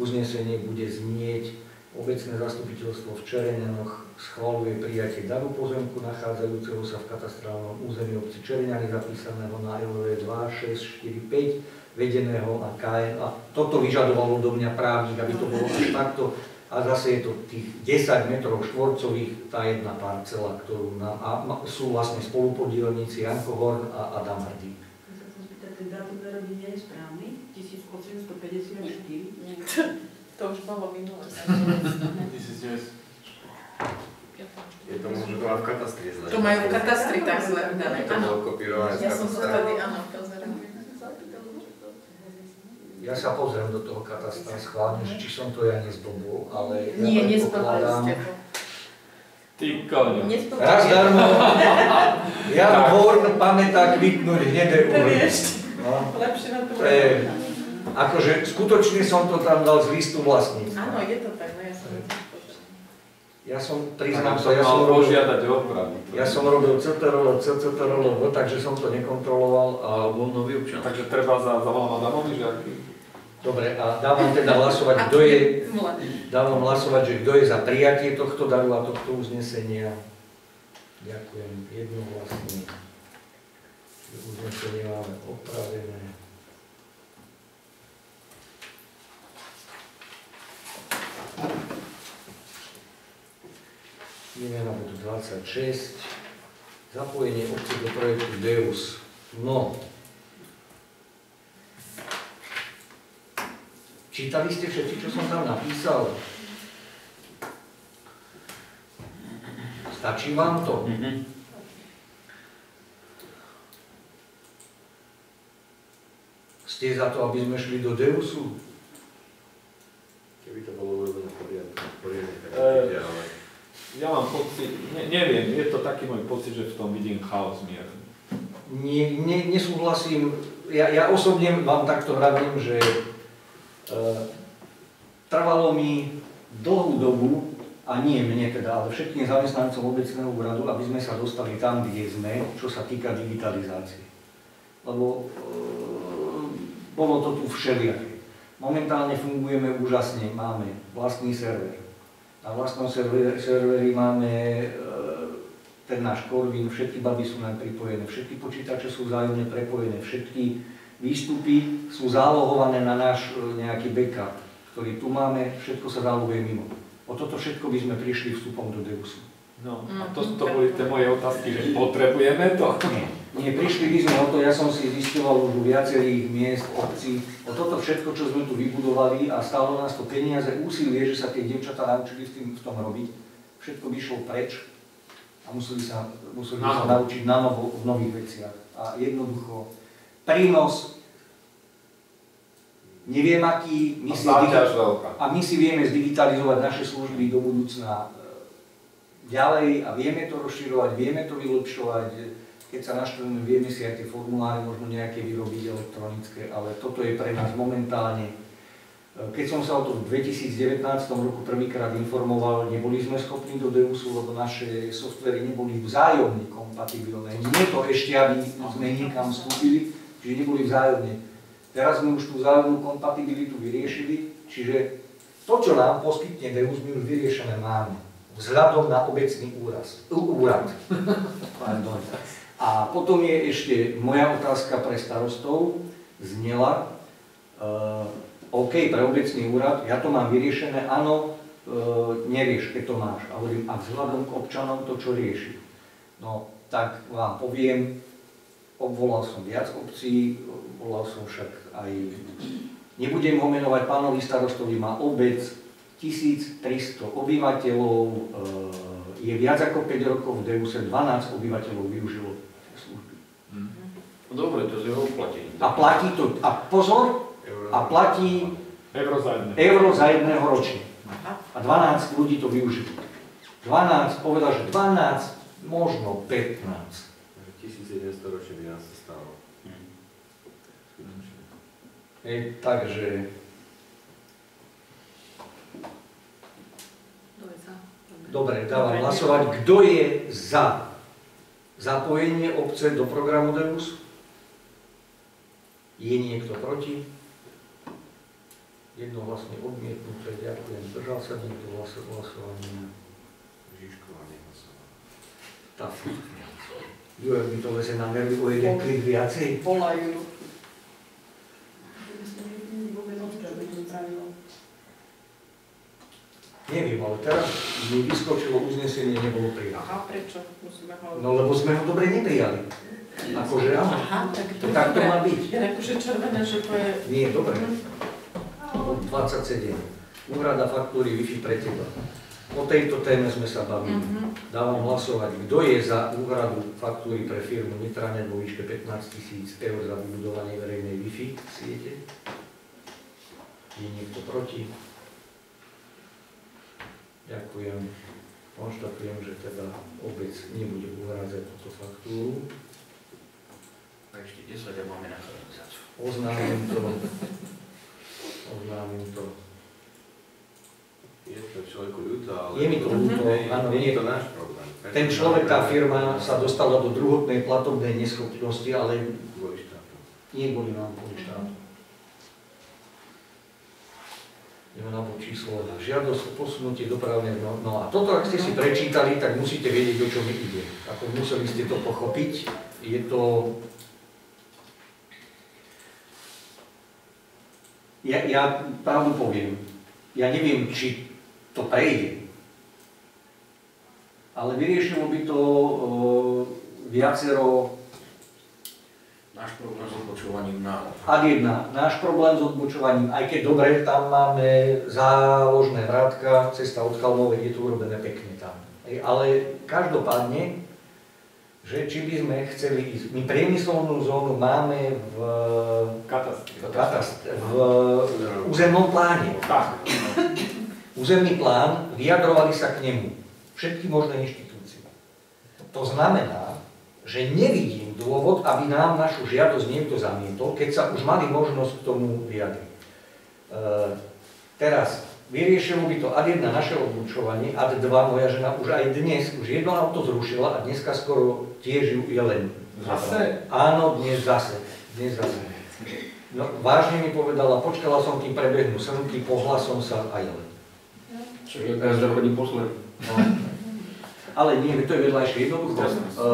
uznesenie bude znieť Obecné zastupiteľstvo v Čerenianoch schvaluje prijatie daru pozemku nachádzajúceho sa v katastrálnom území obci Čereniany zapísaného na LV 2645 vedeného na KN. A toto vyžadovalo do mňa právnik, aby to bolo až takto. A zase je to tých 10 metrov štvorcových, tá jedna parcela, ktorú nám, a sú vlastne spolupodielníci Janko Horn a Adam Hrdík. Chcem sa spýtať, ten dátum narodenia nie je správny? 1854? Nie. To už bolo minulé. Je to možno to v katastri zle. To majú v katastri tak zle dané. To bolo kopírované z Ja som sa tady, áno. Ja sa pozriem do toho katastra schválne, že či som to ja nezblbol, ale ja Nie, nezbavili ste to. Ty koňo. Raz darmo, Jan Horn pamätá kvitnúť hnedé To uhlie. No, Lepšie na to. je, akože skutočne som to tam dal z listu vlastníctva. Áno, je to tak, no ja som. Ja som, priznám sa, ja som robil, ja som robil CTRL, CTRL, takže som to nekontroloval. A, Alebo nový občan. Takže treba za, zavolám Adamovi, že aký? Dobre, a dávam teda hlasovať, kto je, dávam hlasovať, že kto je za prijatie tohto daru a tohto uznesenia. Ďakujem, jednohlasne. Uznesenie máme opravené. Ideme na bod 26. Zapojenie obce do projektu DEUS. No. Čítali ste všetci, čo som tam napísal? Stačí vám to? Mhm. Z Ste za to, aby sme šli do Deusu? Keby to bolo urobené poriadne, poriadne, tak Eh, ale Ja mám pocit, ne, neviem, je to taký môj pocit, že v tom vidím chaos mierny. Nie, nie, nesúhlasím. Ja, ja osobne vám takto hravím, že trvalo mi dlhú dobu, a nie mne teda, ale všetkým zamestnancom obecného úradu, aby sme sa dostali tam, kde sme, čo sa týka digitalizácie. Lebo e, bolo to tu všelijaké. Momentálne fungujeme úžasne, máme vlastný server. Na vlastnom serveri, serveri máme e, ten náš Corvin, všetky baby sú nám pripojené, všetky počítače sú vzájomne prepojené, všetky výstupy sú zálohované na náš e, nejaký backup, ktorý tu máme, všetko sa zálohuje mimo. O toto všetko by sme prišli vstupom do Deusu. No, a to, to boli tie moje otázky, že potrebujeme to. Nie, nie, prišli by sme o to, ja som si zistoval už u viacerých miest, obcí, o toto všetko, čo sme tu vybudovali a stálo nás to peniaze, úsilie, že sa tie dievčatá naučili v, tým, v tom robiť, všetko by šlo preč a museli sa, museli sa naučiť na novo v nových veciach. A jednoducho, prínos, neviem aký, my A si, a my si vieme zdigitalizovať naše služby do budúcna e, ďalej a vieme to rozširovať, vieme to vylepšovať. Keď sa naštívime, vieme si aj tie formuláry možno nejaké vyrobiť elektronické, ale toto je pre nás momentálne. E, Keď som sa o to v 2019 roku prvýkrát informoval, neboli sme schopní do Deusu, lebo naše softvery neboli vzájomne kompatibilné. Nie to ešte, aby sme niekam vstúpili, čiže neboli vzájomne. Teraz sme už tú vzájomnú kompatibilitu vyriešili, čiže to, čo nám poskytne Deus, my už vyriešené máme. Vzhľadom na obecný úraz, úrad. A potom je ešte moja otázka pre starostov, znela, uh, OK, pre obecný úrad, ja to mám vyriešené, áno, uh, nerieš, keď to máš. A hovorím, a vzhľadom k občanom to, čo rieši. No, tak vám poviem, obvolal som viac obcí, volal som však aj, nebudem ho menovať, pánovi starostovi má obec 1300 obyvateľov, e, je viac ako 5 rokov v Deuse, 12 obyvateľov využilo tie služby. No dobre, to z jeho uplatení. A platí to, a pozor, a platí Euro za jedné. euro za jedného ročne. A 12 ľudí to využilo. 12, povedal, že 12, možno 15. že 1100 ročne by nás to stálo. Hej, takže Kto je za? Dobre, dávam hlasovať. Kto je za zapojenie obce do programu Deus? Je niekto proti? Jednohlasne odmietnuté, ďakujem. Držal sa niekto hlas- hlasovania? Žižková nehlasovala. Tak. Joj, mi to leze na nervy o jeden klik viacej. Volajú. Neviem, ale teraz mi vyskočilo uznesenie, nebolo prijaté. Aha, prečo? Musíme ho... No lebo sme ho dobre neprijali. Akože áno. Aha, tak to Tak to má byť. Je akože červené, že to je... Nie, dobre. Bod 27. Úhrada faktúry Wi-Fi pre teba. O tejto téme sme sa bavili. Mhm. Dávam hlasovať, kto je za úhradu faktúry pre firmu Nitranet vo výške 15 tisíc eur za vybudovanie verejnej Wi-Fi siete. Je niekto proti? Ďakujem. Konštatujem, že teda obec nebude uhrádzať túto faktúru. A ešte 10 a máme nachádzať. Oznámim to. Oznámim to. Je to človeku ľúto, ale... Je mi to ľúto, áno, nie. je to náš problém. Ten človek, tá firma sa dostala do druhotnej platobnej neschopnosti, ale Kvôli štátu. nie kvôli nám, kvôli štátu. Ideme na bod číslo 1. Žiadosť o posunutie dopravnej no, no a toto, ak ste si prečítali, tak musíte vedieť, o čo mi ide. Ako museli ste to pochopiť. Je to... Ja, ja pravdu poviem. Ja neviem, či to prejde. Ale vyriešilo by to e, viacero Náš problém s odpočúvaním na... Ad 1, náš problém s odbočovaním, aj keď dobre, tam máme záložné vrátka, cesta od Chalmovej, je to urobené pekne tam. Ale každopádne, že či by sme chceli ísť. My priemyselnú zónu máme v, Katastri. katast- v územnom pláne. Tak. Územný plán, vyjadrovali sa k nemu všetky možné inštitúcie. To znamená, že nevidím dôvod, aby nám našu žiadosť niekto zamietol, keď sa už mali možnosť k tomu vyjadriť. E, teraz, vyriešilo by to ad 1 naše odlučovanie, ad 2 moja žena už aj dnes, už jedno auto zrušila a dneska skoro tiež ju je len. Zase? Áno, dnes zase. Dnes zase. No, vážne mi povedala, počkala som, kým prebehnú srnky, pohla som sa a je len. Čo je každá chodí posledný. No. Ale nie, to je vedľajšie jednoducho. Jasné. E,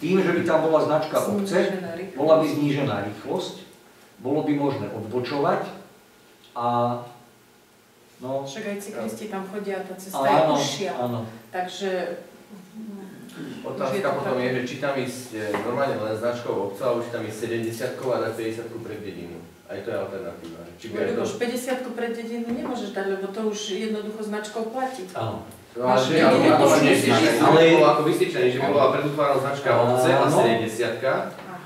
tým, že by tam bola značka obce, bola by znížená rýchlosť, bolo by možné odbočovať a no, Však aj cyklisti tam chodia, tá cesta je užšia. áno. Takže Otázka Už je to potom tak. je, že či tam ísť e, normálne len značkou obca, alebo či tam ísť 70 a dať 50 pred dedinu. Aj to je alternatíva. Či by aj to... už 50 pred dedinu nemôžeš dať, lebo to už jednoducho značkou platí. áno. No ale že, ale, ale, ale, bolo ako vystýčené, že bola predútváraná značka obce a Áno. 70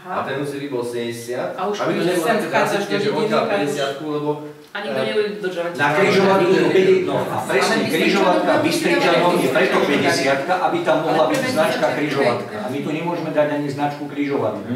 a ten musí bol 70, A už to do že dediny, odtiaľ tak už- 50 lebo A nikto nebude dodržovať. Na križovatku Ale- vedie, no a presne križovatka Bystričanom je preto Bystričanom 50 aby tam mohla byť pre značka 50 križovatka. A my tu nemôžeme dať ani značku križovatka.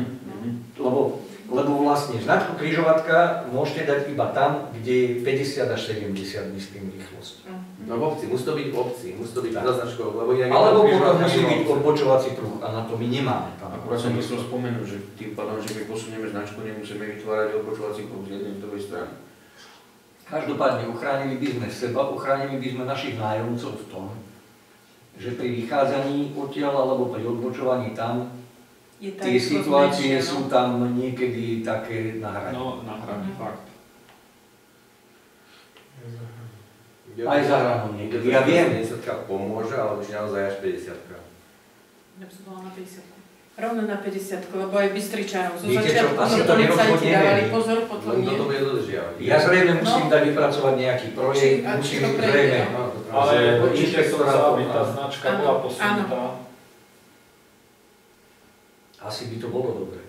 Lebo, lebo vlastne značku križovatka môžete dať iba tam, kde je 50 až 70 myslím rýchlosť. No v obci, musí to byť v obci, musí to byť Tak. za značkou, lebo inak... Alebo potom musí byť odbočovací pruh a na to my nemáme tam. Akurát som myslel spomenúť, že tým pádom, že my posunieme značku, nemusíme vytvárať odbočovací kruh z jednej z druhej strany. Každopádne ochránili by sme seba, ochránili by sme našich nájomcov v tom, že pri vychádzaní odtiaľ alebo pri odbočovaní tam, Je tá tie situácie menšia, sú no. tam niekedy také na hrane. No, na hrane, Mhm. fakt. Aj za hranou niekedy, ja viem. 70 pomôže, alebo či naozaj až 50 Ja by som bola na 50. Rovno na 50, lebo aj Bystričanov. Zo začiatku asi to policajti dávali pozor, potom nie. Ja zrejme musím No. dať vypracovať nejaký projekt, musím zrejme... Ale určite som za, aby tá značka bola posunutá. Asi by to bolo dobre.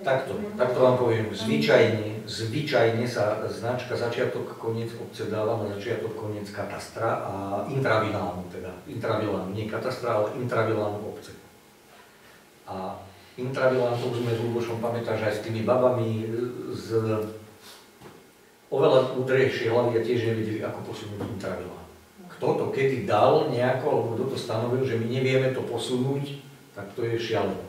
Takto, takto vám poviem, zvyčajne, zvyčajne sa značka začiatok, koniec obce dáva na začiatok, koniec katastra a intravilánu teda, intravilánu, nie katastra, ale intravilánu obce. A intravilán, to sme s Lubošom pamätáš aj s tými babami z oveľa múdrejšie hlavy a tiež nevedeli, ako posunúť intravilán. Kto to kedy dal nejako, alebo kto to stanovil, že my nevieme to posunúť, tak to je šialené.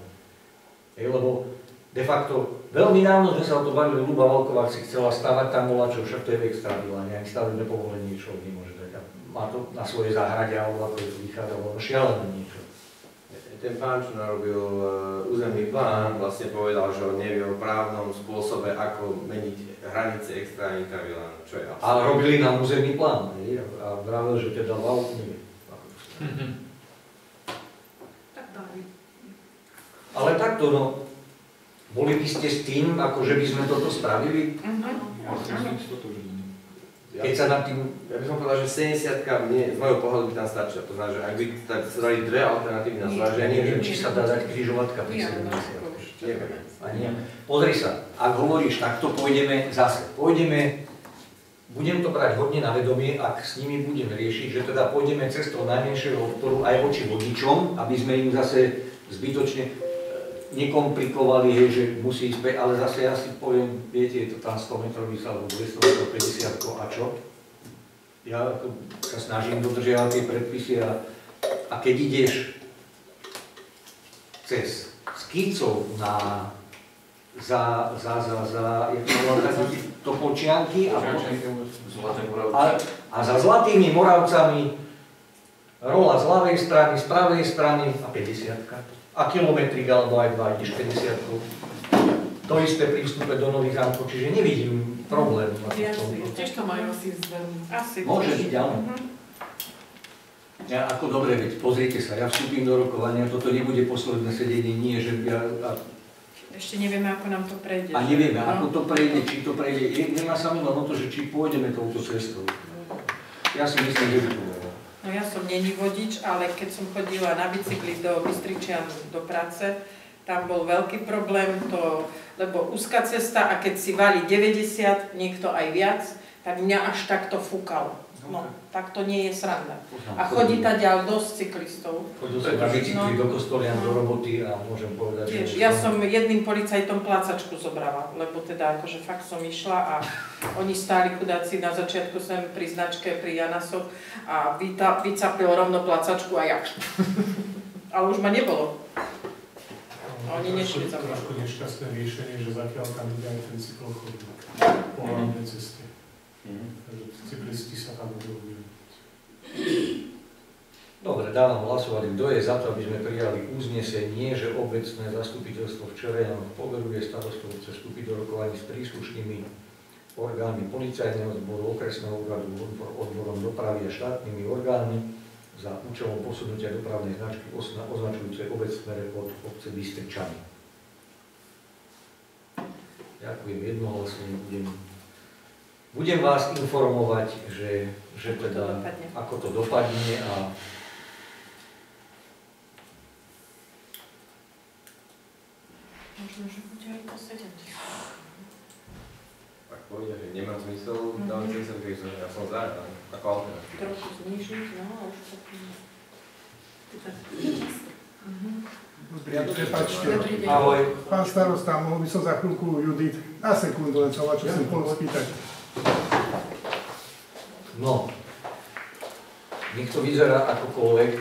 Hej, lebo de facto veľmi dávno sme sa o to bavili, Luba Valková si chcela stavať tam bola čo, však to je v extravilane, ani stavebné povolenie človek nemôže dať. A má to na svojej záhrade, alebo ako je to vychádzalo, šialené niečo. Ten pán, čo narobil e, územný plán, vlastne povedal, že on nevie o právnom spôsobe, ako meniť hranice extra a intravilánu, čo je absolútne. robili nám územný plán, hej, a vravil, že teda wow, nevie. Tak dali. Ale takto, no, boli by ste s tým, ako že by sme toto spravili, Ja som si stotožnený. Ja, keď sa nad tým ja by som povedal, že 70 mne, z môjho pohľadu by tam stačila. To znamená, že ak by tak sa dali dve alternatívy na Ja zváženie, neviem, či sa dá dať križovatka pri Ja, no, 70. neviem. Ani ja. Pozri sa, ak hovoríš takto, pôjdeme zase. Pôjdeme, budem to brať hodne na vedomie, ak s nimi budem riešiť, že teda pôjdeme cestou najmenšieho odporu aj voči vodičom, aby sme im zase zbytočne nekomplikovali, hej, že musí ísť, ale zase ja si poviem, viete, je to tam 100 metrový alebo 200 metrov, 50 a čo? Ja sa snažím dodržiavať tie predpisy a, a keď ideš cez skicov na za, za, za, za, jak to volá, také Topolčianky a, a, a za Zlatými Moravcami rola z ľavej strany, z pravej strany a 50 A kilometrik alebo aj dva, ideš 50 To isté pri vstupe do Nových zámkov, čiže nevidím problém. tomto. tiež to majú asi. Asi. Môže byť, áno. Ja ako dobre, veď pozrite sa, ja vstúpim do rokovania, toto nebude posledné sedenie, nie, že ja, a, Ešte nevieme, ako nám to prejde. a nevieme, No. ako to prejde, či to prejde, jedná sa mi len o to, že či pôjdeme touto cestou. Ja si myslím, že by to bolo. No ja som není vodič, ale keď som chodila na bicykli do Bystričian do práce, tam bol veľký problém, to, lebo úzka cesta a keď si vali 90, niekto aj viac, tak mňa až takto fúkalo. No, tak to nie je sranda. A chodí ta ďal dosť cyklistov. Chodil som na bicykli do Kostolian do roboty a môžem povedať, Tiež, že... ja som jedným policajtom plácačku zobrala, lebo teda akože fakt som išla a oni stáli chudáci na začiatku sem pri značke pri Janasoch a vyta- vycapil rovno plácačku a ja. Ale už ma nebolo. A oni nešli za mnou. Trošku nešťastné riešenie, že zatiaľ tam ide aj ten cyklochodník po hlavnej ceste. Takže cyklisti sa tam budú využiť. Dobre, dávam hlasovať. Kto je za to, aby sme prijali uznesenie, že obecné zastupiteľstvo v Červenom poveruje starostov chce vstúpiť do rokovaní s príslušnými orgánmi policajného zboru, okresného úradu, odbor- odborom dopravy a štátnymi orgánmi za účelom posunutia dopravnej značky označujúcej obec v smere od obce Bystričany. Ďakujem jednohlasne, budem, budem vás informovať, že, že teda, ako to dopadne a Možno, že bude aj po 7. Ak povedia, že nemá zmysel, Mhm. dávať zmysel, že ja som za, ako alternatíva. Trochu znižiť, no a už tak... Tak. Prepačte. Dobrý deň. ahoj. Pán starosta, mohol by som za chvíľku Judit, na sekundu len sa vás, čo som chcel spýtať. No, nech to vyzerá akokoľvek.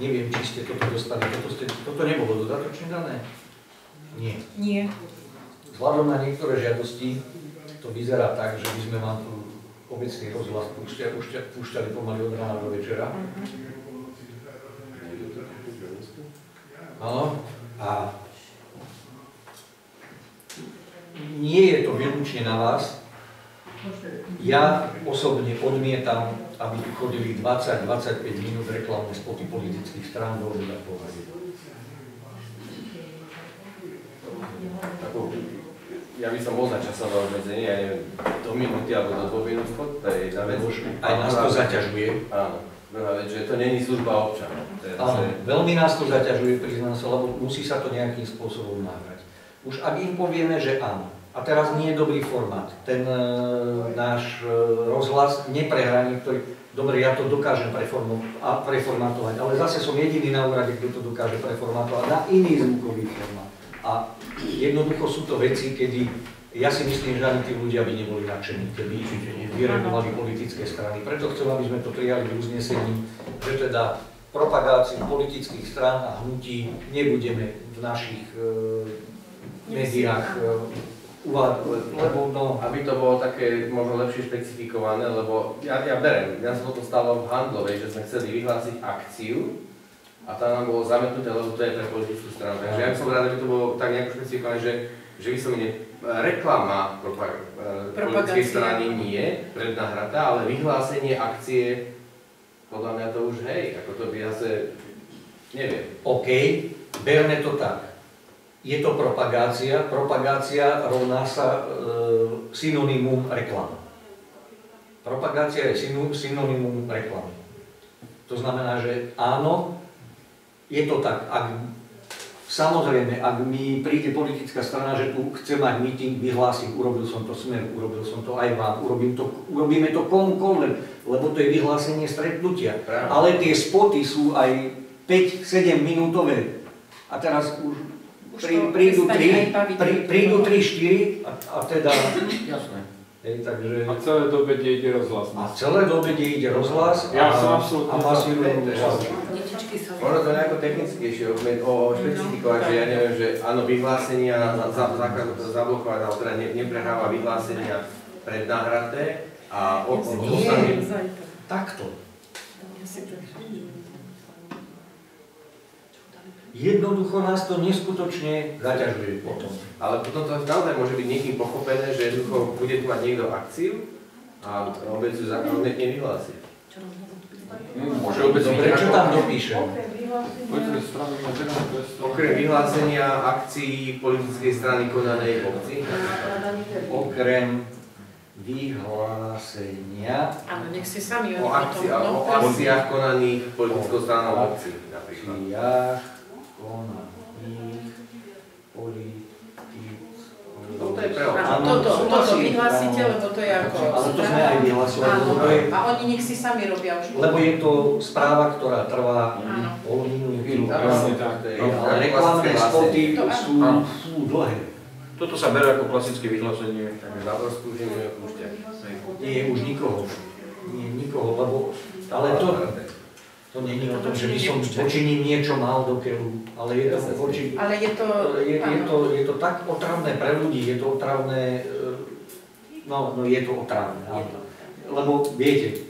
Neviem, či ste toto dostali. Toto, ste, toto nebolo dodatočne dané? Nie. Nie. Vzhľadom na niektoré žiadosti to vyzerá tak, že by sme vám tu obecný rozhlas púšťali, púšťali, pomaly od rána do večera. Áno. A nie je to výlučne na vás. Ja osobne odmietam, aby tu chodili 20-25 minút reklamné spoty politických strán do obeda povahy. Ja by som za časové obmedzenie, ja neviem, do minúty alebo do dvoch minút to je jedna vec. Aj nás to zaťažuje. Áno, druhá vec, že to není služba je Áno, veľmi nás to zaťažuje, priznám sa, lebo musí sa to nejakým spôsobom nahrať. Už ak im povieme, že áno, a teraz nie je dobrý formát, ten e, náš e, rozhlas neprehrá niektorý, dobre, ja to dokážem a preformátovať, ale zase som jediný na úrade, kto to dokáže preformátovať na iný zvukový formát. A jednoducho sú to veci, kedy ja si myslím, že ani tí ľudia by neboli nadšení, keby vyregulovali politické strany. Preto chcem, aby sme to prijali v uznesení, že teda propagáciu politických strán a hnutí nebudeme v našich e, médiách e, uvádzať, lebo no, Aby to bolo také možno lepšie špecifikované, lebo ja, ja berem, ja sa toto stalo v Handlovej, že sme chceli vyhlásiť akciu a tam nám bolo zametnuté, lebo to je pre politickú stranu. Takže ja by som rád, aby to bolo tak nejako špecifikované, že, že vyslovene reklama propag- eh, politickej strany nie, prednahratá, ale vyhlásenie akcie, podľa mňa to už hej, ako to by zase, neviem. OK, berme to tak. Je to propagácia, propagácia rovná sa e, synonymum reklama. Propagácia je synonymum reklamy. To znamená, že áno, je to tak. Ak, samozrejme, ak mi príde politická strana, že tu chce mať meeting, vyhlásim, urobil som to smer, urobil som to aj vám, urobím to, urobíme to komukoľvek, lebo to je vyhlásenie stretnutia. Ale tie spoty sú aj 5-7 minútové. A teraz Už prí, prídu prestane 3, aj baviť. prí, prídu 3, 4 a, a teda... Jasné. Hej, takže... A celé do obede ide rozhlas. A celé do obede ide rozhlas Ja a, som absolútne a. Detičky sa... Možno to nejako technickejšie o, špecifikovať, že ja neviem, že áno, vyhlásenia za, za, za, zablokovať, alebo teda ne, neprehráva vyhlásenia prednahraté a o, o, Nie. ostatní- Zajtra. Takto. Ja si to Jednoducho nás to neskutočne zaťažuje potom. Ale potom to naozaj môže byť niekým pochopené, že jednoducho bude tu mať niekto akciu a obec ju odmietne vyhlásiť. Môže obec Dobre, čo tam 200. Okrem vyhlásenia akcií politickej strany konanej obci. Okrem vyhlásenia Áno, nech si sami O, oni akci- potom... o akciách konaných politickou stranou obci napríklad. Akciách konaných politic... Toto je toto, toto vyhlásite, lebo to je ako... Ale to sme aj je, a oni nech si sami robia už. lebo je to správa, ktorá trvá pol. Presne tak. Ale reklamné spoty sú, sú dlhé. Toto sa berá ako klasické vyhlásenie. Takže Záborsku už nebudeme púšťať. Nie je už nikoho. Nie je nikoho, lebo... Ale to, to není o tom, že by som voči ním niečo mal do keľu, ale je to voči... Ale je to... Je, je, to, je to tak otravné pre ľudí, je to otravné... e, No, no je to otravné, Je áno. to. Lebo viete,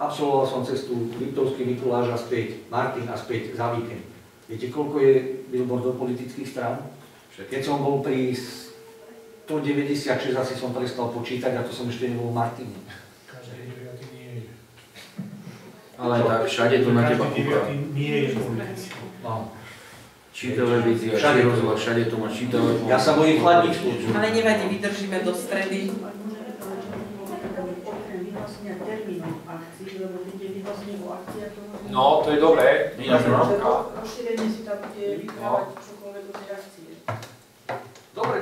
absolvoval som cestu Liptovský Mikuláš a späť, Martin a späť za víkend. Viete, koľko je billboardov politických strán? Keď som bol pri 196, asi som prestal počítať a to som ešte nebol v Martine. Každý deviatý nie je. Ale tak všade to na teba kúka. nie je. No. Či televízia, Všade či rozhlas, všade to má, či telefón. Ja sa bojím chladničku. Ale nevadí, vydržíme do stredy. No, to je dobré. No. Rozšírenie si tam bude vykrávať čokoľvek do tej akcie. Dobre,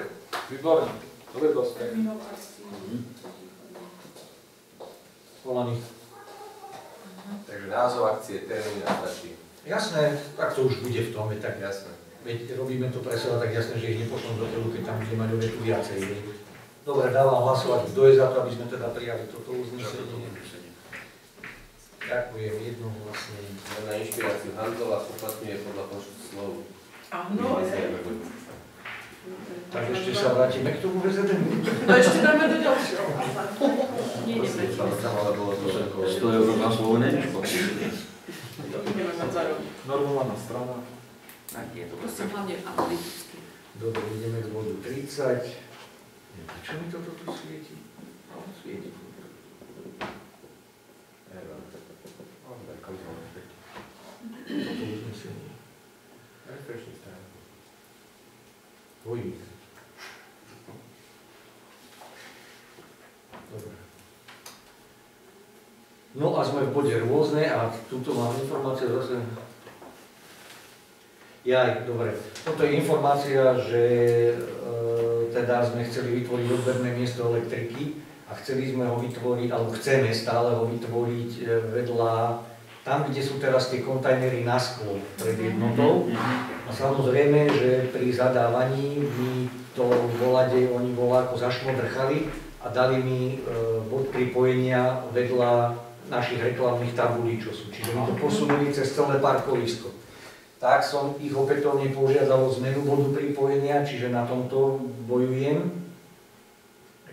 výborne. Dobre, dobre. Termínov akcií. Volaný. Takže názov akcie, termín a stačí. Jasné, tak to už bude v tom, je tak Jasné. Veď robíme to pre seba tak jasné, že ich nepošlom do telu, keď tam bude mať o vetu viacej. Dobre, dávam hlasovať. Kto je za to, aby sme teda prijali toto uznesenie? Ďakujem, jedno vlastne. Na inšpiráciu Hanzela uplatňuje podľa počtu slov. Áno. Tak ešte sa vrátime k tomu VZN. To ešte dáme do ďalšieho. Nejdeme. Tam ale bolo to ako... 100 eur na slovo nešlo. Ideme mať za rok. Normálna strana. Tak je to Prosím hlavne analyticky. Dobre, ideme k bodu 30. Čo mi toto tu svieti? No, svieti. Refreshing time. Dvojník. Dobre. No a sme v bode rôzne a tuto mám informáciu zase. Jaj, dobre. Toto je informácia, že e, teda sme chceli vytvoriť odberné miesto elektriky a chceli sme ho vytvoriť, alebo chceme stále ho vytvoriť e, vedľa tam, kde sú teraz tie kontajnery na sklo pred jednotou. A samozrejme, že pri zadávaní mi to volade, oni voláko zašmodrchali a dali mi e, bod pripojenia vedľa našich reklamných tabulí, čo sú. Čiže mi to posunuli cez celé parkovisko. Tak som ich opätovne požiadal o zmenu bodu pripojenia, čiže na tomto bojujem.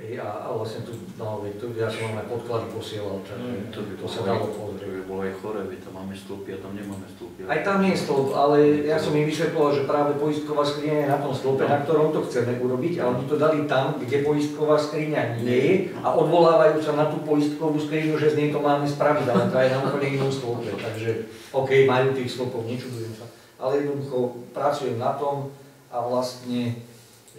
Ej, A, a vlastne tu, no, tu, ja som vám aj podklady posielal, tak No, to to sa dalo To pozrieť. Bolo aj chore, veď tam máme stĺpy a tam nemáme stĺpy. Aj tam je stĺp, ale ja som im vysvetloval, že práve poistková skriňa je na tom stĺpe, na ktorom to chceme urobiť a oni to dali tam, kde poistková skriňa nie je a odvolávajú sa na tú poistkovú skriňu, že z nej to máme spraviť, ale tá je na úplne inom stĺpe. Takže OK, majú tých stĺpov, nečudujem sa. Ale jednoducho pracujem na tom a vlastne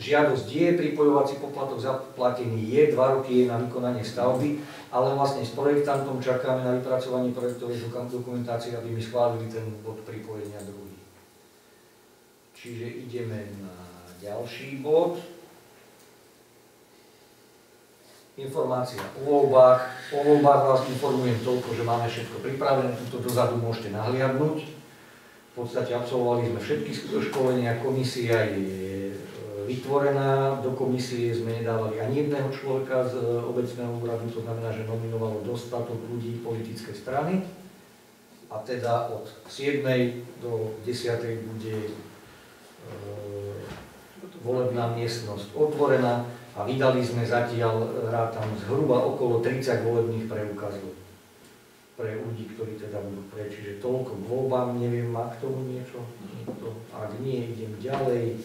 žiadosť je, pripojovací poplatok zaplatený je, dva roky je na vykonanie stavby, ale vlastne s projektantom čakáme na vypracovanie projektovej dokum- dokumentácie, aby mi schválili ten bod pripojenia druhý. Čiže ideme na ďalší bod. Informácia o voľbách. O voľbách vás informujem toľko, že máme všetko pripravené, tuto dozadu môžete nahliadnúť. V podstate absolvovali sme všetky školenia, komisia je vytvorená, do komisie sme nedávali ani jedného človeka z e, obecného úradu, to znamená, že nominovalo dostatok ľudí politické strany. A teda od 7. do 10. bude e, volebná miestnosť otvorená a vydali sme zatiaľ, rátam, zhruba okolo 30 volebných preukazov pre ľudí, ktorí teda budú preč. Čiže toľko k voľbám, neviem, má k tomu niečo? Ak nie, idem ďalej.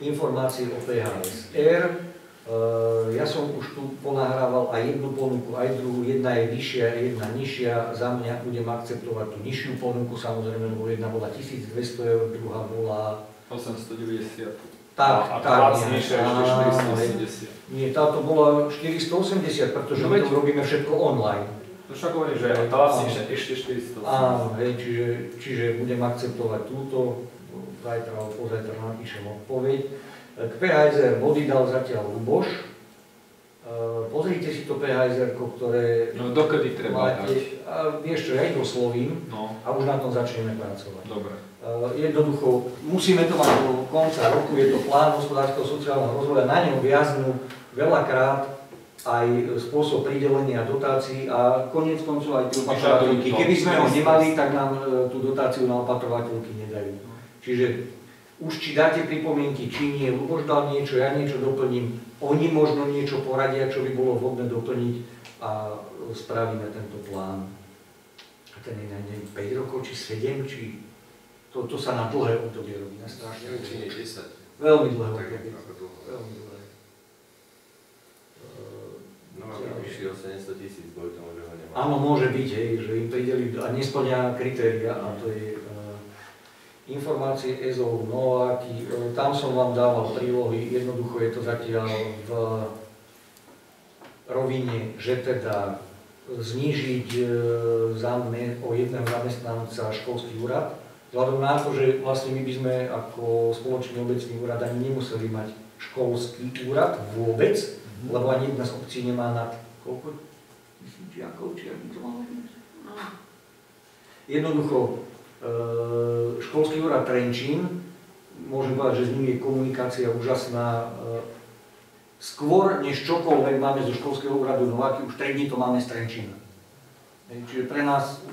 Informácie o PHSR. E, Ja som už tu ponahrával aj jednu ponuku, aj druhú. Jedna je vyššia, jedna nižšia. Za mňa budem akceptovať tú nižšiu ponuku, samozrejme, lebo jedna bola 1200 eur, druhá bola 890. Tak, a tak, tá lacnejšia ešte Áno, 480. Nie, táto bola 480, pretože No my to robíme všetko online. No však hovorím, že tá lacnejšia ešte 480. Áno, hej, čiže, čiže budem akceptovať túto, zajtra alebo pozajtra napíšem odpoveď. K PHSR body dal zatiaľ Luboš. E, Pozrite si to PHSR, ktoré No dokedy treba dať? máte. A vieš čo, ja ich oslovím No, a už na tom začneme pracovať. dobre. Eh, Jednoducho, musíme to mať do konca roku, je to plán hospodárskeho sociálneho rozvoja, na ňom viaznú veľakrát aj spôsob pridelenia dotácií a koniec koncov aj tie opatrovateľky. Keby sme ho nemali, tak nám eh, tú dotáciu na opatrovateľky nedajú. Čiže už či dáte pripomienky, či nie, Luboš dal niečo, ja niečo doplním, oni možno niečo poradia, čo by bolo vhodné doplniť a spravíme tento plán. A ten je na neviem, 5 rokov, či 7, či to, to sa na dlhé obdobie robí, na strašne Neviem, či nie dlhé. 10. Veľmi dlhé obdobie. Veľmi dlhé. Eh, No a vyššie o 700 tisíc, boli tomu, že ho nemá. Áno, môže byť, hej, že im prideli a nesplňa kritéria a to je informácie EZO Nováky. Uh, tam som vám dával prílohy, jednoducho je to zatiaľ v rovine, že teda znížiť uh, zame, o jedného zamestnanca školský úrad, vzhľadom na to, že vlastne my by sme ako spoločný obecný úrad ani nemuseli mať školský úrad vôbec, lebo ani jedna z obcí nemá nad koľko tisíc žiakov, či ako to máme byť? Jednoducho, e, školský úrad Trenčín, môžem povedať, že s ním je komunikácia úžasná. e, Skôr než čokoľvek máme zo školského úradu Nováky, už 3 dní to máme z Trenčína. Čiže pre nás e,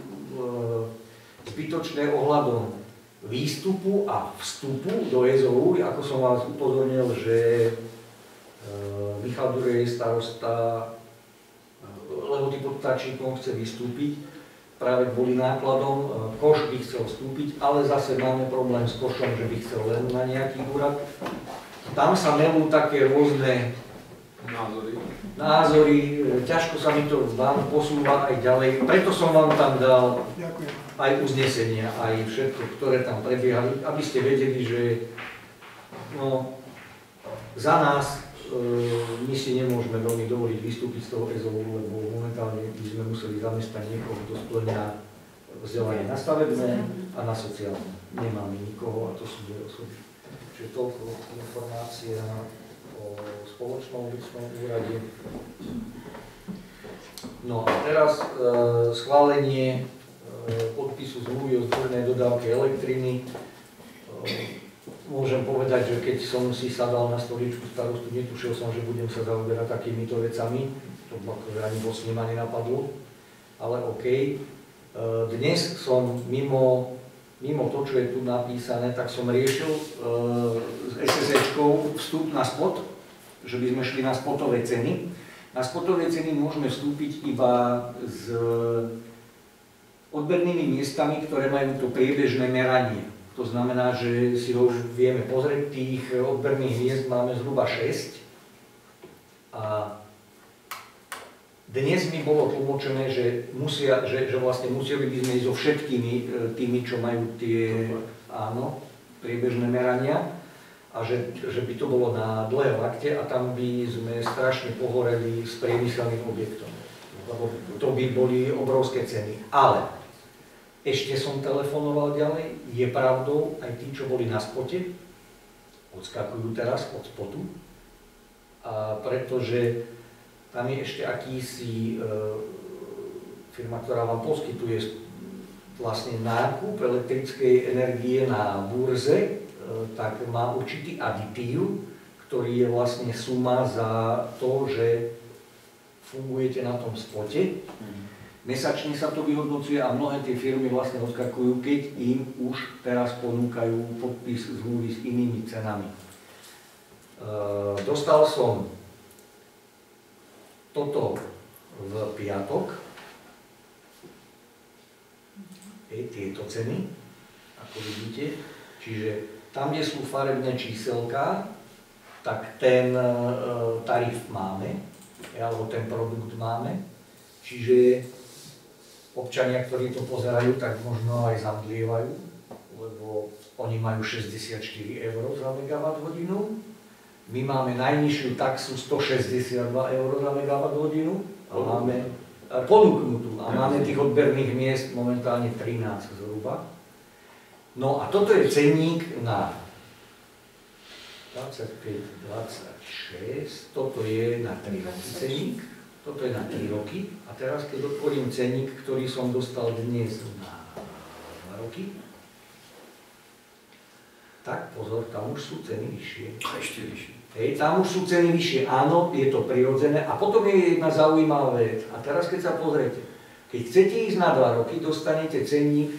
zbytočné ohľadom výstupu a vstupu do EZOU, ako som vás upozornil, že Michal Durej je starosta Lehoty pod Ptáčnikom chce vystúpiť, práve kvôli nákladom. E, Koš by chcel vstúpiť, ale zase máme problém s Košom, že by chcel len na nejaký úrad. Tam sa melú také rôzne Názory. názory, e, ťažko sa mi to vám posúva aj ďalej. Preto som vám tam dal Ďakujem. aj uznesenia, aj všetko, ktoré tam prebiehali, aby ste vedeli, že no, za nás my si nemôžeme veľmi dovoliť vystúpiť z toho EZOVu, lebo momentálne by sme museli zamestnať niekoho, kto splňa vzdelanie na stavebné a na sociálne. Nemáme nikoho a to sú dve osoby. Čiže toľko informácia o spoločnom obecnom úrade. No a teraz e, schválenie e, podpisu zmluvy o zdvornej dodávke elektriny. E, môžem povedať, že keď som si sadal na stoličku starostu, netušil som, že budem sa zaoberať takýmito vecami. To akože ani vo s ma nenapadlo. Ale OK. E, dnes som mimo, mimo to, čo je tu napísané, tak som riešil e, s SSEčkou vstup na spot, že by sme šli na spotové ceny. Na spotové ceny môžeme vstúpiť iba s odbernými miestami, ktoré majú to priebežné meranie. To znamená, že si ho už vieme pozrieť, tých odberných miest máme zhruba 6. A dnes mi bolo tlmočené, že, musia, že, že vlastne museli by sme ísť so všetkými e, tými, čo majú tie áno, priebežné merania a že, že by to bolo na dlhé lakte a tam by sme strašne pohoreli s priemyselným objektom. Lebo to by boli obrovské ceny. Ale ešte som telefonoval ďalej, je pravdou, aj tí, čo boli na spote, odskakujú teraz od spotu, a pretože tam je ešte akýsi e, firma, ktorá vám poskytuje vlastne nákup elektrickej energie na burze, e, tak má určitý aditív, ktorý je vlastne suma za to, že fungujete na tom spote. Mesačne sa to vyhodnocuje a mnohé tie firmy vlastne odskakujú, keď im už teraz ponúkajú podpis zmluvy s inými cenami. E, dostal som toto v piatok, Hej, tieto ceny, ako vidíte. Čiže tam, kde sú farebné číselká, tak ten e, tarif máme, alebo ten produkt máme. Čiže občania, ktorí to pozerajú, tak možno aj zamdlievajú, lebo oni majú 64 eur za megawatt hodinu. My máme najnižšiu taxu 162 eur za megawatt hodinu. A máme ponúknutú. A máme tých odberných miest momentálne 13 zhruba. No a toto je cenník na 25, 26, toto je na 3 roky cenník, toto je na 3 roky a teraz keď otvorím cenník, ktorý som dostal dnes na 2 roky, tak pozor, tam už sú ceny vyššie. A ešte vyššie. Hej, tam už sú ceny vyššie, áno, je to prirodzené. A potom je jedna zaujímavá vec. A teraz keď sa pozriete, keď chcete ísť na 2 roky, dostanete cenník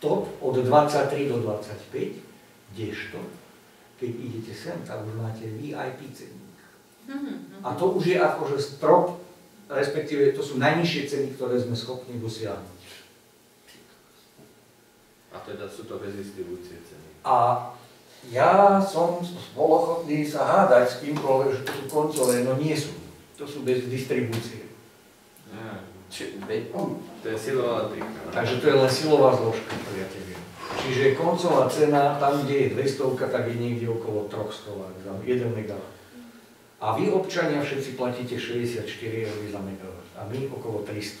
top od 23 do 25, kdežto, keď idete sem, tak už máte VIP cenník. Mhm, A to už je akože strop, respektíve to sú najnižšie ceny, ktoré sme schopní dosiahnuť. A teda sú to bez distribúcie ceny. A ja som bol ochotný sa hádať s kýmkoľvek, že to sú koncové, no nie sú. To sú bez distribúcie. Či, veď, to je silová no. Takže to je len silová zložka, priatelia. Čiže koncová cena, tam, kde je 200, tak je niekde okolo 300 za 1 MW. A vy, občania, všetci platíte 64 eur za megawatt a my okolo 300.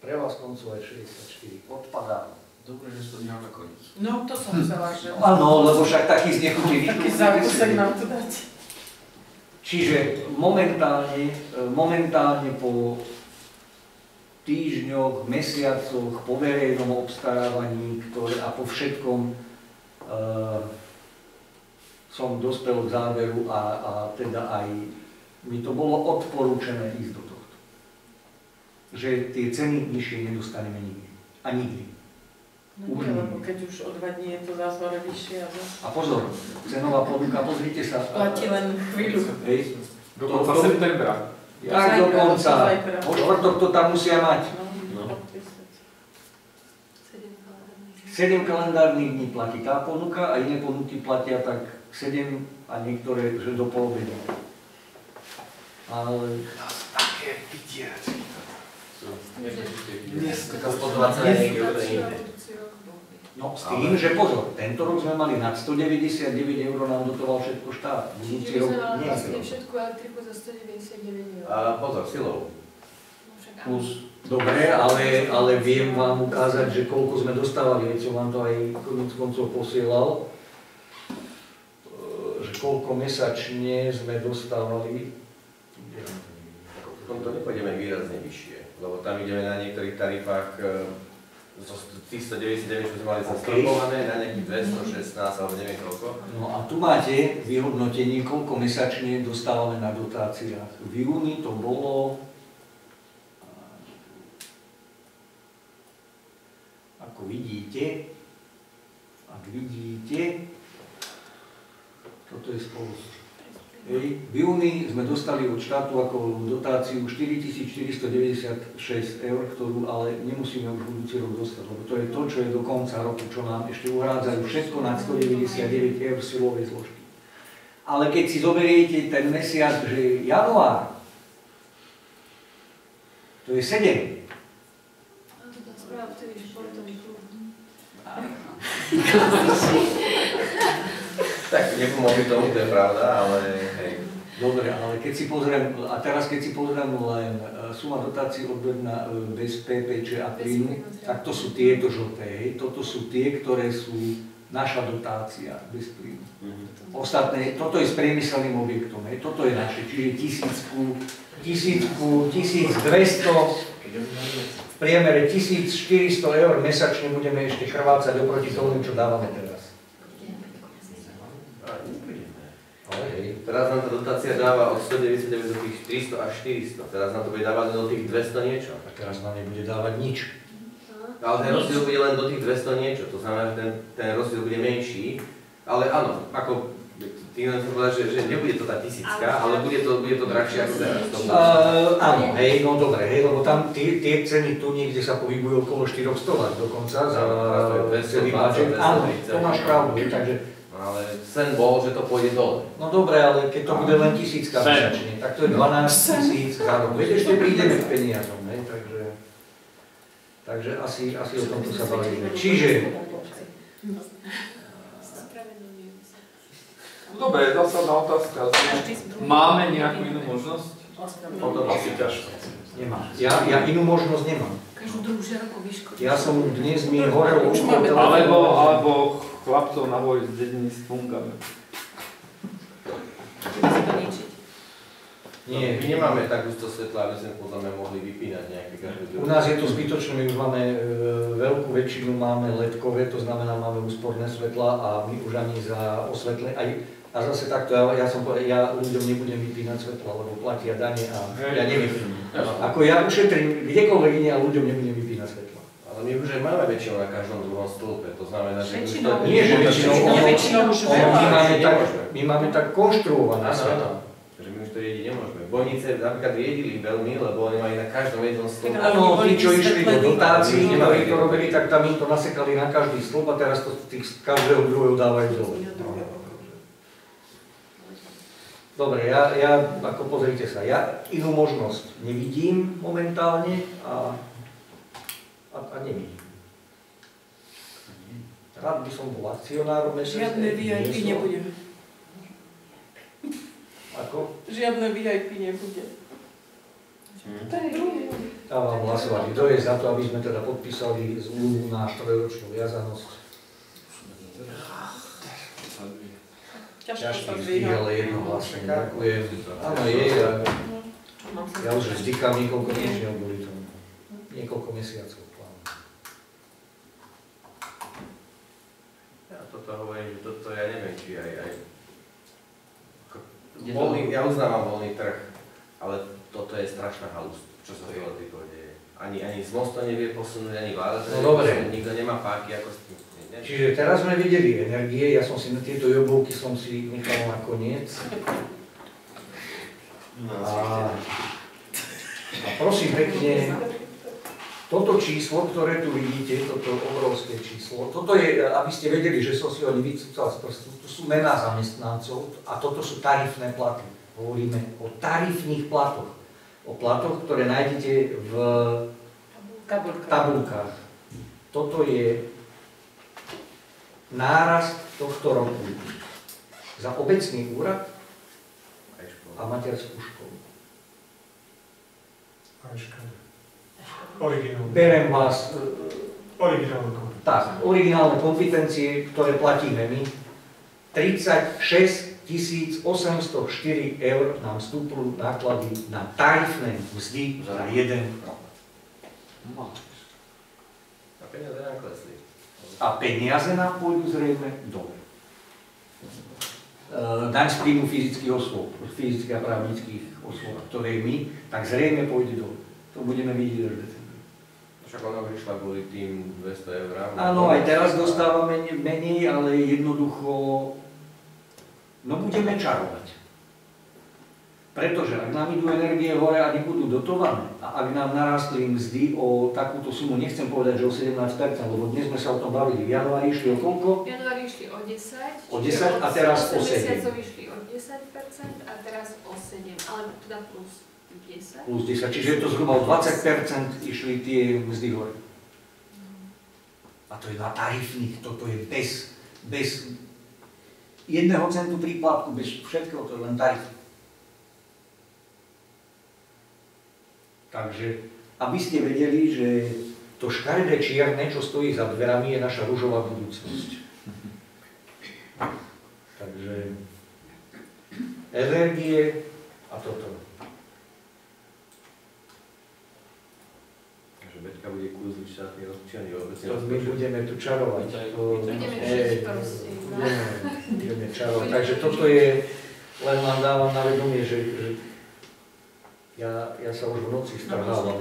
Pre vás je 64. Odpadá. Dobre, že to na koniec. No, to som chcela, že... Áno, lebo však taký znechutí Taký zákusek nám tu dáte. Čiže momentálne, e, momentálne po týždňoch, mesiacoch, po verejnom obstarávaní ktoré, a po všetkom e, som dospel k záveru a, a teda aj mi to bolo odporúčené ísť do tohto. Že tie ceny nižšie nedostaneme nikdy. A nikdy. No nie, lebo keď už o dva dní je to zás hore vyššie a zás A pozor, cenová ponuka, pozrite sa. platí len chvíľu. Hej, Do konca septembra. tak do konca. Po štvrtok to tam musia mať. No, No. podpísať. 7 kalendárnych dní platí tá ponuka a iné ponuky platia tak 7 a niektoré, že do poloviny. Ale také niekde úplne inde. No s tým, že pozor, tento rok sme mali nad 199 eur, nám dotoval všetko štát. Budúci Čiže rok sme mali nie. vlastne všetku elektriku za 199 eur. A pozor, silou. Plus, dobre, ale, ale viem vám ukázať, že koľko sme dostávali, veď som vám to aj konec koncov posielal, že koľko mesačne sme dostávali. V tomto nepôjdeme výrazne vyššie, lebo tam ideme na niektorých tarifách e, zo tých 199, čo sme mali zastropované, na nejakých 216 alebo neviem koľko. No a tu máte vyhodnotenie, koľko mesačne dostávame na dotáciách. V júni to bolo, ako vidíte, ak vidíte, toto je. Hej, v júni sme dostali od štátu ako dotáciu 4496 eur, ktorú ale nemusíme už budúci rok dostať, lebo to je to, čo je do konca roku, čo nám ešte uhrádzajú všetko nad 199 eur silovej zložky. Ale keď si zoberiete ten mesiac, že je január, to je 7. A to tá správa že športový klub. Nepomôže tomu, to je pravda, ale hej. Dobre, ale keď si pozriem, a teraz keď si pozriem len e, suma dotácií odberná e, bez PPČ a plynu, tak to sú tieto žlté, hej, toto sú tie, ktoré sú naša dotácia bez plynu. Ostatné, toto je s priemyselným objektom, hej, toto je naše, čiže tisícku, tisícku, 1200, v priemere 1400 eur mesačne budeme ešte chrvácať oproti tomu, čo dávame teraz. A Teraz nám tá dotácia dáva od 199 do tých 300 až 400. Teraz nám to bude dávať do tých 200 niečo. a teraz nám nebude dávať nič. Ale ten rozdiel bude len do tých 200 niečo. To znamená, že ten, ten rozdiel bude menší. Ale áno, ako ty len chcem povedať, že, že nebude to tá tisícka, ale bude to, bude to drahšie ako teraz. Uh, áno, hej, no dobre, hej, lebo tam tie, tie ceny tu niekde sa pohybujú okolo 400 dokonca za 220, celý budget. Áno, 230. to máš pravdu, takže, Ale sen bol, že to pôjde dole. no dobre, ale keď to bude len tisícka mesačne, tak to je 12 tisíc za rok. Veď ešte prídeme k peniazom, hej, takže, takže asi, asi o tomto sa bavíme. Čiže sa. Dobre, zásadná otázka. Máme nejakú inú možnosť? Potom asi ťažko. Nemám. Ja, ja inú možnosť nemám. Každú druhú žiarovku vyškodí. Ja som dnes mi horel Už ucho. Alebo, alebo chlapcov na boj z dediny s ničiť. Nie, My nemáme tak gusto svetla, aby sme podľa mňa mohli vypínať nejaké. U nás je to zbytočné, my už máme e, veľkú väčšinu máme ledkové, to znamená máme úsporné svetla a my už ani za osvetlenie, aj, a zase takto, ja, ja som povedal, ja ľuďom nebudem vypínať svetla, lebo platia dane a ja nevypínam. Ako ja ušetrím kdekoľvek iné a ľuďom nebudem vypínať svetla. Ale my už aj máme väčšinou na každom druhom stĺpe, to znamená, že... Väčšinou. to- Nie, že väčšinou, Nie, ono- väčšinou už ono veľa. my, máme tak, my máme tak konštruované áno. Že my už to riediť nemôžeme. Bojnice napríklad riedili veľmi, lebo oni mali na každom jednom stĺpe. Áno, tí, čo išli do dotácií, nemali to robili, tak tam im to nasekali na každý stĺp a teraz to tých z každého druhého dávajú dole. Dobre, ja, ja, ako pozrite sa, ja inú možnosť nevidím momentálne a, a, a nevidím. Rád by som bol akcionárom SSD. Žiadne VIP nie som. nebude. Ako? Žiadne VIP nebude. To je druhé. Dávam hlasovať. Kto je za to, aby sme teda podpísali zmluvu na trojročnú viazanosť? Ťažko sa Vždy, zvíha. ale jednohlasne. Ďakujem. Áno, je. Ja, ja už vzdykám niekoľko týždňov kvôli tomu. Niekoľko mesiacov. Ja toto hovorím, že toto ja neviem, či aj, aj to- voľný, ja uznávam voľný trh, ale toto je strašná halus, čo sa toho týko deje. Ani, ani z mostu nevie posunúť, ani vláda to No nevie dobre. posunúť, nikto nemá páky, ako s tým. Čiže teraz sme videli energie, ja som si na tieto jobovky som si nechal na koniec. A, a prosím pekne, toto číslo, ktoré tu vidíte, toto obrovské číslo, toto je, aby ste vedeli, že som si ho nevycúcal z prstu, to sú mená zamestnancov a toto sú tarifné platy. Hovoríme o tarifných platoch. O platoch, ktoré nájdete v tabulkách. Toto je nárast tohto roku za obecný úrad a materskú školu. Originálne. Berem vás, e, Originálne kompetencie. tak, originálne kompetencie, ktoré platíme my, 36 804 eur nám vstúplu náklady na tarifné mzdy za jeden rok. A peniaze nám klesli. A peniaze nám pôjdu zrejme dole. E, Daň z príjmu fyzických osôb, fyzických a právnických osôb, ktoré my, tak zrejme pôjde dole. To budeme vidieť až decembri. Však ona prišla kvôli tým 200 eurám. Áno, aj teraz dostávame ne- menej, ale jednoducho, no budeme čarovať. Pretože ak nám idú energie hore a nebudú dotované, a ak nám narastli mzdy o takúto sumu, nechcem povedať, že o 17%, lebo dnes sme sa o tom bavili, v januári išli o koľko? V januári išli o 10, O čiže 10 a teraz o 7. mesiacov išli o 10% a teraz o 7, ale teda plus 10. Plus 10, čiže je to zhruba o 20% išli tie mzdy hore. A to je na tarifných, toto je bez, bez jedného centu príplatku, bez všetkého, to je len tarif. Takže, aby ste vedeli, že to škaredé čierne, čo stojí za dverami, je naša rúžová budúcnosť. Takže energie a toto. Takže Beťka bude kúzliť štátny rozpočet, obecne To my budeme tu čarovať. To, Budeme proste. no. budeme, budeme čarovať. Takže toto je, len vám dávam na vedomie, že, že ja, ja sa už v noci strhávam.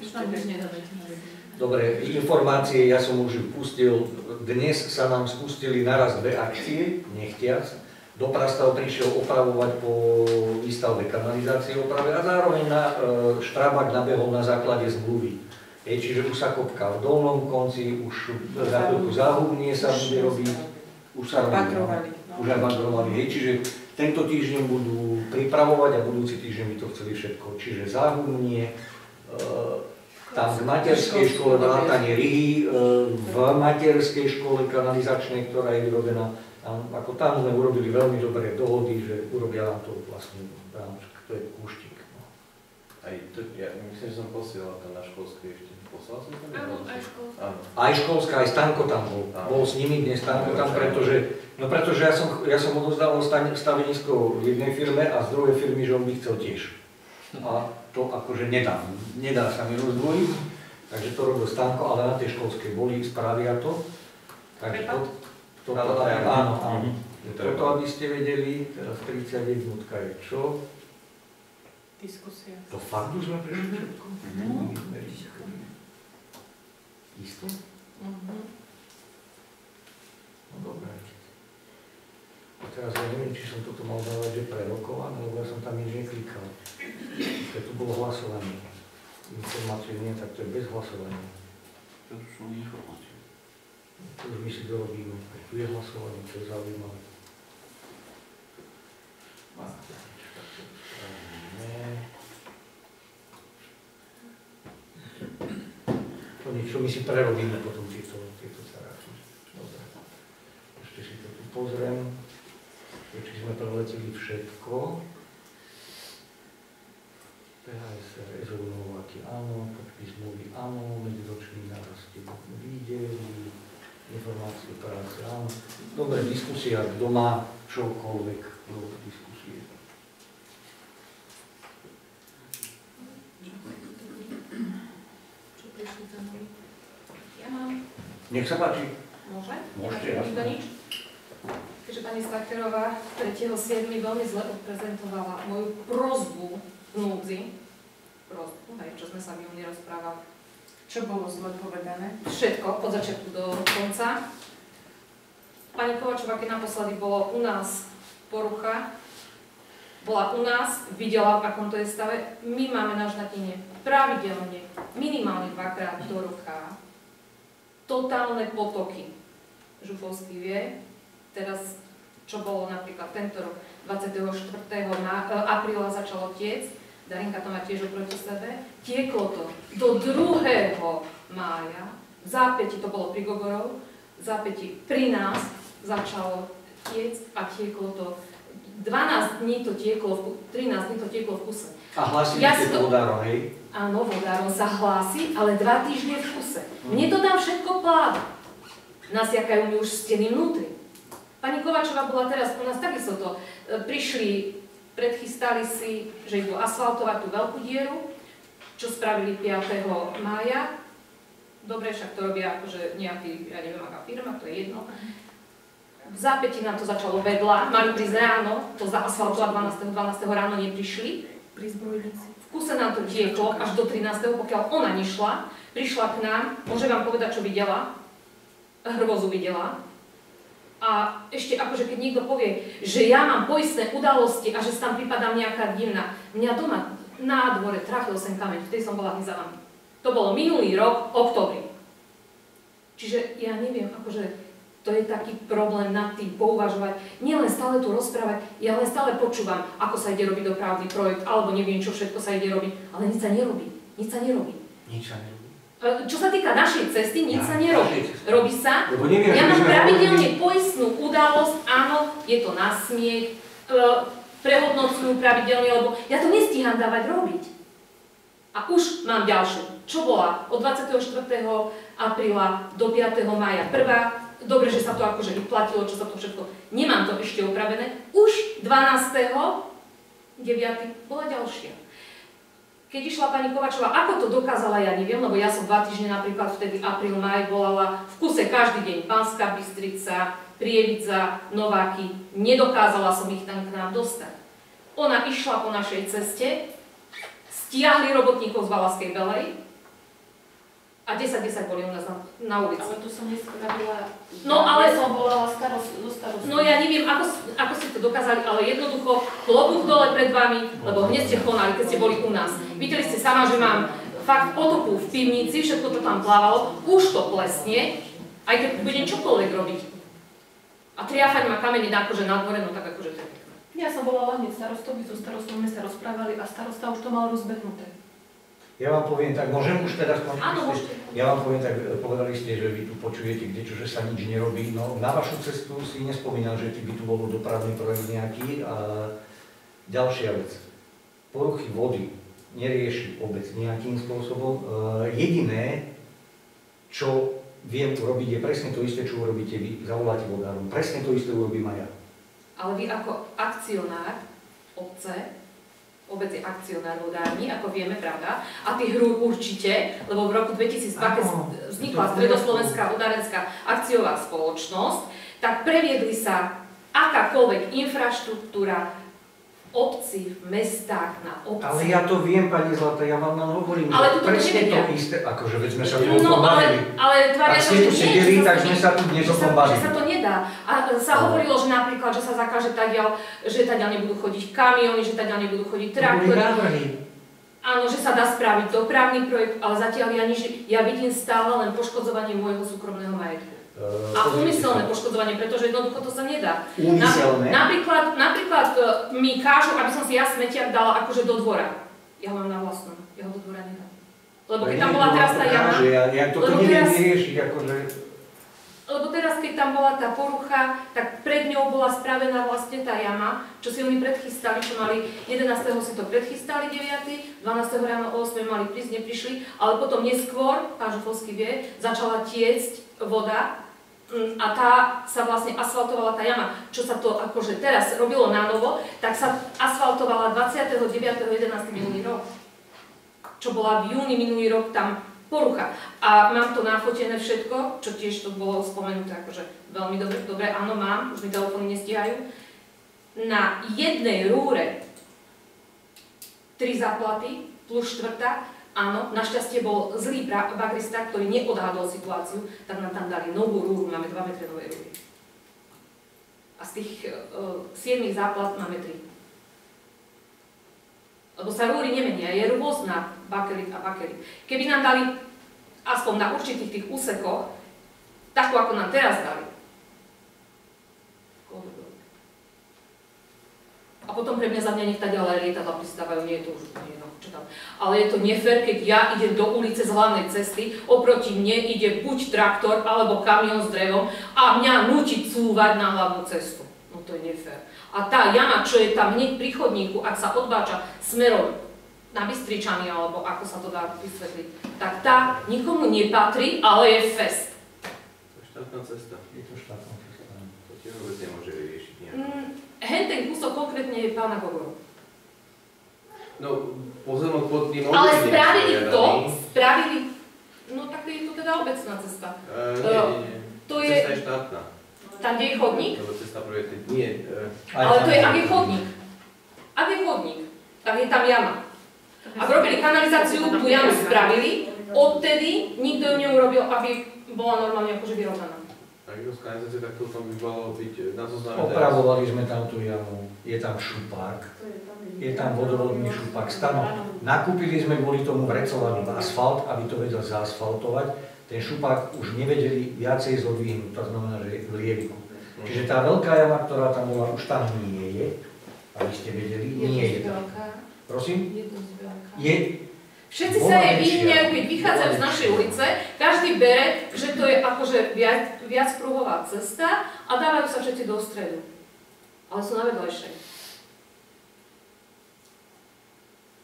Už už nedávajte na vedomie. Dobre, informácie ja som už pustil. Dnes sa nám spustili naraz dve akcie, nechtiac. Doprastav prišiel opravovať po výstavbe kanalizácie oprave a zároveň na, e, Štrabak nabehol na základe zmluvy. Je, čiže už sa kopka v dolnom konci, už za chvíľku záhubnie sa bude robiť, už sa robí. no. Bakrovali. no. Už aj bagrovali, hej, čiže tento týždeň budú pripravovať a budúci týždeň by to chceli všetko. Čiže záhubnie, e, tam v materskej škole vrátanie Rihy, e, v materskej škole kanalizačnej, ktorá je vyrobená, tam, ako tam sme urobili veľmi dobré dohody, že urobia nám to vlastne rámček, to je kúštik. No. Aj to, ja myslím, že som posielal to na školské ešte. Aj školská, aj Stanko tam bol. Bol s nimi dnes Stanko tam, pretože, no pretože ja som, ja som odozdával stane- stavenisko v jednej firme a z druhej firmy, že on by chcel tiež. A to akože nedá, nedá sa mi rozdvojiť, takže to robil Stanko, ale na tej školskej boli, spravia to. Takže to, to, Áno, to, áno. áno, to Toto, aby ste vedeli, teraz 31 je čo? Diskusia. To fakt už sme prešli všetko? Isto? Mhm. No dobré. A teraz ja neviem, či som toto mal dávať, že prerokované, lebo ja som tam nič neklikal. Keď tu bolo hlasovanie. Informácie nie, tak to je bez hlasovania. To sú informácie. To už my si dorobíme. Aj tu je hlasovanie, to je zaujímavé. Nie. Niečo, my si prerobíme potom tieto, tieto caráky. Dobre. Ešte si to tu pozriem. Či sme preleteli všetko. PHSR, Nováky, áno, podpis zmluvy, áno, medziročný nárast výdeli, informácie práce, áno. Dobre, diskusia, kto má čokoľvek do nami? Ja mám. Nech sa páči. Môže? Môžete, nikto nič? Keďže pani Stacherová 3.7. veľmi zle odprezentovala moju prozbu v núdzi, prozbu, hej, čo sme sa júni rozprávali, Čo bolo zle povedané? všetko, od začiatku do konca. Pani Kovačová, keď naposledy bolo u nás porucha, bola u nás, videla, v akom to je stave. My máme na žnatine pravidelne, minimálne dvakrát do roka, totálne potoky. Žufovský vie, teraz, čo bolo napríklad tento rok, 24. Ma- e, apríla začalo tiec, Darinka to má tiež oproti sebe, tieklo to do 2. mája, v zápäti to bolo pri Gogorov, v zápäti pri nás začalo tiec a tieklo to 12 dní to tieklo, v ku- 13 dní to tieklo v kuse. A hlasili Ja to vodárom, hej? Áno, vodárom sa hlási, ale dva týždne v kuse. Mne to tam všetko pláva. Nasiakajú mi už steny vnútri. Pani Kovačová bola teraz u nás takisto to. e, Prišli, predchystali si, že idú asfaltovať tú veľkú dieru, čo spravili 5. mája. Dobre, však to robia akože nejaký, ja neviem, aká firma, to je jedno. V zápäti nám to začalo vedľa, mali prísť ráno, to zaasfaltovať 12. 12. ráno neprišli. Pri zbrojnici. V kuse nám to tieklo až do 13. pokiaľ ona nešla, prišla k nám, môže vám povedať, čo videla, hrvozu videla. A ešte akože keď niekto povie, že ja mám poistné udalosti a že tam pripadám nejaká divná, mňa doma na dvore trafil sem kameň, vtedy som bola za vami. To bolo minulý rok, oktobri. Čiže ja neviem, akože to je taký problém nad tým pouvažovať, nielen stále tu rozprávať, ja len stále počúvam, ako sa ide robiť dopravný projekt, alebo neviem, čo všetko sa ide robiť, ale nič sa nerobí, nič sa nerobí. Nič sa nerobí. E, Čo sa týka našej cesty, nič Ja, sa nerobí. Robí sa, neviem, ja mám pravidelne poistnú udalosť, áno, je to na smiech, e, prehodnocujú pravidelne, lebo ja to nestíham dávať robiť. A už mám ďalšiu. Čo bola od 24. apríla do 5. maja? Prvá, dobre, že sa to akože vyplatilo, čo sa to všetko, nemám to ešte upravené. Už 12. 9. bola ďalšia. Keď išla pani Kovačová, ako to dokázala, ja neviem, lebo ja som dva týždne napríklad vtedy apríl, maj volala v kuse každý deň Panská Bystrica, Prievidza, Nováky, nedokázala som ich tam k nám dostať. Ona išla po našej ceste, stiahli robotníkov z Valaskej Belej a 10-10 boli u nás na, na ulici. Ale tu som nespravila, No, ale- ja som volala starost, do. No ja neviem, ako, ako ste to dokázali, ale jednoducho klobúk dole pred vami, lebo hneď ste konali, keď ste boli u nás. Videli ste sama, že mám fakt potopu v pivnici, všetko to tam plávalo, už to plesnie, aj keď budem čokoľvek robiť. A triafať ma kamene akože na dvore, no tak akože to je pekné. Ja som volala hneď starostovi, so starostom sme sa rozprávali a starosta už to mal rozbehnuté. Ja vám poviem tak, môžem už teraz skončiť? Áno, môžete. Ja vám poviem tak, povedali ste, že vy tu počujete kdečo, že sa nič nerobí. No, na vašu cestu si nespomínam, že by tu bol dopravný projekt nejaký. A ďalšia vec. Poruchy vody nerieši obec nejakým spôsobom. E, jediné, čo viem urobiť, je presne to isté, čo urobíte vy. Zavoláte vodárom. Presne to isté urobím aj ja. Ale vy ako akcionár obce, obec je akcionár vodárni, ako vieme, pravda, a tých hrúr určite, lebo v roku 2002, keď Áno, vznikla Stredoslovenská vodárenská akciová spoločnosť, tak previedli sa akákoľvek infraštruktúra obci, v mestách, na obci. Ale ja to viem, pani Zlata, ja vám len hovorím, Ale toto presne to nevedia. isté, akože veď sme sa tu o No, ale, ale tvária sa, že tu sedeli, tak sme sa tu dnes o že sa to nedá. A sa Ale- hovorilo, že napríklad, že sa zakáže tadiaľ, že tadiaľ nebudú chodiť kamiony, že tadiaľ nebudú chodiť To traktory. Áno, že sa dá spraviť dopravný projekt, ale zatiaľ ja, nič, ja vidím stále len poškodzovanie môjho súkromného majetku. E, A úmyselné poškodzovanie, pretože jednoducho to sa nedá. Úmyselné? Na, napríklad, napríklad e, mi kážu, aby som si ja smetiak dala akože do dvora. Ja ho mám na vlastnom, ja ho do dvora nedám. Lebo keď tam bola teraz tá jama, ja, ja toto neviem teraz- vyriešiť, akože... lebo teraz keď tam bola tá porucha, tak pred ňou bola spravená vlastne tá jama, čo si oni predchystali, čo mali, 11. si to predchystali 9. 12. ráno o 8. mali prísť, neprišli, ale potom neskôr, pán Žufovský vie, začala tiecť voda a tá sa vlastne asfaltovala tá jama. Čo sa to akože teraz robilo na novo, tak sa asfaltovala 29.11. minulý rok. Čo bola v júni minulý rok tam porucha. A mám to nafotené všetko, čo tiež to bolo spomenuté, akože veľmi dobre, dobre, áno mám, už mi telefóny nestíhajú. Na jednej rúre tri záplaty plus štvrtá, áno, našťastie bol zlý bagrista, ktorý neodhadol situáciu, tak nám tam dali novú rúru, máme 2 metre nové rúry. A z tých uh, 7 záplat máme 3. Lebo sa rúry nemenia, je rôzna bakelit a bakelit. Keby nám dali aspoň na určitých tých úsekoch, takú ako nám teraz dali. A potom pre mňa za mňa nech tá ďalej lietadla pristávajú, nie je to už úplne tam. Ale je to nefér, keď ja idem do ulice z hlavnej cesty, oproti mne ide buď traktor alebo kamión s drevom a mňa nutí cúvať na hlavnú cestu. No to je nefér. A tá jama, čo je tam hneď pri chodníku, ak sa odbáča smerom na Bystričany, alebo ako sa to dá vysvetliť, tak tá nikomu nepatrí, ale je fest. To je štátna cesta. Je to štátna cesta. To tiež vôbec nemôže vyriešiť nejak. Mm, hen ten kúsok konkrétne je pána Gogoru. No, pozemok pod tým Ale spravili to, spravili, no tak je to teda obecná cesta. Eh, nie, nie, nie. To je, Cesta je štátna. tam, kde je chodník, Lebo cesta projekty, nie. eh, ale to je, ak je chodník. Ak je chodník, tak je tam jama. Ak robili kanalizáciu, tú jamu spravili, odtedy nikto ju neurobil, aby bola normálne akože vyrovnaná. Tak to z kanalizácie, tak to tam by malo byť eh, na zozname. Opravovali sme tam tú jamu, je tam šupák, je tam vodovodný šupák, stano. Nakúpili sme kvôli tomu vrecovaný asfalt, aby to vedel zaasfaltovať. Ten šupák už nevedeli viacej zodvihnúť, to znamená, že je v lieviku. Čiže tá veľká jama, ktorá tam bola, už tam nie je, aby ste vedeli, nie je tam. Prosím? Je dosť veľká. Je, Všetci sa jej vyhňajú, keď vychádzajú z našej ulice, každý bere, že to je akože viac, viac pruhová cesta a dávajú sa všetci do stredu. Ale sú na vedlejšej.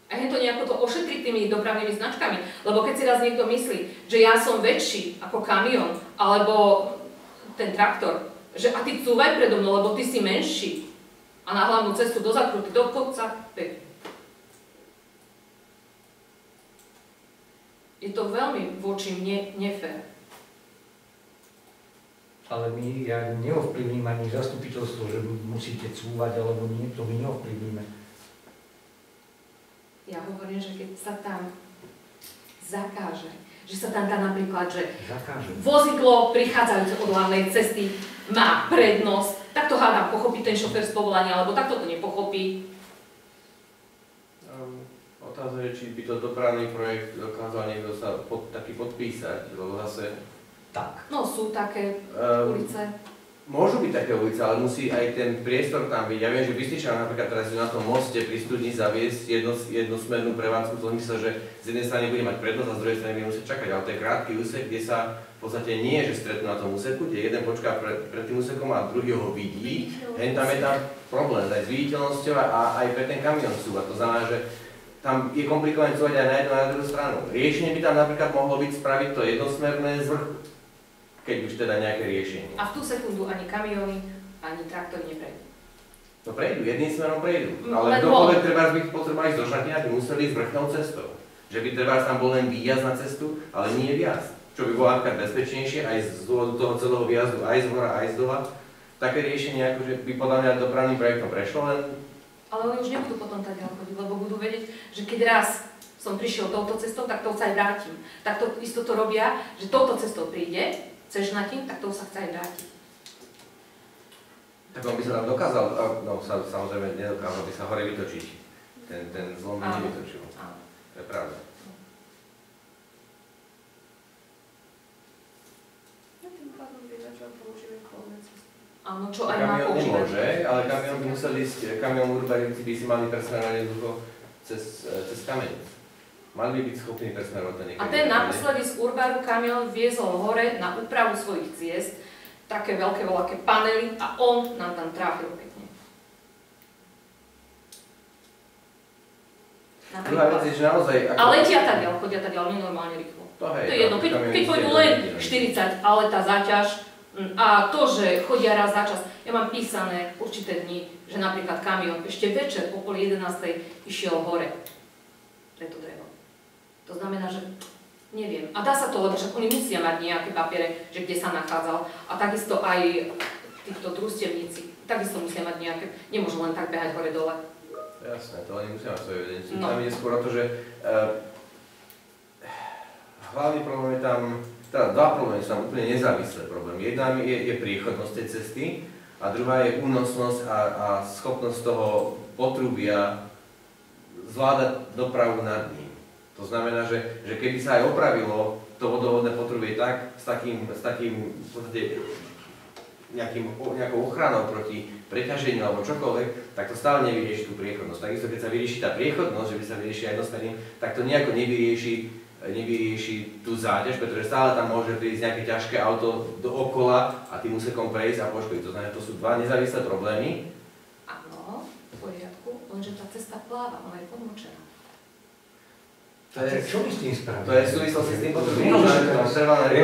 A je to nejako to ošetriť tými dopravnými značkami. Lebo keď si raz niekto myslí, že ja som väčší ako kamión, alebo ten traktor, že a ty cúvaj predo mnou, lebo ty si menší. A na hlavnú cestu do zakruty, do kopca, pekne. Je to veľmi voči mne nefér. ale my, ja neovplyvním ani zastupiteľstvo, že musíte cúvať, alebo nie, to my neovplyvníme. Ja hovorím, že keď sa tam zakáže, že sa tam dá napríklad, že Zakážem. vozidlo prichádzajúce od hlavnej cesty má prednosť, tak to hádam pochopí ten šofér z povolania, alebo takto to nepochopí. Um, Otázka je, či by to dopravný projekt dokázal niekto sa pod, taký podpísať, lebo zase Tak. No sú také um, ulice. Môžu byť také ulice, ale musí aj ten priestor tam byť. Ja viem, že Bystričania napríklad teraz na tom moste pri studni zaviesť jedno, jednosmernú prevádzku, to myslel, že z jednej strany bude mať prednosť a z druhej strany bude musieť čakať. Ale to je krátky úsek, kde sa v podstate nie je, že stretnú na tom úseku, kde jeden počká pred, pred tým úsekom a druhý ho vidí. Hen tam je tam problém aj s viditeľnosťou a aj pre ten kamion sú. A to znamená, že tam je komplikované cúvať aj na jednu a na druhú stranu. Riešenie by tam napríklad mohlo byť spraviť to jednosmerné z vrchu keď už teda nejaké riešenie. A v tú sekundu ani kamióny, ani traktory neprejdú. No prejdú, jedným smerom prejdú. Mm, Ale len kdokoľvek treba by potreboval ísť do by museli ísť vrchnou cestou. Že by treba tam bol len výjazd na cestu, ale nie viac. Čo by bolo napríklad bezpečnejšie aj z dôvodu toho celého výjazdu, aj z hora, aj z dola. Také riešenie, akože by podľa mňa dopravným projektom prešlo, len Ale oni už nebudú potom tak chodiť, lebo budú vedieť, že keď raz som prišiel touto cestou, tak to sa aj vrátim. Tak to isto to robia, že touto cestou príde, chceš na tým, tak to sa chce aj vrátiť. tak on by sa tam dokázal, a- no sa, samozrejme nedokázal by sa hore vytočiť. Ten, ten zlom by nevytočil. Áno. To je pravda. No. Áno, čo aj má používať. nemôže, ale kamión by musel ísť, kamión urbanici by si mali presmerovať jednoducho cez, cez kameň. Mali by byť schopní presmerovať to niekedy. A ten naposledy z Urbaru kamión viezol hore na úpravu svojich ciest, také veľké voľaké panely a on nám tam tráfil pekne. Druhá vec je, že naozaj... Ako... A letia tadiaľ, chodia tadiaľ nenormálne rýchlo. To hej, To je jedno, keď, keď pôjdu len hodiny. 40, ale tá záťaž mm, a to, že chodia raz za čas, ja mám písané určité dni, že napríklad kamión ešte večer pol 11. išiel hore pre to drevo. To znamená, že neviem. A dá sa to, lebo však oni musia mať nejaké papiere, že kde sa nachádzal. A takisto aj týchto družstevníci, takisto musia mať nejaké, nemôžu len tak behať hore dole. Jasné, to oni musia mať svoje evidenciu. No. Tam ide skôr o to, že uh, hlavný problém je tam, teda dva problémy sú tam úplne nezávislé problémy. Jedna je, je priechodnosť tej cesty a druhá je únosnosť a, a schopnosť toho potrubia zvládať dopravu nad ním. To znamená, že, že keby sa aj opravilo to vodovodné potrubie tak, s takým, s takým podstate nejakým, nejakou ochranou proti preťaženiu alebo čokoľvek, tak to stále nevyrieši tú priechodnosť. Takisto keď sa vyrieši tá priechodnosť, že by sa vyrieši aj jednosmerným, tak to nejako nevyrieši, nevyrieši tú záťaž, pretože stále tam môže prísť nejaké ťažké auto do okola a tým úsekom prejsť a poškodiť. To znamená, to sú dva nezávislé problémy. Áno, v poriadku, lenže tá cesta pláva, ona je pomočená. To je, čo by s tým spravili? to je v súvislosti s tým potrebným, No,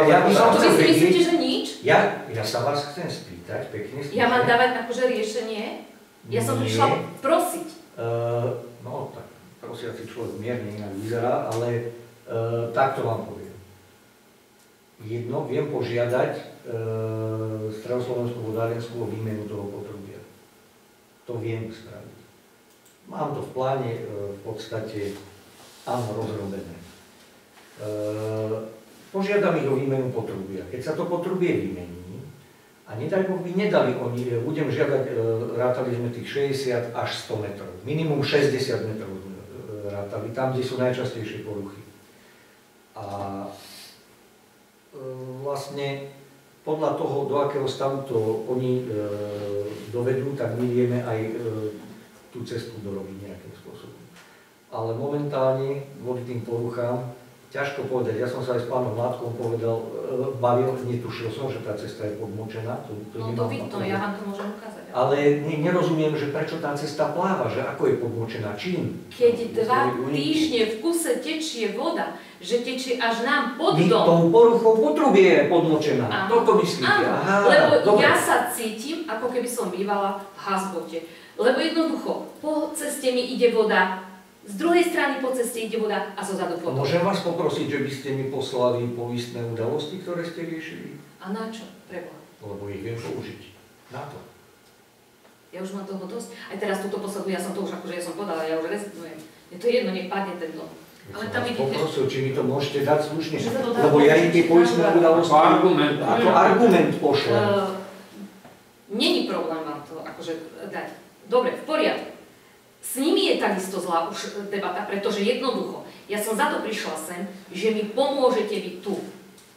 Ja- by som vy si myslíte, že nič? Ja, ja sa vás chcem spýtať, pekne Ja mám spýtať. dávať akože riešenie? Ja som Nie. prišla prosiť. Eh, no, tak prosiaci človek mierne inak vyzerá, ale uh, takto vám poviem. Jedno, viem požiadať uh, Stredoslovenskú vodárenskú o výmenu toho potrubia. To viem spraviť. Mám to v pláne eh, v podstate áno rozrobené. Uh, požiadam ich o výmenu potrubia. Keď sa to potrubie vymení, a nedaj Boh by nedali oni, e, budem žiadať, e, rátali sme tých 60 až 100 metrov. Minimum 60 metrov sme e, rátali, tam, kde sú najčastejšie poruchy. A e, vlastne podľa toho, do akého stavu to oni e, dovedú, tak my vieme aj e, tú cestu dorobiť nejakým. Ale momentálne, kvôli tým poruchám, ťažko povedať. Ja som sa aj s pánom Mládkom povedal, e, bavil, netušil som, že tá cesta je podmočená. To, to No to vidno, ja vám to môžem ukázať. Ale ne, nerozumiem, že prečo tá cesta pláva, že ako je podmočená, čím. Keď dva Museli uniky. týždne v kuse tečie voda, že tečie až nám pod My dom. tou poruchou potrubie je podmočená. Áno. Toto myslíte? Áno, Aha, lebo dobre. ja sa cítim, ako keby som bývala v hazbote. Lebo jednoducho, po ceste mi ide voda, z druhej strany po ceste ide voda a zo zadu potom. Môžem vás poprosiť, že by ste mi poslali poistné udalosti, ktoré ste riešili? A na čo? Preboha. Lebo ich viem použiť. Na to. Ja už mám toho dosť. Aj teraz túto poslednú, ja som to už akože ja som podala, ja už rezignujem. Je to jedno, nech padne ten dom. Ale tam vidíte, poprosil, či mi to môžete dať slušne, lebo ja im tie poistné udalosti argument. ako argument pošlem. Uh, Není problém vám to akože dať. Dobre, v poriadku. S nimi je takisto zlá už debata, pretože jednoducho, ja som za to prišla sem, že mi pomôžete vy tu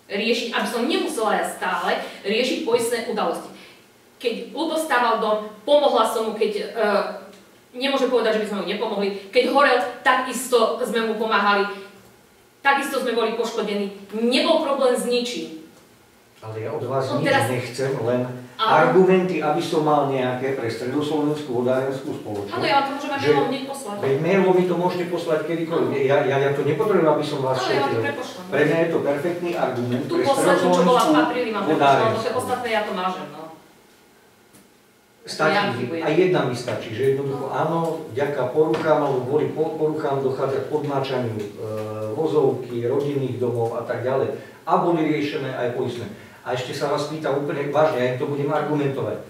riešiť, aby som nemusela ja stále riešiť poistné udalosti. Keď Lubo stával dom, pomohla som mu, keď e, nemôže povedať, že by sme mu nepomohli. Keď horel, takisto sme mu pomáhali. Takisto sme boli poškodení. Nebol problém s ničím. Ale ja od vás nič teraz- nechcem, len argumenty, aby som mal nejaké pre stredoslovenskú vodárenskú spoločnosť. Áno, ja to môžem aj Že- mailom hneď poslať. Veď mailom mi to môžete poslať kedykoľvek. Ja, ja, ja to nepotrebujem, aby som vás ja šetril. prepošlem. Pre mňa je to perfektný argument Tú pre poslednú, čo bola v apríli, mám vodárenskú. tie ostatné ja to mážem, no. Ja Stačí, aj jedna mi stačí, že jednoducho áno, vďaka poruchám alebo kvôli po- poruchám dochádza k podnáčaniu e, vozovky, rodinných domov a tak ďalej. A boli riešené aj poistné. A ešte sa vás pýtam úplne vážne, ja im to budem argumentovať. E,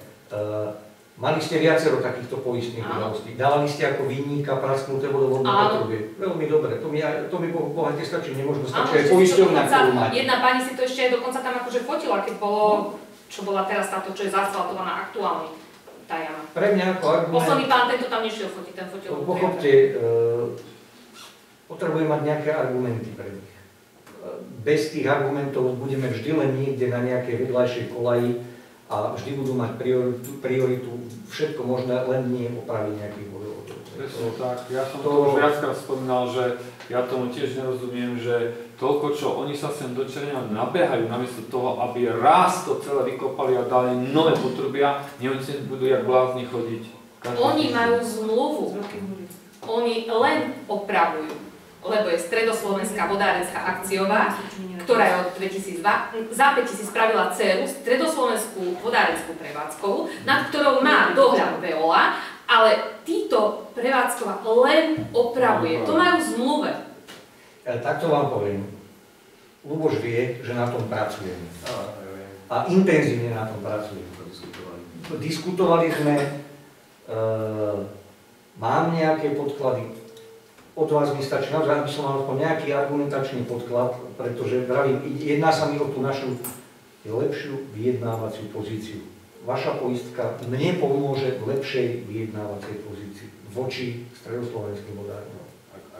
mali ste viacero takýchto poistných udalostí. Dávali ste ako vinníka prasknuté vodovodné potrubie. Veľmi dobre, to mi, to mi po- bohate stačí, nemožno stačí aj poisťovňa, ktorú máte. Jedna pani si to ešte aj dokonca tam akože fotila, keď bolo, čo bola teraz táto, čo je zasfaltovaná aktuálne, tá jama. Pre mňa ako argument... Posledný pán tento tam nešiel fotiť, ten fotil. Pochopte, e, potrebujem mať nejaké argumenty pre nich. Bez tých argumentov budeme vždy len niekde na nejakej vedľajšej kolaji a vždy budú mať prioritu, prioritu všetko možné, len nie opraviť nejakých vodovodov. Presne tak. Ja som to, To- už viackrát spomínal, že ja tomu tiež nerozumiem, že toľko, čo oni sa sem do Černia nabehajú, namiesto toho, aby raz to celé vykopali a dali nové potrubia, nie oni sem budú jak blázni chodiť. Každý Oni majú zmluvu, oni len opravujú, lebo je Stredoslovenská vodárenská akciová, ktorá je od 2002, za 5000 spravila dceru Stredoslovenskú vodárenskú prevádzkovú, nad ktorou má dohľad Veola, ale títo prevádzková len opravuje. To majú v zmluve. E, Takto vám poviem. Luboš vie, že na tom pracujem. A intenzívne na tom pracujem. Diskutovali sme, e, mám nejaké podklady, od vás mi stačí naozaj, aby som mal nejaký argumentačný podklad, pretože vravím, jedná sa mi o tú našu lepšiu vyjednávaciu pozíciu. Vaša poistka mne pomôže v lepšej vyjednávacej pozícii voči stredoslovenským vodárňom.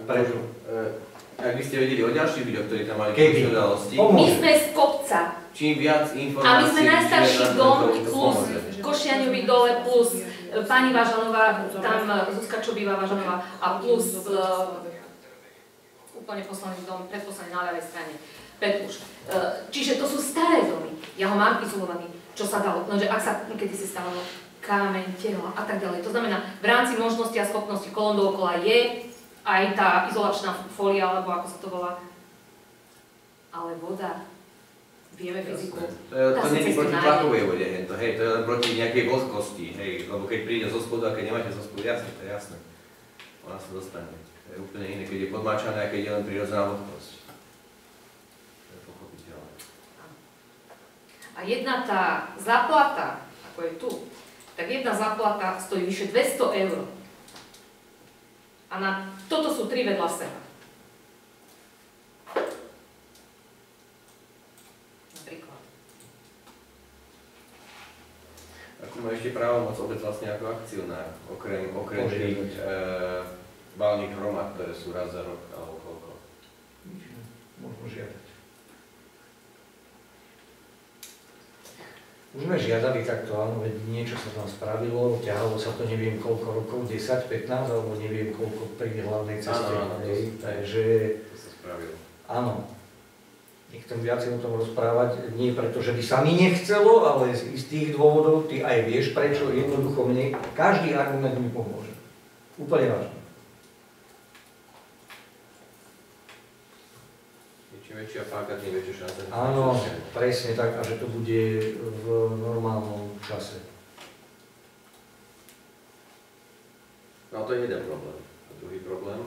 Prečo? E, Ak by ste vedeli o ďalších ľuďoch, ktorí tam mali Keby. udalosti, My sme z kopca čím viac informácií... a my sme najstarší dom plus pomôže. Košiaňový dole plus pani Vážanová, tam e, Zuzka čo býva Vážanová a plus e, úplne posledný dom, predposledný na ľavej strane, Petruš. E, Čiže to sú staré domy, ja ho mám izolovaný, čo sa dalo, lenže ak sa kedy si stalo kameň, tehla a tak ďalej. To znamená, v rámci možnosti a schopnosti kolón dookola je aj tá izolačná fólia, alebo ako sa to volá. Ale voda, vieme fyziku. To, to cestu proti tlakovej vode, to, hej, to je len proti nejakej vlhkosti, hej, lebo keď príde zo spodu a keď nemáte zo spodu, jasne, to je jasné. Ona sa dostane. To je úplne iné, keď je podmáčané a keď je len prirodzená vlhkosť. To je pochopiteľné. A jedna tá záplata, ako je tu, tak jedna záplata stojí vyše 200 eur. A na toto sú tri vedľa seba. Napríklad. Akú má ešte právomoc obec vlastne ako akcionár, okrem, okrem tých e, valných hromad, ktoré sú raz za rok alebo koľko. Možno žiadať. Už sme žiadali takto, áno, veď niečo sa tam spravilo, ťahalo sa to neviem koľko rokov, 10, 15, alebo neviem koľko pri hlavnej ceste. Áno, áno, to takže To sa spravilo. áno, nechcem viacej o tom rozprávať, nie preto, že by sa mi nechcelo, ale z istých dôvodov, ty aj vieš prečo, jednoducho mne, každý argument mi pomôže. Úplne vážne. Čím väčšia páka, tým väčšia šanca. Áno, presne tak, a že to bude v normálnom čase. No to je jeden problém. A druhý problém,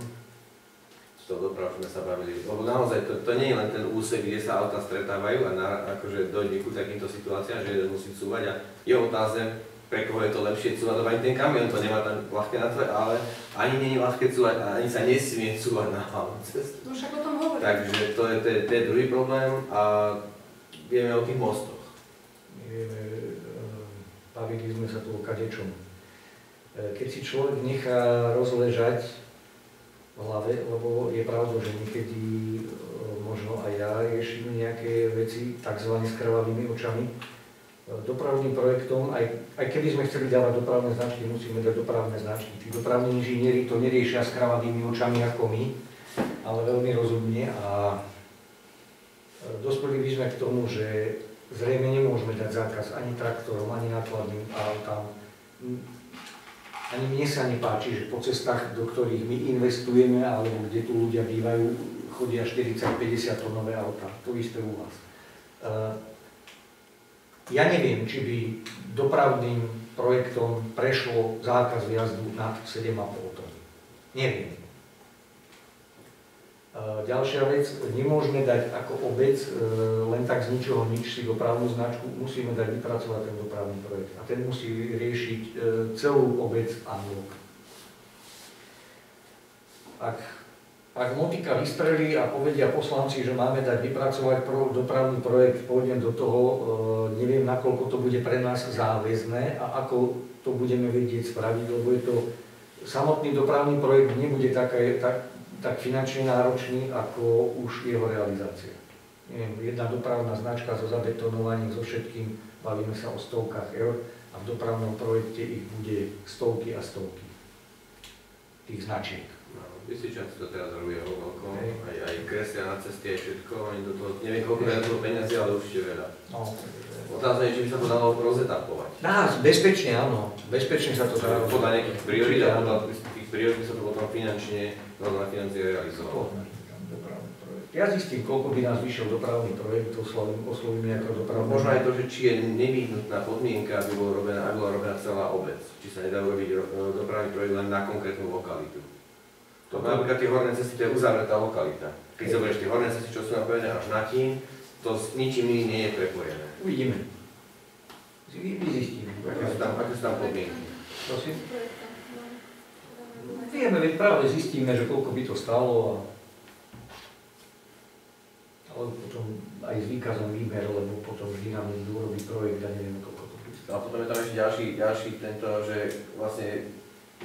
z toho doprav, čo sme sa bavili, lebo naozaj to, to nie je len ten úsek, kde sa auta stretávajú a na, akože dojde ku takýmto situáciám, že jeden musí cúvať a je otázne, pre koho je to lepšie cúvať, lebo ani ten kamion to nemá tam ľahké na to, ale ani nie je ľahké cúvať a ani sa nesmie cúvať na hlavnú cestu. No však o tom hovorím. Takže to je, to, je, to je druhý problém a vieme o tých mostoch. Vieme, bavili sme sa tu o kadečom. E, Keď si človek nechá rozležať hlave, lebo je pravdou, že niekedy e, možno aj ja riešim nejaké veci tzv. s krvavými očami, dopravným projektom, aj, aj keby sme chceli dávať dopravné značky, musíme dať dopravné značky. Tí dopravní inžinieri to neriešia s kravavými očami ako my, ale veľmi rozumne a e, dospeli by sme k tomu, že zrejme nemôžeme dať zákaz ani traktorom, ani nákladným autám. Ani mne sa nepáči, že po cestách, do ktorých my investujeme, alebo kde tu ľudia bývajú, chodia 40-50 tonové autá. To isté u vás. E, ja neviem, či by dopravným projektom prešlo zákaz jazdu nad 7,5 tón. Neviem. Ďalšia vec, nemôžeme dať ako obec e, len tak z ničoho nič si dopravnú značku, musíme dať vypracovať ten dopravný projekt. A ten musí riešiť e, celú obec a Ak ak motika vystrelí a povedia poslanci, že máme dať vypracovať dopravný projekt, pôjdem do toho, e, neviem, nakoľko to bude pre nás záväzné a ako to budeme vedieť spraviť, lebo je to, samotný dopravný projekt nebude také, tak, tak finančne náročný, ako už jeho realizácia. Neviem, jedna dopravná značka so zabetonovaním, so všetkým, bavíme sa o stovkách eur a v dopravnom projekte ich bude stovky a stovky tých značiek. Vysičanci to teraz robia vo veľkom, aj, aj kreslia na cesty, aj všetko, oni do toho, neviem koľko je to peniazy, ale určite veľa. No. Otázka je, či by sa to dalo rozetapovať. Dá, bezpečne áno, bezpečne sa to dá. Podľa nejakých priorít a podľa tých priorít by sa to potom finančne, na financie realizovalo. Ja zistím, koľko by nás vyšiel dopravný projekt, oslovím, oslovím ako dopravný. Možno aj to, že či je nevyhnutná podmienka, aby bola robená, aby bola robená celá obec. Či sa nedá urobiť dopravný projekt len na konkrétnu lokalitu. To napríklad tie horné cesty, to je uzavretá lokalita. Keď zoberieš tie horné cesty, čo sú napojené až na Kín, to s ničím iným nie je prepojené. Uvidíme. Sú tam, aké sú tam podmienky? Prosím? Vieme, veď práve zistíme, že koľko by to stalo a ale potom aj s výkazom výber, lebo potom vždy nám niekto urobí projekt a neviem, koľko to bude. A potom je tam ešte ďalší, ďalší tento, že vlastne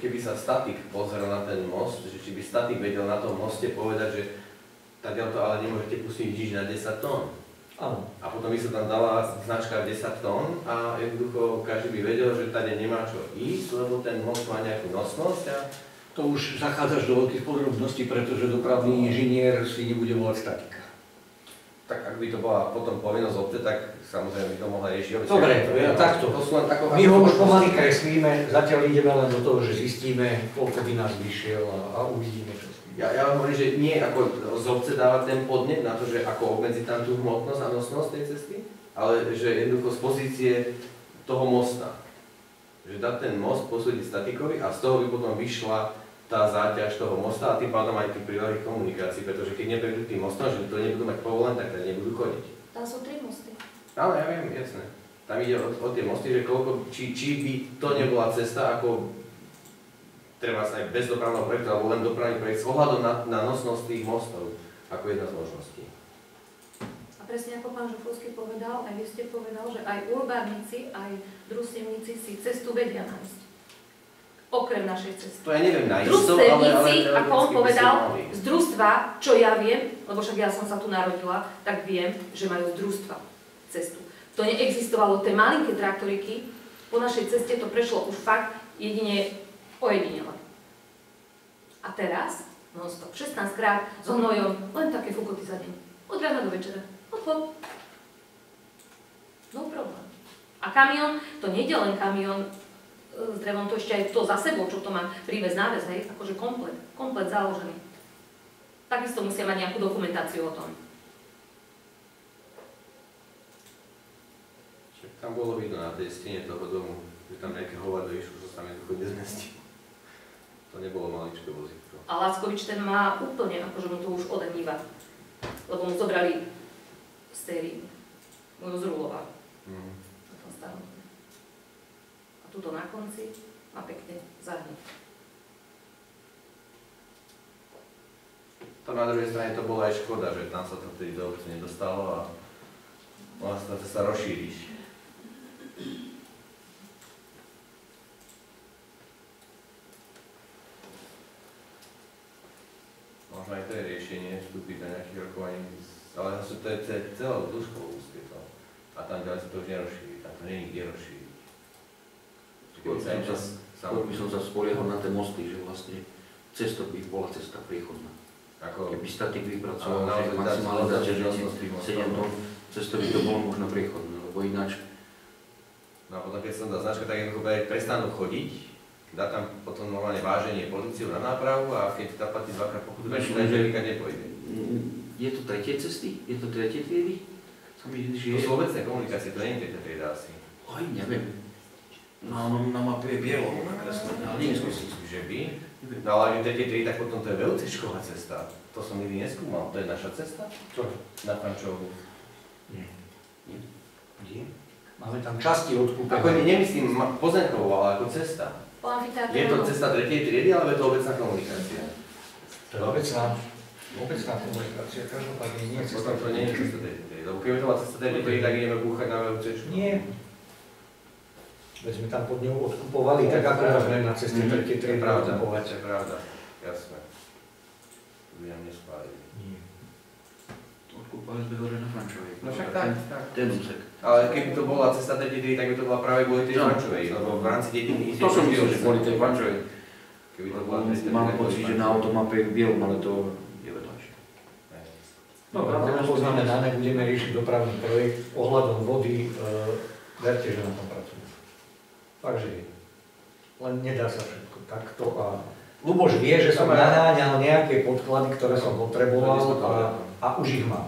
keby sa statik pozrel na ten most, že či by statik vedel na tom moste povedať, že tak to ale nemôžete pustiť nič na 10 tón. Áno. A potom by sa tam dala značka 10 tón a jednoducho každý by vedel, že tady nemá čo ísť, lebo ten most má nejakú nosnosť a to už zachádzaš do veľkých podrobností, pretože dopravný inžinier si nebude volať statika. Tak ak by to bola potom povinnosť obce, tak samozrejme by to mohla riešiť. Dobre, to je takto. To sú len ako, My ho už pomaly kreslíme, zatiaľ ideme len do toho, že zistíme, koľko by nás vyšiel a, a uvidíme, čo. Ja, ja vám hovorím, že nie ako z obce dávať ten podnet na to, že ako obmedziť tam tú hmotnosť a nosnosť tej cesty, ale že jednoducho z pozície toho mosta. Že dať ten most posúdiť statikovi a z toho by potom vyšla tá záťaž toho mosta a tým pádom aj tých prírodných komunikácií, pretože keď neprejdú tým mostom, že to nebudú mať povolené, tak teda nebudú chodiť. Tam sú tri mosty. Áno, ja viem, jasné. Tam ide o, o tie mosty, že koľko, či, či by to nebola cesta, ako treba sa aj bez dopravného projektu, alebo len dopravný projekt s ohľadom na, na nosnosť tých mostov, ako jedna z možností. A presne ako pán Žukovský povedal, aj vy ste povedal, že aj urbárnici, aj družstevníci si cestu vedia nájsť okrem našej cesty. To ja neviem na isto, ale, ale ako on povedal, z družstva, čo ja viem, lebo však ja som sa tu narodila, tak viem, že majú z družstva cestu. To neexistovalo, tie malinké traktoriky, po našej ceste to prešlo už fakt jedine ojedinele. A teraz, no stop, 16 krát s hnojom, len také fukoty za deň. Od rána do večera. Odchod. No problém. A kamión, to nejde len kamión s drevom, to ešte aj to za sebou, čo to má prívez náves, hej, akože komplet, komplet založený. Takisto musia mať nejakú dokumentáciu o tom. Tam bolo vidno na tej stene toho domu, že tam nejaké hovado išlo, že sa tam jednoducho nezmestí. To nebolo maličké vozítko. A Lackovič ten má úplne, akože mu to už odeníva. Lebo mu zobrali stérii. Mu ju zrulovali. Mm tuto na konci a pekne zahniť. To na druhej strane to bola aj škoda, že tam sa to vtedy do obce nedostalo a mohla sa sa rozšíriť. Možno aj to je riešenie, vstúpiť do nejakých rokovaní, ale zase to je celou dĺžkou to. A tam ďalej sa to už nerozšíri. Tam to nie je kde rozšíriť. Skôr by som sa, skôr by som sa spoliehal na tie mosty, že vlastne cesta by bola cesta priechodná. Ako, Keby statik vypracoval, že maximálne dá- zaťaženie dá- dá- 7 tón, cesto by to bolo možno priechodné, lebo ináč No a potom keď som dá značka, tak jednoducho prestanú chodiť, dá tam potom normálne váženie policiu na nápravu a keď zaplatí dvakrát pokutu, tak že- mm, je to tretie cesty? Je to tretie triedy? Sa mi že To je. sú obecné komunikácie, to nie je tretia trieda asi. Oj, neviem. No, no na mape je bielo nakreslené, ale nie som si. Že by? No ale ak je tretie triedy, tak potom to je VUCčková cesta. To som nikdy neskúmal. To je naša cesta? Čo? Na Frančovu. Nie. Nie. Nie? Máme tam časti odkúpené. Ako ne- nemyslím pozemkovú, ale ako cesta. Po amfiteátru. Je to cesta tretej triedy, alebo je to obecná komunikácia? To je obecná, obecná komunikácia, každopádne nie je Potom to nie je cesta tretej triedy. Lebo keby to bola cesta tretej triedy, tak ideme búchať na VUCčku. Nie. Veď sme tam pod ňou odkupovali, tak ako môžeme na ceste Mhm. tretie triedy pravda, odkupovať. je pravda. Jasné. Nám nespálili. Nie. Odkúpali sme hore na Frančovej. No však tak, tak. Ten úsek. Ale keby to bola cesta tretej triedy, tak by to bola práve kvôli tej No. Frančovej, lebo v rámci detí To som myslel, že kvôli tej Frančovej. Keby to bola tretej Mám pocit, že na automape je v bielom, ale to je vedľajšie. Dobre, máme poznamenané, budeme riešiť dopravný projekt ohľadom vody, e, verte, že na tom pracujeme. Takže je. Len nedá sa všetko takto a Luboš vie, že som naháňal nejaké podklady, ktoré som potreboval a, a už ich mám.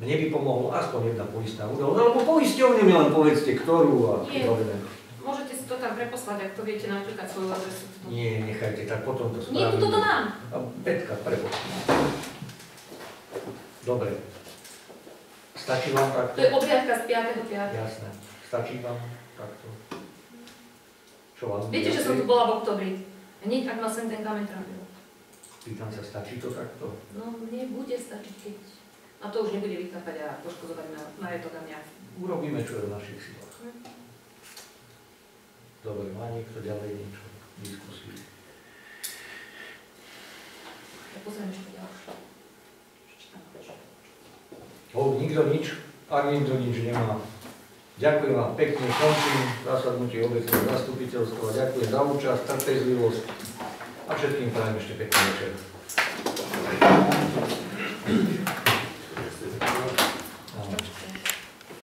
Mne by pomohlo aspoň jedna poistná údel, no lebo poisťovne mi len povedzte, ktorú a Nie. ktoré. Môžete si to tam preposlať, ak to viete napríklad svoju adresu. Nie, nechajte, tak potom to Nie, tu toto mám. A Petka, prepočte. Dobre. Stačí vám takto? To je obviatka z 5.5. Jasné. Stačí vám? Čo vám? Viete, že som tu bola v oktobri. Hneď, ak ma sem ten kameň trafil. Pýtam sa, stačí to takto? No, mne bude stačiť, keď... A to už nebude vykápať a poškozovať na majetok a mňa. Urobíme, čo je v našich silách. Dobre, má niekto ďalej niečo? Diskusiu. Ja pozriem ešte ďalšie. Ešte tam niečo. O, nikto nič? Ak nikto nič nemá. Ďakujem vám pekne, končím zasadnutie obecného zastupiteľstva. Ďakujem za účasť, trpezlivosť a všetkým prajem ešte pekný večer.